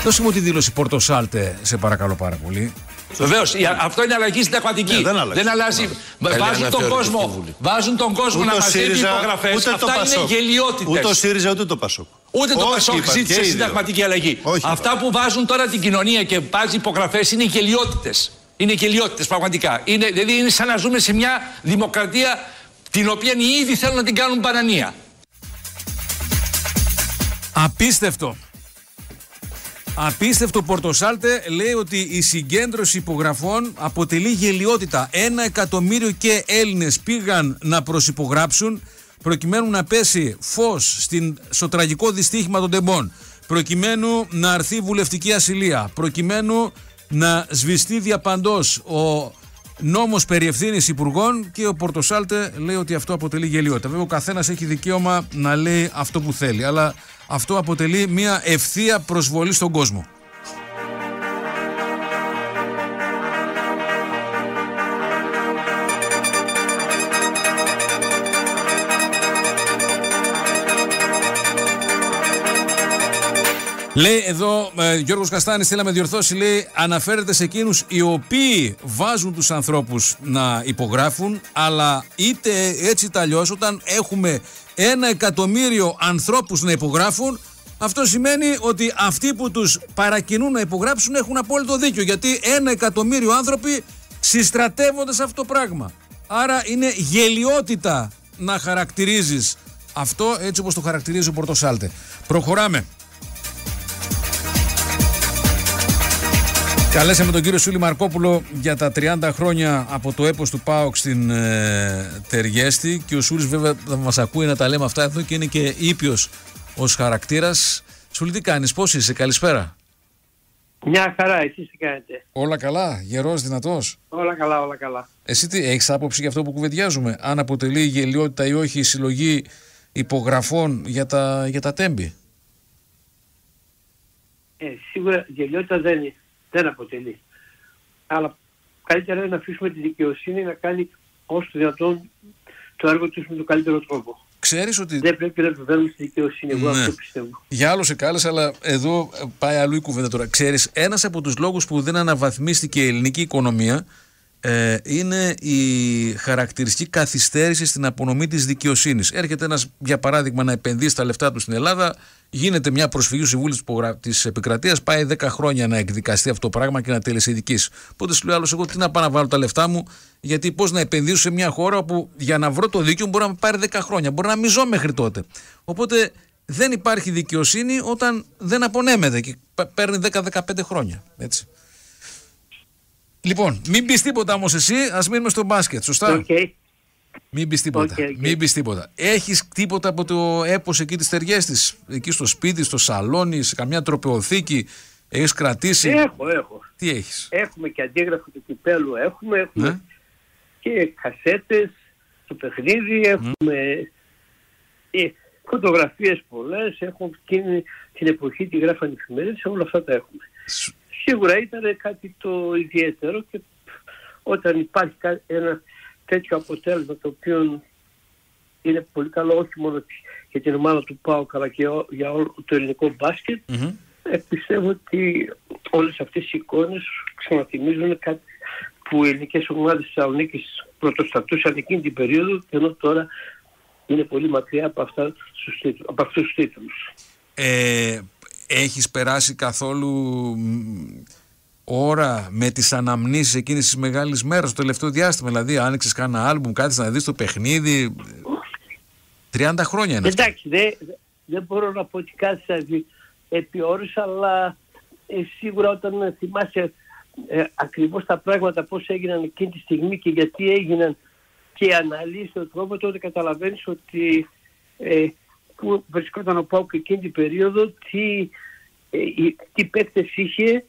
Δώσε μου τη δήλωση Πορτοσάλτε, σε παρακαλώ πάρα πολύ. Βεβαίως, αυτό είναι αλλαγή συνταγματική. Ναι, δεν αλλάζει. αλλάζει. Καλή Βάζουν τον αναθεώρηση κόσμο, του Βουλή. βάζουν τον κόσμο Ούτε να ο μαζεύει ΣΥΡΙΖΑ, υπογραφές. ούτε το Αυτά είναι ΠΑΣΟΚ. γελιότητες. Ούτε ο ΣΥΡΙΖΑ ούτε το ΠΑΣΟΚ. Ούτε το Όχι, Πασόκ είπαν, και ζήτησε οι δύο. συνταγματική αλλαγή. Όχι, Αυτά που βάζουν τώρα την κοινωνία και βάζει υπογραφές είναι γελιότητες. Είναι γελιότητε πραγματικά. Είναι, δηλαδή είναι σαν να ζούμε σε μια δημοκρατία την οποία οι ίδιοι θέλουν να την κάνουν μπανανία. Απίστευτο. Απίστευτο Πορτοσάλτε λέει ότι η συγκέντρωση υπογραφών αποτελεί γελιότητα. Ένα εκατομμύριο και Έλληνες πήγαν να προσυπογράψουν προκειμένου να πέσει φως στην, στο τραγικό δυστύχημα των τεμπών. Προκειμένου να αρθεί βουλευτική ασυλία. Προκειμένου να σβηστεί διαπαντός ο νόμος περί ευθύνης υπουργών και ο Πορτοσάλτε λέει ότι αυτό αποτελεί γελιότητα. Βέβαια ο καθένας έχει δικαίωμα να λέει αυτό που θέλει, αλλά αυτό αποτελεί μια ευθεία προσβολή στον κόσμο. Λέει εδώ, ε, Γιώργος Καστάνης, θέλαμε διορθώσει, λέει, αναφέρεται σε εκείνους οι οποίοι βάζουν τους ανθρώπους να υπογράφουν, αλλά είτε έτσι τα αλλιώς, όταν έχουμε ένα εκατομμύριο ανθρώπους να υπογράφουν, αυτό σημαίνει ότι αυτοί που τους παρακινούν να υπογράψουν έχουν απόλυτο δίκιο, γιατί ένα εκατομμύριο άνθρωποι συστρατεύονται σε αυτό το πράγμα. Άρα είναι γελιότητα να χαρακτηρίζεις αυτό έτσι όπως το χαρακτηρίζει ο Πορτοσάλτε. Προχωράμε. Καλέσαμε τον κύριο Σούλη Μαρκόπουλο για τα 30 χρόνια από το έπος του ΠΑΟΚ στην ε, Τεργέστη και ο Σούλης βέβαια θα μας ακούει να τα λέμε αυτά εδώ και είναι και ήπιος ως χαρακτήρας. Σούλη τι κάνεις, πώς είσαι, καλησπέρα. Μια χαρά, εσείς τι κάνετε; Όλα καλά, γερός, δυνατός; Όλα καλά, όλα καλά. Εσύ τι, έχεις άποψη για αυτό που κουβεντιάζουμε, αν αποτελεί γελιότητα ή όχι η συλλογή υπογραφών για τα, για τα τέμπη; Ε, σίγουρα γελιότητα δεν, είναι, δεν αποτελεί. Αλλά καλύτερα είναι να αφήσουμε τη δικαιοσύνη να κάνει όσο το δυνατόν το έργο τους με τον καλύτερο τρόπο. Ξέρεις ότι... Δεν πρέπει να επιβαίνουμε στη δικαιοσύνη, εγώ Ναι. αυτό πιστεύω. Για άλλο σε κάλεσα, αλλά εδώ πάει αλλού η κουβέντα τώρα. Ξέρεις, ένας από τους λόγους που δεν αναβαθμίστηκε η ελληνική οικονομία ε, είναι η χαρακτηριστική καθυστέρηση στην απονομή της δικαιοσύνης. Έρχεται ένας, για παράδειγμα, να επενδύσει τα λεφτά του στην Ελλάδα, γίνεται μια προσφυγή του Συμβούλους της Επικρατείας, πάει 10 χρόνια να εκδικαστεί αυτό το πράγμα και να τελεσυδικήσει. Οπότε σου λέει άλλος, εγώ τι να πάω να βάλω τα λεφτά μου, γιατί πώς να επενδύσω σε μια χώρα που για να βρω το δίκαιο μπορεί να με πάρει 10 χρόνια, μπορεί να μιζώ μέχρι τότε. Οπότε δεν υπάρχει δικαιοσύνη όταν δεν απονέμεται και παίρνει 10-15 χρόνια. Έτσι. Λοιπόν, μην πεις τίποτα όμως εσύ, ας μείνουμε στο μπάσκετ, σωστά; Okay. Μην πεις τίποτα. Okay, okay. Μην πεις τίποτα. Έχεις τίποτα από το έπος εκεί τι ταιριές της, εκεί στο σπίτι, στο σαλόνι, σε καμιά τροπεοθήκη. Έχεις κρατήσει; Έχω, έχω. Τι έχεις; Έχουμε και αντίγραφο του κυπέλου, έχουμε, έχουμε ναι. και κασέτες στο παιχνίδι, έχουμε και φωτογραφίες πολλές. Έχουμε εκείνη την εποχή τη γράφανε εφημερίδες, όλα αυτά τα έχουμε σίγουρα ήταν κάτι το ιδιαίτερο και όταν υπάρχει ένα τέτοιο αποτέλεσμα το οποίο είναι πολύ καλό όχι μόνο για την ομάδα του ΠΑΟ αλλά και για όλο το ελληνικό μπάσκετ mm-hmm. πιστεύω ότι όλες αυτές οι εικόνες ξαναθυμίζουν κάτι που οι ελληνικές ομάδες της Θεσσαλονίκης πρωτοστατούσαν εκείνη την περίοδο ενώ τώρα είναι πολύ μακριά από, αυτά, από αυτούς τους τίτλους. Ε, έχεις περάσει καθόλου ώρα με τις αναμνήσεις εκείνης της μεγάλης μέρας το τελευταίο διάστημα; Δηλαδή άνοιξες κάνα άλμπουμ κάτι να δεις το παιχνίδι. 30 χρόνια είναι εντάξει δεν δε μπορώ να πω ότι κάτι επί ώρες αλλά ε, σίγουρα όταν θυμάσαι ε, ακριβώς τα πράγματα πώς έγιναν εκείνη τη στιγμή και γιατί έγιναν και αναλύσει τον τρόπο τότε καταλαβαίνεις ότι ε, που βρισκόταν ο Πάουκ εκείνη την περίοδο, τι, ε, τι παίκτες είχε,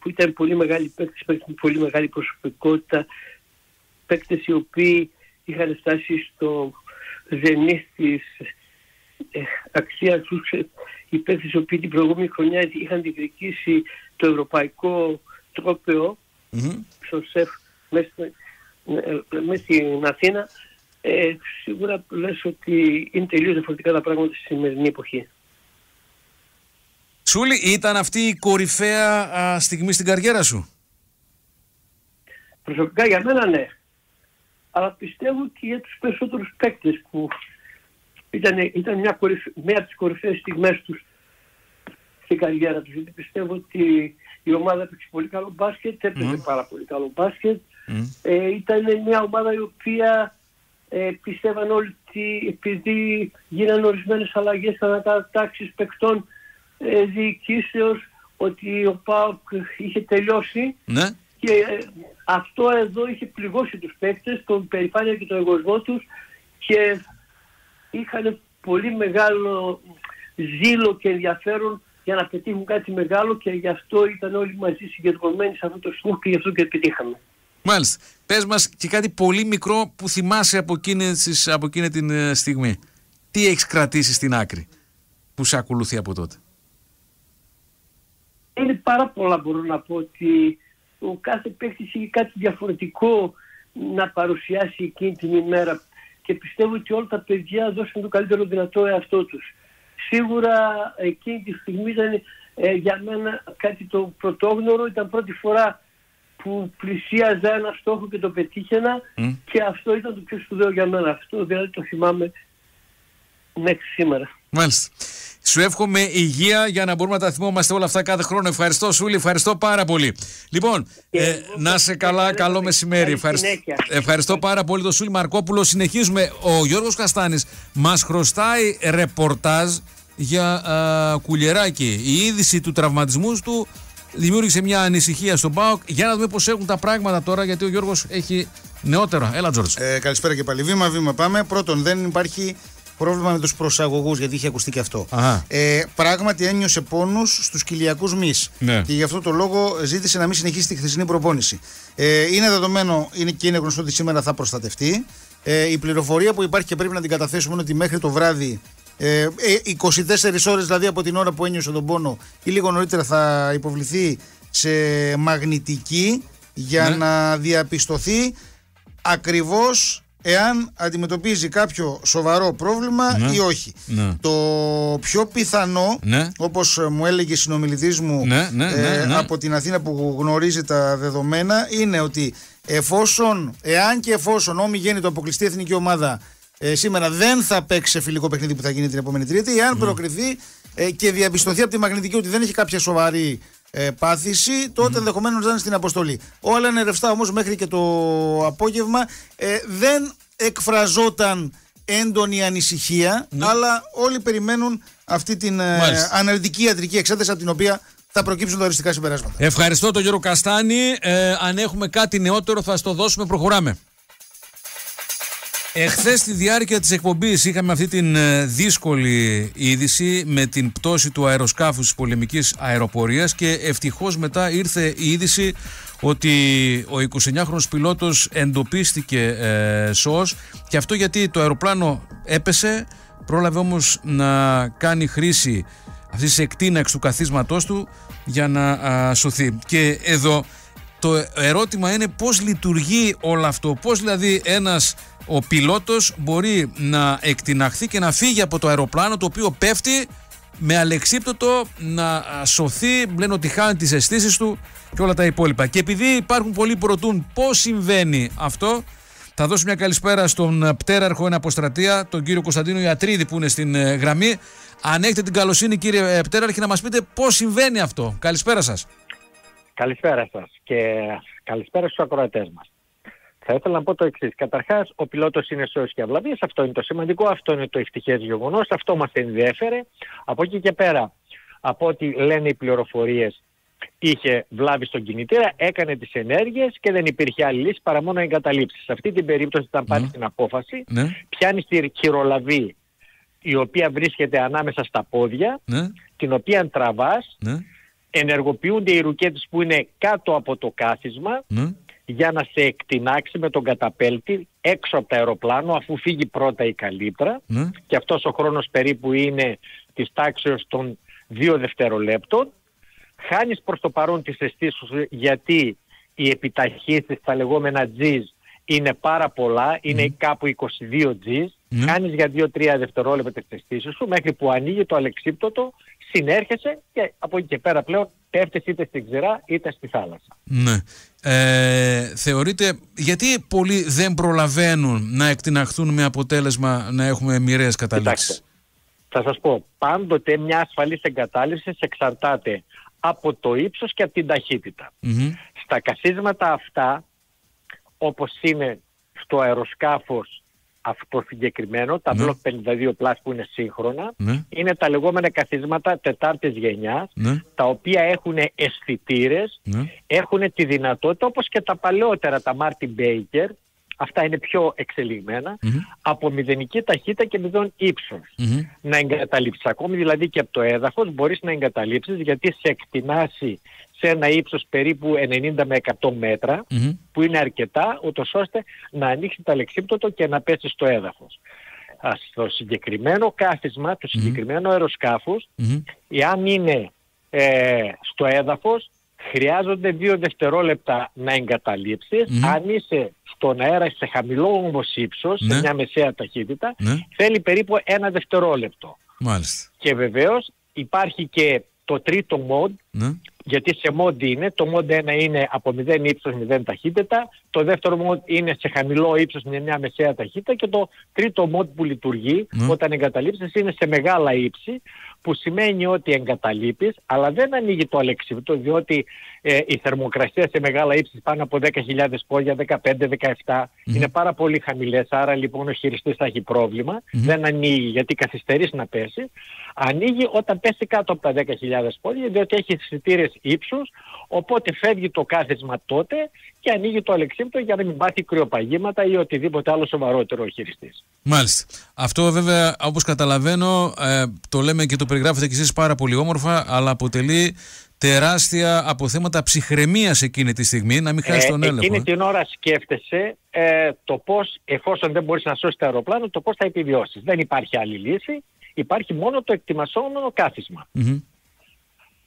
που ήταν πολύ μεγάλοι παίκτες, παίκτες πολύ μεγάλη προσωπικότητα, παίκτες οι οποίοι είχαν φτάσει στο ζενή της ε, αξίας τους, οι παίκτες οι οποίοι την προηγούμενη χρονιά είχαν διεκδικήσει το ευρωπαϊκό τρόπεο mm-hmm. στο ΣΕΦ μέσα, μέσα στην Αθήνα ε, σίγουρα λες ότι είναι τελείως διαφορετικά τα πράγματα στη σημερινή εποχή. Σούλη, ήταν αυτή η κορυφαία α, στιγμή στην καριέρα σου; Προσωπικά για μένα ναι. Αλλά πιστεύω και για τους περισσότερους παίκτες που ήταν, ήταν μια, κορυφ, μια από τις κορυφαίες στιγμές τους στην καριέρα τους. Γιατί πιστεύω ότι η ομάδα έπαιξε πολύ καλό μπάσκετ, έπαιξε mm. πάρα πολύ καλό μπάσκετ. Mm. Ε, ήταν μια ομάδα η οποία ε, πιστεύαν όλοι ότι επειδή γίνανε ορισμένες αλλαγές ανατάξεις παικτών ε, διοικήσεως ότι ο ΠΑΟΚ είχε τελειώσει ναι. και ε, αυτό εδώ είχε πληγώσει τους παίκτες, τον περηφάνεια και τον εγωισμό τους και είχαν πολύ μεγάλο ζήλο και ενδιαφέρον για να πετύχουν κάτι μεγάλο και γι' αυτό ήταν όλοι μαζί συγκεντρωμένοι σε αυτό το στόχο και γι' αυτό και πετύχαμε. Μάλιστα. Πες μας και κάτι πολύ μικρό που θυμάσαι από εκείνη, από εκείνη την ε, στιγμή. Τι έχεις κρατήσει στην άκρη που σε ακολουθεί από τότε; Είναι πάρα πολλά μπορώ να πω ότι ο κάθε παίκτης είχε κάτι διαφορετικό να παρουσιάσει εκείνη την ημέρα και πιστεύω ότι όλα τα παιδιά δώσαν το καλύτερο δυνατό εαυτό τους. Σίγουρα εκείνη τη στιγμή ήταν ε, για μένα κάτι το πρωτόγνωρο, ήταν πρώτη φορά που πλησίαζα ένα στόχο και το πετύχαινα και αυτό ήταν το πιο σπουδαίο για μένα. Αυτό δηλαδή το θυμάμαι μέχρι σήμερα. Μάλιστα. Σου εύχομαι υγεία για να μπορούμε να τα θυμόμαστε όλα αυτά κάθε χρόνο. Ευχαριστώ, Σούλη. Ευχαριστώ πάρα πολύ. Λοιπόν, ε, να σε καλά, καλό μεσημέρι. Ευχαριστώ, ευχαριστώ πάρα πολύ τον Σούλη Μαρκόπουλο. Συνεχίζουμε. Ο Γιώργος Καστάνης μας χρωστάει ρεπορτάζ για α, κουλιεράκι. Η είδηση του τραυματισμού του δημιούργησε μια ανησυχία στον ΠΑΟΚ. Για να δούμε πώς έχουν τα πράγματα τώρα, γιατί ο Γιώργος έχει νεότερα. Έλα, Τζόρτζ. Ε, καλησπέρα και πάλι. Βήμα, βήμα πάμε. Πρώτον, δεν υπάρχει πρόβλημα με τους προσαγωγούς, γιατί είχε ακουστεί και αυτό. Ε, πράγματι ένιωσε πόνους στους κοιλιακούς μη. Ναι. Και γι' αυτό το λόγο ζήτησε να μην συνεχίσει τη χθεσινή προπόνηση. Ε, είναι δεδομένο είναι και είναι γνωστό ότι σήμερα θα προστατευτεί. Ε, η πληροφορία που υπάρχει και πρέπει να την καταθέσουμε είναι ότι μέχρι το βράδυ ε, 24 ώρες δηλαδή από την ώρα που ένιωσε τον πόνο ή λίγο νωρίτερα θα υποβληθεί σε μαγνητική για Ναι. να διαπιστωθεί ακριβώς εάν αντιμετωπίζει κάποιο σοβαρό πρόβλημα Ναι. ή όχι. Ναι. Το πιο πιθανό, Ναι. όπως μου έλεγε συνομιλητής μου Ναι, ναι, ναι, ε, ναι. από την Αθήνα που γνωρίζει τα δεδομένα, είναι ότι εφόσον, εάν και εφόσον όμοι γίνει το αποκλειστή εθνική ομάδα ε, σήμερα δεν θα παίξει σε φιλικό παιχνίδι που θα γίνει την επόμενη Τρίτη, εάν προκριθεί ε, και διαπιστωθεί από τη μαγνητική ότι δεν έχει κάποια σοβαρή ε, πάθηση, τότε ενδεχομένως να είναι στην αποστολή. Όλα είναι ρευστά όμως μέχρι και το απόγευμα. Ε, δεν εκφραζόταν έντονη ανησυχία, αλλά όλοι περιμένουν αυτή την ε, Μάλιστα. αναλυτική ιατρική εξέταση από την οποία θα προκύψουν τα οριστικά συμπεράσματα. Ευχαριστώ τον Γιώργο Καστάνη. Ε, αν έχουμε κάτι νεότερο θα στο δώσουμε. Προχωράμε. Εχθές στη διάρκεια της εκπομπής είχαμε αυτή την ε, δύσκολη είδηση με την πτώση του αεροσκάφους της πολεμικής αεροπορίας και ευτυχώς μετά ήρθε η είδηση ότι ο 29χρονος πιλότος εντοπίστηκε ε, σώος και αυτό γιατί το αεροπλάνο έπεσε, πρόλαβε όμως να κάνει χρήση αυτής της εκτείναξη του καθίσματός του για να α, σωθεί. Και εδώ το ερώτημα είναι πώς λειτουργεί όλο αυτό, πώς δηλαδή ένας ο πιλότος μπορεί να εκτιναχθεί και να φύγει από το αεροπλάνο το οποίο πέφτει με αλεξίπτωτο να α, σωθεί, λένε ότι χάνει τις αισθήσεις του και όλα τα υπόλοιπα. Και επειδή υπάρχουν πολλοί που ρωτούν πώς συμβαίνει αυτό, θα δώσω μια καλησπέρα στον ε, πτέραρχο εν αποστρατεία, τον κύριο Κωνσταντίνο Ιατρίδη που είναι στην ε, γραμμή. Αν έχετε την καλοσύνη κύριε ε, πτέραρχη να μας πείτε πώς συμβαίνει αυτό. Καλησπέρα σας. Καλησπέρα σας και καλησπέρα στους ακροατές μας. Θα ήθελα να πω το εξής. Καταρχάς, ο πιλότος είναι σώο και αυλαβή. Αυτό είναι το σημαντικό. Αυτό είναι το ευτυχές γεγονός. Αυτό μας ενδιέφερε. Από εκεί και πέρα, από ό,τι λένε οι πληροφορίες, είχε βλάβη στον κινητήρα, έκανε τις ενέργειες και δεν υπήρχε άλλη λύση παρά μόνο να εγκαταλείψεις. Σε αυτή την περίπτωση, όταν πάρει την απόφαση, Ναι. πιάνει τη χειρολαβή η οποία βρίσκεται ανάμεσα στα πόδια, Ναι. την οποία τραβάς, Ναι. ενεργοποιούνται οι ρουκέτες που είναι κάτω από το κάθισμα Ναι. Για να σε εκτινάξει με τον καταπέλτη έξω από το αεροπλάνο αφού φύγει πρώτα η καλύπτρα Ναι. και αυτός ο χρόνος περίπου είναι της τάξεως των δύο δευτερολέπτων. Χάνεις προς το παρόν τις αισθήσεις σου γιατί οι επιταχύσεις, τα λεγόμενα Gs, είναι πάρα πολλά, είναι κάπου 22 Gs. Ναι. Χάνεις για 2-3 δευτερόλεπτα τις αισθήσεις σου μέχρι που ανοίγει το αλεξίπτωτο, συνέρχεσαι και από εκεί και πέρα πλέον πέφτεις είτε στην ξηρά είτε στη θάλασσα. Ναι. Ε, θεωρείτε, γιατί πολλοί δεν προλαβαίνουν να εκτιναχθούν με αποτέλεσμα να έχουμε μοιραίες καταλήξεις; Θα σας πω, πάντοτε μια ασφαλής εγκατάλειψη εξαρτάται από το ύψος και από την ταχύτητα. Μμμ. Στα καθίσματα αυτά, όπως είναι στο αεροσκάφος αυτό συγκεκριμένο, τα Ναι. Block 52 Plus που είναι σύγχρονα, Ναι. είναι τα λεγόμενα καθίσματα τετάρτης γενιάς, Ναι. τα οποία έχουν αισθητήρες, Ναι. έχουν τη δυνατότητα, όπως και τα παλαιότερα, τα Martin Baker, αυτά είναι πιο εξελιγμένα, από μηδενική ταχύτητα και μηδόν ύψος Μμμ. να εγκαταλείψεις. Ακόμη δηλαδή και από το έδαφος μπορείς να εγκαταλείψεις γιατί σε εκτινάσει σε ένα ύψος περίπου 90 με 100 μέτρα Μμμ. που είναι αρκετά ούτως ώστε να ανοίξει το αλεξίπτωτο και να πέσει στο έδαφος. Α, Στο συγκεκριμένο κάθισμα του συγκεκριμένου αεροσκάφους Μμμ. εάν είναι ε, στο έδαφος χρειάζονται δύο δευτερόλεπτα να εγκαταλείψεις. Μμμ. Αν είσαι στον αέρα σε χαμηλό όμως ύψος, Ναι. σε μια μεσαία ταχύτητα, Ναι. θέλει περίπου ένα δευτερόλεπτο. Μάλιστα. Και βεβαίως υπάρχει και το τρίτο mode, Ναι. Γιατί σε mode είναι, το mode 1 είναι από 0 ύψος 0 ταχύτητα, το δεύτερο mode είναι σε χαμηλό ύψος με μια μεσαία ταχύτητα και το τρίτο mode που λειτουργεί Ναι. όταν εγκαταλείψεις είναι σε μεγάλα ύψη που σημαίνει ότι εγκαταλείπεις αλλά δεν ανοίγει το αλεξίπτο διότι ε, η θερμοκρασία σε μεγάλα ύψη πάνω από 10.000 πόδια, 15-17 είναι πάρα πολύ χαμηλές άρα λοιπόν ο χειριστής θα έχει πρόβλημα δεν ανοίγει γιατί καθυστερείς να πέσει ανοίγει όταν πέσει κάτω από τα 10.000 πόδια διότι έχει αισθητήρε ύψους οπότε φεύγει το κάθισμα τότε και ανοίγει το αλεξίπτο για να μην πάθει κρυοπαγήματα ή οτιδήποτε άλλο σοβαρότερο ο χειριστής. Μάλιστα. Αυτό βέβαια όπως καταλαβαίνω ε, το λέμε και το περιγράφετε κι εσείς πάρα πολύ όμορφα αλλά αποτελεί τεράστια αποθέματα ψυχραιμίας εκείνη τη στιγμή να μην χάσει τον έλεγχο. Εκείνη ε. την ώρα σκέφτεσαι ε, το πώς, εφόσον δεν μπορείς να σώσεις το αεροπλάνο, το πώς θα επιβιώσεις. Δεν υπάρχει άλλη λύση, υπάρχει μόνο το εκτιμασόμενο κάθισμα. Μμμ.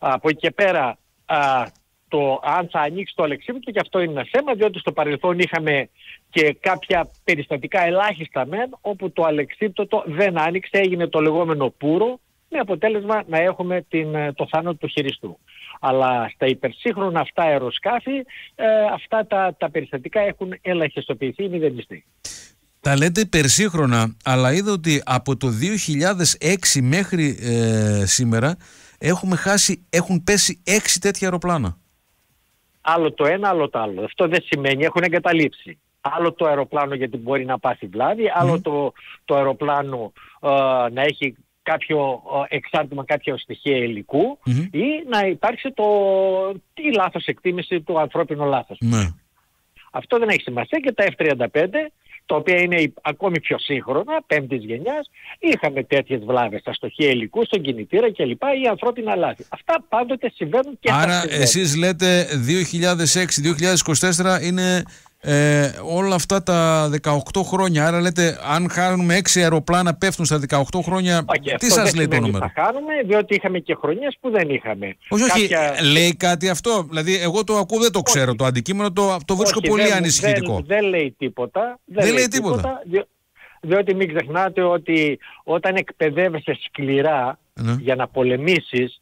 Από εκεί και πέρα, α, το αν θα ανοίξει το αλεξίπτωτο και αυτό είναι ένα θέμα, διότι στο παρελθόν είχαμε και κάποια περιστατικά ελάχιστα μεν, όπου το αλεξίπτωτο δεν άνοιξε, έγινε το λεγόμενο πουρο, με αποτέλεσμα να έχουμε την, ε, το θάνατο του χειριστού. Αλλά στα υπερσύγχρονα αυτά αεροσκάφη, ε, αυτά τα, τα περιστατικά έχουν ελαχιστοποιηθεί ή μηδενιστεί. Τα λέτε υπερσύγχρονα, αλλά είδα ότι από το 2006 μέχρι ε, σήμερα έχουμε χάσει, έχουν πέσει έξι τέτοια αεροπλάνα. Άλλο το ένα, άλλο το άλλο. Αυτό δεν σημαίνει, έχουν εγκαταλείψει. Άλλο το αεροπλάνο γιατί μπορεί να πάθει βλάβη, άλλο το, το αεροπλάνο ε, να έχει κάποιο ε, εξάρτημα κάποια στοιχεία υλικού ή να υπάρξει το, η λάθος εκτίμηση του ανθρώπινου λάθος. Ναι. Αυτό δεν έχει σημασία και τα F-35 τα οποία είναι ακόμη πιο σύγχρονα, πέμπτης γενιάς, είχαμε τέτοιες βλάβες στα στοχεία υλικού, στον κινητήρα κλπ. ή ανθρώπινα λάθη. Αυτά πάντοτε συμβαίνουν και Άρα θα εσείς λέτε 2006-2024 είναι ε, όλα αυτά τα 18 χρόνια. Άρα λέτε αν χάνουμε 6 αεροπλάνα πέφτουν στα 18 χρόνια, Όχι, τι αυτό σας δεν λέει το σημαίνει νούμερο; Θα χάνουμε, διότι είχαμε και χρονιές που δεν είχαμε. Όχι, όχι, Κάποια- λέει κάτι αυτό. Δηλαδή, εγώ το ακούω, δεν το ξέρω. Το αντικείμενο το, το βρίσκω Όχι, πολύ δεν- ανησυχητικό. Δεν, δεν λέει τίποτα. Δεν λέει τίποτα. διο- διότι μην ξεχνάτε ότι όταν εκπαιδεύεσαι σκληρά Ναι. για να πολεμήσεις,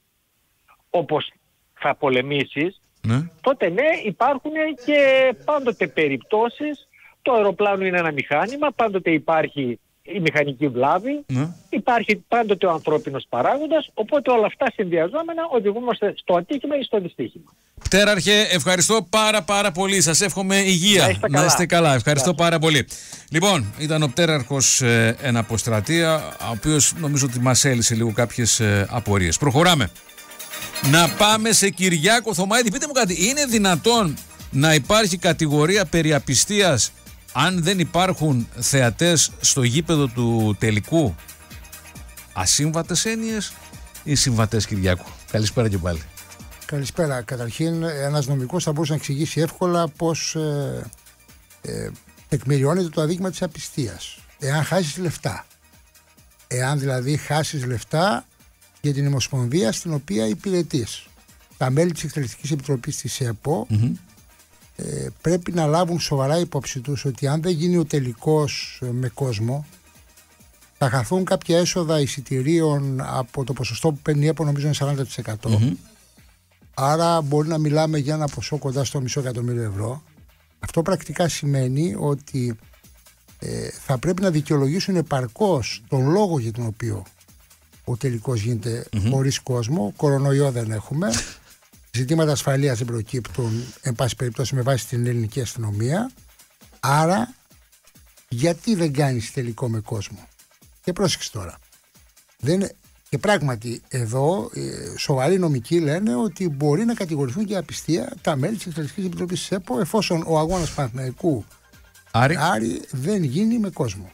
όπως θα πολεμήσεις, Ναι. τότε ναι υπάρχουν και πάντοτε περιπτώσεις, το αεροπλάνο είναι ένα μηχάνημα, πάντοτε υπάρχει η μηχανική βλάβη, Ναι. υπάρχει πάντοτε ο ανθρώπινος παράγοντας, οπότε όλα αυτά συνδυαζόμενα οδηγούμαστε στο ατύχημα ή στο δυστύχημα. Πτέραρχε, ευχαριστώ πάρα πάρα πολύ. Σας εύχομαι υγεία. Να είστε καλά. καλά. Ευχαριστώ πάρα πολύ. Λοιπόν, ήταν ο πτέραρχος ε, εν αποστρατεία, ο οποίος νομίζω ότι μας έλυσε λίγο κάποιες ε, απορίες. Προχωράμε. Να πάμε σε Κυριάκο Θωμαίδη. Πείτε μου κάτι, είναι δυνατόν να υπάρχει κατηγορία περί απιστίας αν δεν υπάρχουν θεατές στο γήπεδο του τελικού; Ασύμβατες έννοιες ή συμβατές Κυριάκου. Καλησπέρα και πάλι. Καλησπέρα. Καταρχήν, ένας νομικός θα μπορούσε να εξηγήσει εύκολα πώς ε, ε, τεκμηριώνεται το αδίκημα της απιστίας. Εάν χάσεις λεφτά. Εάν δηλαδή χάσεις λεφτά για την Ομοσπονδία στην οποία υπηρετείς. Τα μέλη της Εκτελεστικής Επιτροπής της ΕΠΟ ε, πρέπει να λάβουν σοβαρά υπόψη τους ότι αν δεν γίνει ο τελικός με κόσμο, θα χαθούν κάποια έσοδα εισιτηρίων από το ποσοστό που παίρνει η ΕΠΟ, νομίζω είναι 40%. Άρα μπορεί να μιλάμε για ένα ποσό κοντά στο μισό εκατομμύριο ευρώ. Αυτό πρακτικά σημαίνει ότι ε, θα πρέπει να δικαιολογήσουν επαρκώς τον λόγο για τον οποίο ο τελικός γίνεται χωρίς κόσμο. Κορονοϊό δεν έχουμε. Ζητήματα ασφαλείας δεν προκύπτουν, εν πάση περιπτώσει, με βάση την ελληνική αστυνομία. Άρα, γιατί δεν κάνεις τελικό με κόσμο; Και πρόσεξε τώρα. Δεν, και πράγματι εδώ ε, σοβαροί νομικοί λένε ότι μπορεί να κατηγορηθούν για απιστία τα μέλη της Εκτελεστικής Επιτροπής της ΕΠΟ εφόσον ο αγώνας Παναθηναϊκού Άρη. Άρη δεν γίνει με κόσμο.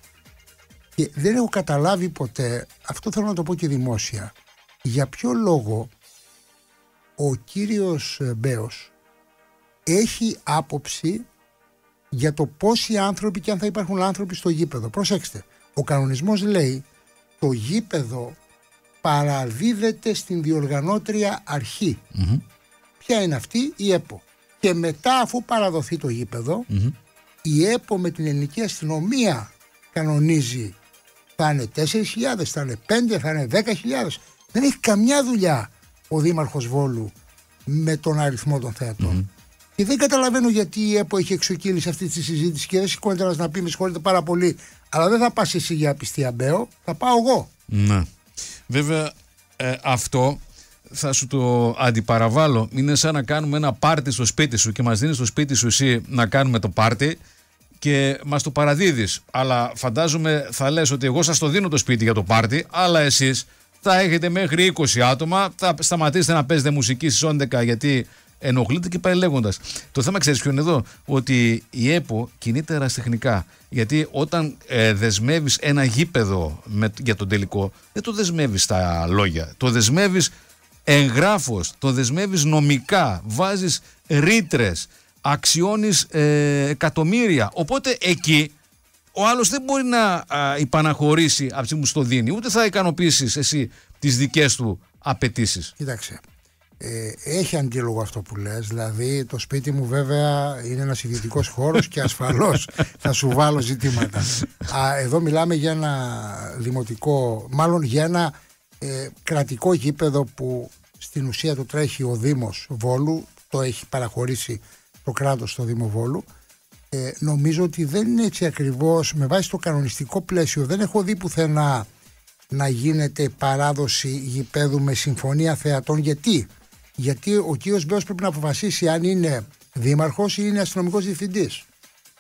Και δεν έχω καταλάβει ποτέ, αυτό θέλω να το πω και δημόσια, για ποιο λόγο ο κύριος ε, Μπέος έχει άποψη για το πόσοι άνθρωποι και αν θα υπάρχουν άνθρωποι στο γήπεδο. Προσέξτε, ο κανονισμός λέει το γήπεδο παραδίδεται στην διοργανώτρια αρχή. Ποια είναι αυτή; Η ΕΠΟ. Και μετά αφού παραδοθεί το γήπεδο, η ΕΠΟ με την ελληνική αστυνομία κανονίζει θα είναι 4.000, θα είναι 5, θα είναι 10.000. Δεν έχει καμιά δουλειά ο Δήμαρχος Βόλου με τον αριθμό των θεατών. Και δεν καταλαβαίνω γιατί η ΕΠΟ έχει εξοκύλει αυτή τη συζήτηση και δεν σηκώνεται ένας να πει με συγχωρείτε πάρα πολύ, αλλά δεν θα πας εσύ για απιστία Μπέο, θα πάω εγώ. Ναι. Βέβαια, ε, αυτό θα σου το αντιπαραβάλλω. Είναι σαν να κάνουμε ένα πάρτι στο σπίτι σου και μας δίνεις στο σπίτι σου εσύ να κάνουμε το πάρτι και μας το παραδίδεις. Αλλά φαντάζομαι θα λες ότι εγώ σας το δίνω το σπίτι για το πάρτι, αλλά εσείς θα έχετε μέχρι 20 άτομα, θα σταματήσετε να παίζετε μουσική στις 11 γιατί ενοχλείτε και πάει λέγοντας. Το θέμα ξέρεις ποιο είναι εδώ, ότι η ΕΠΟ κινείται ερασιτεχνικά. Γιατί όταν ε, δεσμεύεις ένα γήπεδο με, για τον τελικό, δεν το δεσμεύεις στα λόγια. Το δεσμεύεις εγγράφο, το δεσμεύεις νομικά, βάζεις ρήτρες, αξιώνεις ε, εκατομμύρια. Οπότε εκεί ο άλλος δεν μπορεί να α, υπαναχωρήσει από τη στιγμή που στο δίνει, ούτε θα ικανοποιήσεις εσύ τις δικές του απαιτήσεις. Κοίταξε. Ε, έχει αντίλογο αυτό που λες δηλαδή το σπίτι μου βέβαια είναι ένας ιδιωτικός χώρος και ασφαλώς θα σου βάλω ζητήματα Α, εδώ μιλάμε για ένα δημοτικό μάλλον για ένα ε, κρατικό γήπεδο που στην ουσία το τρέχει ο Δήμος Βόλου, το έχει παραχωρήσει το κράτος στο Δήμο Βόλου. Ε, νομίζω ότι δεν είναι έτσι ακριβώς με βάση το κανονιστικό πλαίσιο. Δεν έχω δει πουθενά να γίνεται παράδοση γηπέδου με συμφωνία θεατών. Γιατί, Γιατί ο κύριος Μπέος πρέπει να αποφασίσει αν είναι δήμαρχος ή είναι αστυνομικός διευθυντής.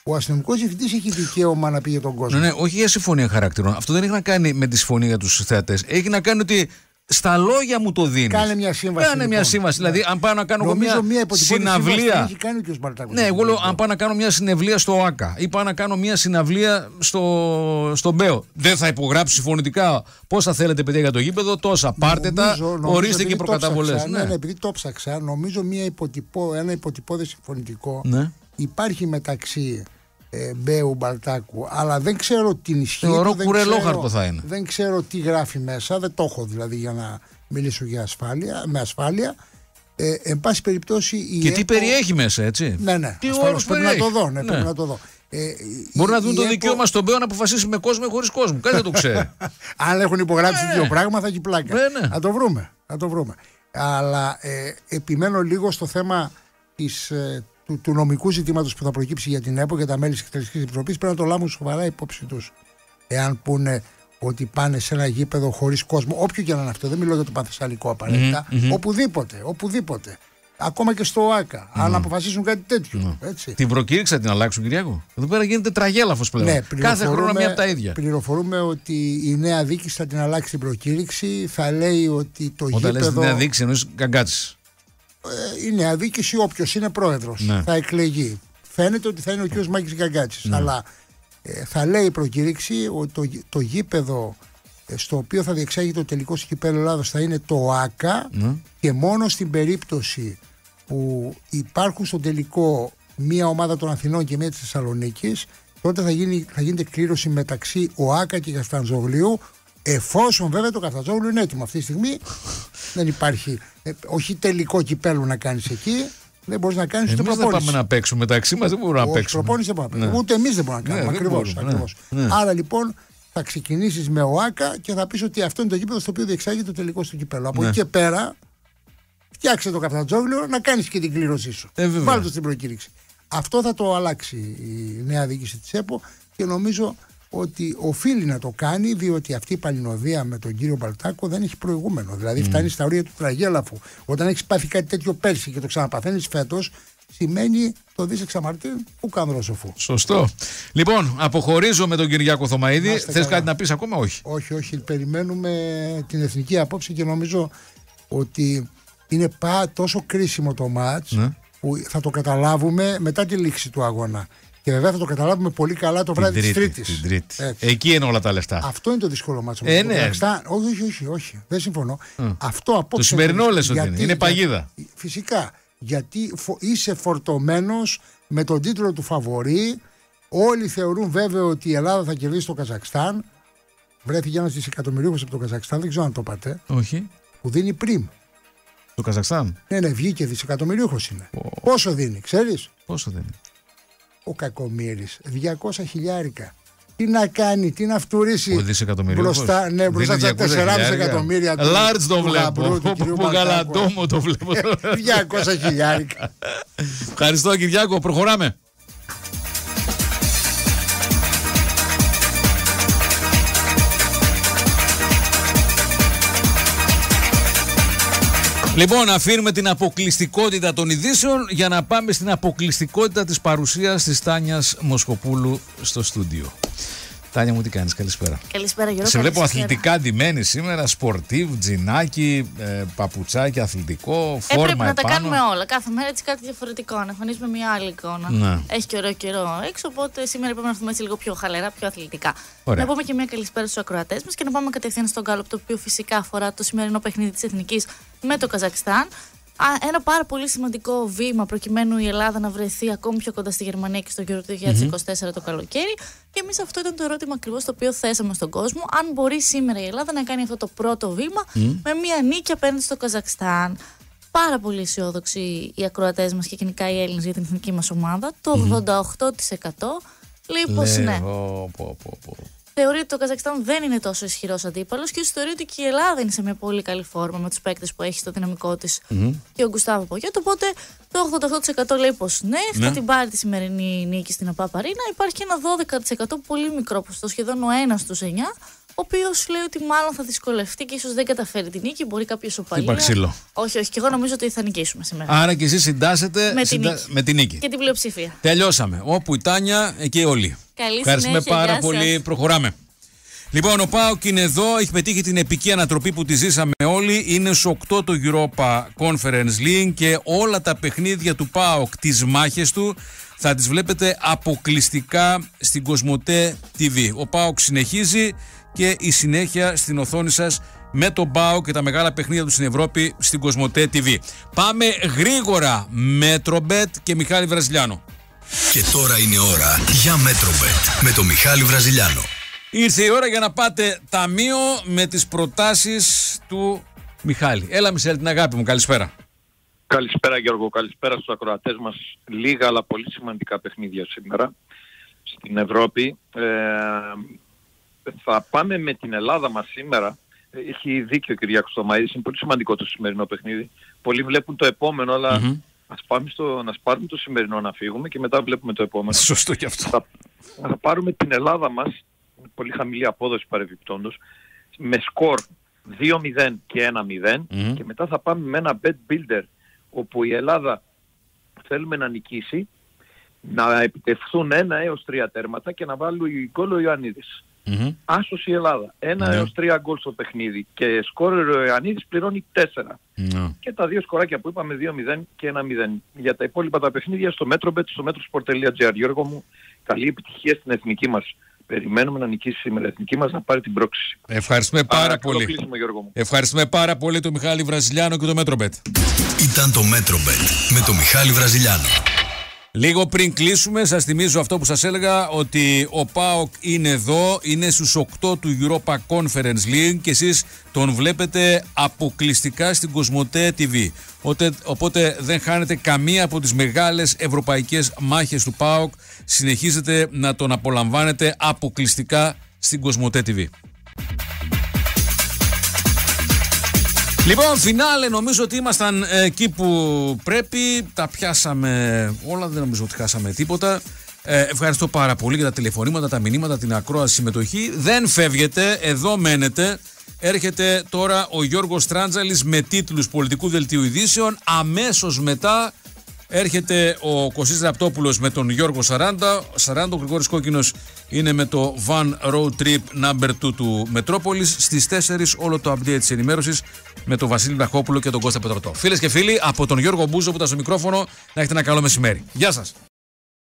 Ο αστυνομικός διευθυντής έχει δικαίωμα να πει για τον κόσμο. Ναι, ναι, όχι για συμφωνία χαρακτηρών. Αυτό δεν έχει να κάνει με τη συμφωνία για τους θεατές. Έχει να κάνει ότι στα λόγια μου το δίνεις. Κάνε μια σύμβαση. Κάνε μια λοιπόν. σύμβαση. Δηλαδή, αν πάω να κάνω εγώ Νομίζω μια, υποτυπώδη σύμβαση την συναυλία. Έχει κάνει ο κ. Μπαρτάκος. Ναι, εγώ λέω αν πάω να κάνω μια συναυλία στο ΆΚΑ ή πάω να κάνω μια συναυλία στο, στο ΜΠΕΟ. Δεν θα υπογράψει συμφωνητικά πόσα θέλετε, παιδιά, για το γήπεδο, τόσα. Πάρτε τα, Νομίζω- νομίζω ορίστε και επειδή το προκαταβολές. ψάξα, Ναι, ναι, επειδή το ψάξα, νομίζω μια υποτυπώ, ένα υποτυπώδες συμφωνητικό Ναι. υπάρχει μεταξύ ε, Μπέου Μπαλτάκου, αλλά δεν ξέρω την ισχύ Θεωρώ του, δεν κουρελόχαρτο ξέρω- θα είναι. Δεν ξέρω τι γράφει μέσα, δεν το έχω δηλαδή για να μιλήσω για ασφάλεια, με ασφάλεια. Ε, εν πάση περιπτώσει. η Και τι ΕΠΟ- περιέχει μέσα, έτσι; Ναι, ναι. Τι ασφαλώς, όρους πρέπει να το περιέχει; δω. Ναι, Ναι. πρέπει να το δω. Ε, Μπορεί η- να δουν η το ΕΠΟ- δικαίωμα στον ΜΠΕΟ να αποφασίσει με κόσμο ή χωρίς κόσμο. Κάτι δεν το ξέρει. Αν έχουν υπογράψει Ναι. δύο πράγματα, έχει πλάκα. Ναι, ναι. Να το βρούμε. Να το βρούμε. Αλλά ε, επιμένω λίγο στο θέμα της, ε, του, του νομικού ζητήματος που θα προκύψει για την ΕΠΟ και τα μέλη της Εκτελεστικής Επιτροπής. Πρέπει να το λάβουν σοβαρά υπόψη τους. Εάν πούνε ότι πάνε σε ένα γήπεδο χωρίς κόσμο, όποιο και να είναι αυτό, δεν μιλώ για το Παθεσσαλικό απαραίτητα, Μμμ, μμμ. οπουδήποτε, οπουδήποτε. Ακόμα και στο ΆΚΑ, αν αποφασίσουν κάτι τέτοιο. Έτσι. Την προκήρυξη θα την αλλάξουν, Κυριάκο. Εδώ πέρα γίνεται τραγέλαφος πλέον. Ναι, Κάθε πληροφορούμε- χρόνο μία από τα ίδια. Πληροφορούμε ότι η νέα δίκηση θα την αλλάξει την προκήρυξη. Θα λέει ότι το Όταν λες γήπεδο. την αδίκηση, εννοείς γκαγκάτση. Ε, η νέα δίκηση, όποιος είναι πρόεδρος, Ναι. θα εκλεγεί. Φαίνεται ότι θα είναι ο κ. Μάκης Γκαγκάτσης. Ναι. Αλλά ε, θα λέει η προκήρυξη ότι το, γη- το γήπεδο ε, στο οποίο θα διεξάγει το τελικό στο κυπέλλο Ελλάδος θα είναι το ΆΚΑ Ναι. και μόνο στην περίπτωση που υπάρχουν στο τελικό μία ομάδα των Αθηνών και μία της Θεσσαλονίκης τότε θα, γίνει, θα γίνεται κλήρωση μεταξύ ΟΑΚΑ και Καστανζόγλιου εφόσον βέβαια το Καστανζόγλιο είναι έτοιμο αυτή τη στιγμή δεν υπάρχει ε, όχι τελικό κυπέλο να κάνεις εκεί δεν μπορείς να κάνεις ούτε Εμείς δεν προπόνηση πάμε να παίξουμε μεταξύ μας, δεν μπορούμε να όχι, παίξουμε. προπόνηση δεν μπορούμε να Ναι. παίξουμε. Ούτε εμείς δεν μπορούμε να Ναι, κάνουμε. δεν ακριβώς, μπορούμε, ναι. ακριβώς. Ναι. Άρα λοιπόν θα ξεκινήσεις με ΟΑΚΑ και θα πεις ότι αυτό είναι το γήπεδο στο οποίο διεξάγει το τελικό στο κυπέλο. Από Ναι. εκεί και πέρα, φτιάξε το καφτατζόγλιο να κάνεις και την κλήρωσή σου. Ε, βέβαια. Βάλτε το στην προκήρυξη. Αυτό θα το αλλάξει η νέα διοίκηση της ΕΠΟ και νομίζω ότι οφείλει να το κάνει διότι αυτή η παλινοδία με τον κύριο Μπαλτάκο δεν έχει προηγούμενο. Δηλαδή φτάνει στα όρια του τραγέλαφου. Όταν έχεις πάθει κάτι τέτοιο πέρσι και το ξαναπαθαίνεις φέτος, σημαίνει το δεις εξαμαρτύρ που κάνω σοφού. Σωστό. Λοιπόν, αποχωρίζω με τον Κυριάκο Θωμαίδη. Να είστε Θες καλά. κάτι να πεις ακόμα, όχι; Όχι, όχι. Περιμένουμε την εθνική απόψη και νομίζω ότι είναι πά, τόσο κρίσιμο το μάτς Ναι. που θα το καταλάβουμε μετά τη λήξη του αγώνα. Και βέβαια θα το καταλάβουμε πολύ καλά το βράδυ της Τρίτης. Την τρίτη. Έτσι. Εκεί είναι όλα τα λεφτά. Αυτό είναι το δύσκολο μάτσο. Ε, Το ναι. Καζακστάν- Όχι, όχι, όχι, όχι. Δεν συμφωνώ. Mm. Αυτό απόψε. Το σημερινό είναι λες ότι γιατί- είναι. Είναι παγίδα. για- Φυσικά. Γιατί φο- είσαι φορτωμένος με τον τίτλο του φαβορή. Όλοι θεωρούν βέβαια ότι η Ελλάδα θα κερδίσει το Καζακστάν. Βρέθηκε ένας δισεκατομμυρίουχος από το Καζακστάν, δεν ξέρω αν το είπατε. Όχι. Που δίνει πριμ. Το Καζακστάν; Ναι, ναι, βγήκε δισεκατομμυρίουχος είναι. Πόσο δίνει, ξέρεις; Πόσο δεν είναι. Ο Κακομήρη, 200 χιλιάρικα. Τι να κάνει, τι να φτουρήσει Ο δισεκατομμυρίουχος. μπροστά, ναι, μπροστά Δίνει στα 200 4,5 χιλιάρικα. εκατομμύρια του. Large το του βλέπω. γαμπρού, του κυρίου Που Μπαλτάκου. γαλαντόμο το βλέπω. 200 χιλιάρικα. Ευχαριστώ Κυριάκο, προχωράμε. Λοιπόν, αφήνουμε την αποκλειστικότητα των ειδήσεων για να πάμε στην αποκλειστικότητα της παρουσίας της Τάνιας Μοσκοπούλου στο στούντιο. Τάνια μου τι κάνεις, καλησπέρα. Καλησπέρα Γιώργο. Σε βλέπω καλησπέρα. αθλητικά ντυμένη σήμερα, σπορτίβ, τζινάκι, ε, παπουτσάκι, αθλητικό, φόρμα Έπρεπε να τα επάνω. κάνουμε όλα. Κάθε μέρα έτσι κάτι διαφορετικό. Να εμφανίζουμε μια άλλη εικόνα. Ναι. Έχει και ωραίο καιρό έξω, οπότε σήμερα πρέπει να έρθουμε έτσι λίγο πιο χαλαρά, πιο αθλητικά. Ωραία. Να πούμε και μια καλησπέρα στους ακροατές μας και να πάμε κατευθείαν στο γκάλοπ, το οποίο φυσικά αφορά το σημερινό παιχνίδι της Εθνικής με το Καζακστάν. Α, ένα πάρα πολύ σημαντικό βήμα προκειμένου η Ελλάδα να βρεθεί ακόμη πιο κοντά στη Γερμανία και στο Euro του 2024 το καλοκαίρι. Και εμείς αυτό ήταν το ερώτημα ακριβώς το οποίο θέσαμε στον κόσμο. Αν μπορεί σήμερα η Ελλάδα να κάνει αυτό το πρώτο βήμα με μια νίκη απέναντι στο Καζακστάν. Πάρα πολύ αισιόδοξοι οι ακροατές μας και γενικά οι Έλληνες για την εθνική μας ομάδα. Το 88%. Λέει πω ναι. Λέω, πω, πω, πω. Θεωρεί ότι το Καζακστάν δεν είναι τόσο ισχυρός αντίπαλος και θεωρεί ότι και η Ελλάδα είναι σε μια πολύ καλή φόρμα με τους παίκτες που έχει στο δυναμικό της και ο Γκουστάβο Πογιότ. Οπότε το 88% λέει πως ναι, θα Ναι. την πάρει τη σημερινή νίκη στην ΟΠΑ Παρίνα. Υπάρχει και ένα 12% πολύ μικρό ποσοστό, σχεδόν ο ένας στους 9, ο οποίος λέει ότι μάλλον θα δυσκολευτεί και ίσως δεν καταφέρει την νίκη. Μπορεί κάποιος οπαλία. Είπα ξύλο. Όχι, όχι, και εγώ νομίζω ότι θα νικήσουμε σήμερα. Άρα και εσείς συντάσσετε Με τη συντα- νίκη. με τη νίκη. Και την πλειοψηφία. Τελειώσαμε. Όπου η Τάνια, εκεί όλοι. Καλή Ευχαριστούμε συνέχεια, πάρα γεια πολύ. σας. Προχωράμε. Λοιπόν, ο Πάοκ είναι εδώ, έχει πετύχει την επική ανατροπή που τη ζήσαμε όλοι. Είναι στου 8 το Europa Conference League και όλα τα παιχνίδια του Πάοκ, τις μάχες του, θα τις βλέπετε αποκλειστικά στην Cosmote TV. Ο Πάοκ συνεχίζει και η συνέχεια στην οθόνη σας με τον Πάοκ και τα μεγάλα παιχνίδια του στην Ευρώπη στην Cosmote TV. Πάμε γρήγορα Metrobet και Μιχάλη Βραζιλιάνο. Και τώρα είναι ώρα για Metrobet με το Μιχάλη Βραζιλιάνο. Ήρθε η ώρα για να πάτε ταμείο με τις προτάσεις του Μιχάλη. Έλα Μισέλ, την αγάπη μου, καλησπέρα. Καλησπέρα Γιώργο, καλησπέρα στους ακροατές μας. Λίγα αλλά πολύ σημαντικά παιχνίδια σήμερα στην Ευρώπη. Ε, θα πάμε με την Ελλάδα μας σήμερα. Έχει δίκιο ο Κυριάκος Θωμαίδης, είναι πολύ σημαντικό το σημερινό παιχνίδι. Πολλοί βλέπουν το επόμενο, αλλά ας πάμε στο, να σπάρουμε το σημερινό να φύγουμε και μετά βλέπουμε το επόμενο. Σωστό και αυτό. Θα, θα πάρουμε την Ελλάδα μας, είναι πολύ χαμηλή απόδοση παρεμπιπτόντως, με σκορ 2-0 και 1-0 και μετά θα πάμε με ένα bet builder όπου η Ελλάδα θέλουμε να νικήσει, να επιτευχθούν ένα έως τρία τέρματα και να βάλει γκολ ο Ιωαννίδης. Άσος η Ελλάδα. Ένα Ναι. έως τρία γκολ στο παιχνίδι και σκόρ ο Ιωαννίδης πληρώνει τέσσερα. Ναι. Και τα δύο σκοράκια που είπαμε 2-0 και 1-0. Για τα υπόλοιπα τα παιχνίδια στο Metrobet, στο metrosport.gr. Γιώργο μου, καλή επιτυχία στην εθνική μας. Περιμένουμε να νικήσει σήμερα η εθνική μας να πάρει την πρόκριση. Ευχαριστούμε πάρα Άρα, καλό πολύ. κλείσιμο, Γιώργο μου. Ευχαριστούμε πάρα πολύ τον Μιχάλη Βραζιλιάνο και το Metrobet. Ήταν το Metrobet με το Μιχάλη Βραζιλιάνο. Λίγο πριν κλείσουμε, σας θυμίζω αυτό που σας έλεγα ότι ο ΠΑΟΚ είναι εδώ, είναι στους 8 του Europa Conference League και εσείς τον βλέπετε αποκλειστικά στην Cosmote TV. Οπότε, οπότε δεν χάνετε καμία από τις μεγάλες ευρωπαϊκές μάχες του ΠΑΟΚ. Συνεχίζετε να τον απολαμβάνετε αποκλειστικά στην Κοσμοτέ TV. Λοιπόν, φινάλε, νομίζω ότι ήμασταν ε, εκεί που πρέπει. Τα πιάσαμε όλα, δεν νομίζω ότι χάσαμε τίποτα. Ε, ευχαριστώ πάρα πολύ για τα τηλεφωνήματα, τα μηνύματα, την ακρόαση συμμετοχή. Δεν φεύγετε, εδώ μένετε. Έρχεται τώρα ο Γιώργος Τράντζαλης με τίτλους πολιτικού δελτίου ειδήσεων. Αμέσως μετά έρχεται ο Κωσής Ραπτόπουλος με τον Γιώργο Σαράντα. Σαράντα, ο Γρηγόρης Κόκκινος είναι με το Van Road Trip Number 2 του Μετρόπολης. Στις 4 όλο το update της ενημέρωσης με τον Βασίλη Βραχόπουλο και τον Κώστα Πετρωτό. Φίλες και φίλοι, από τον Γιώργο Μπούζο που ήταν στο μικρόφωνο, να έχετε ένα καλό μεσημέρι. Γεια σας.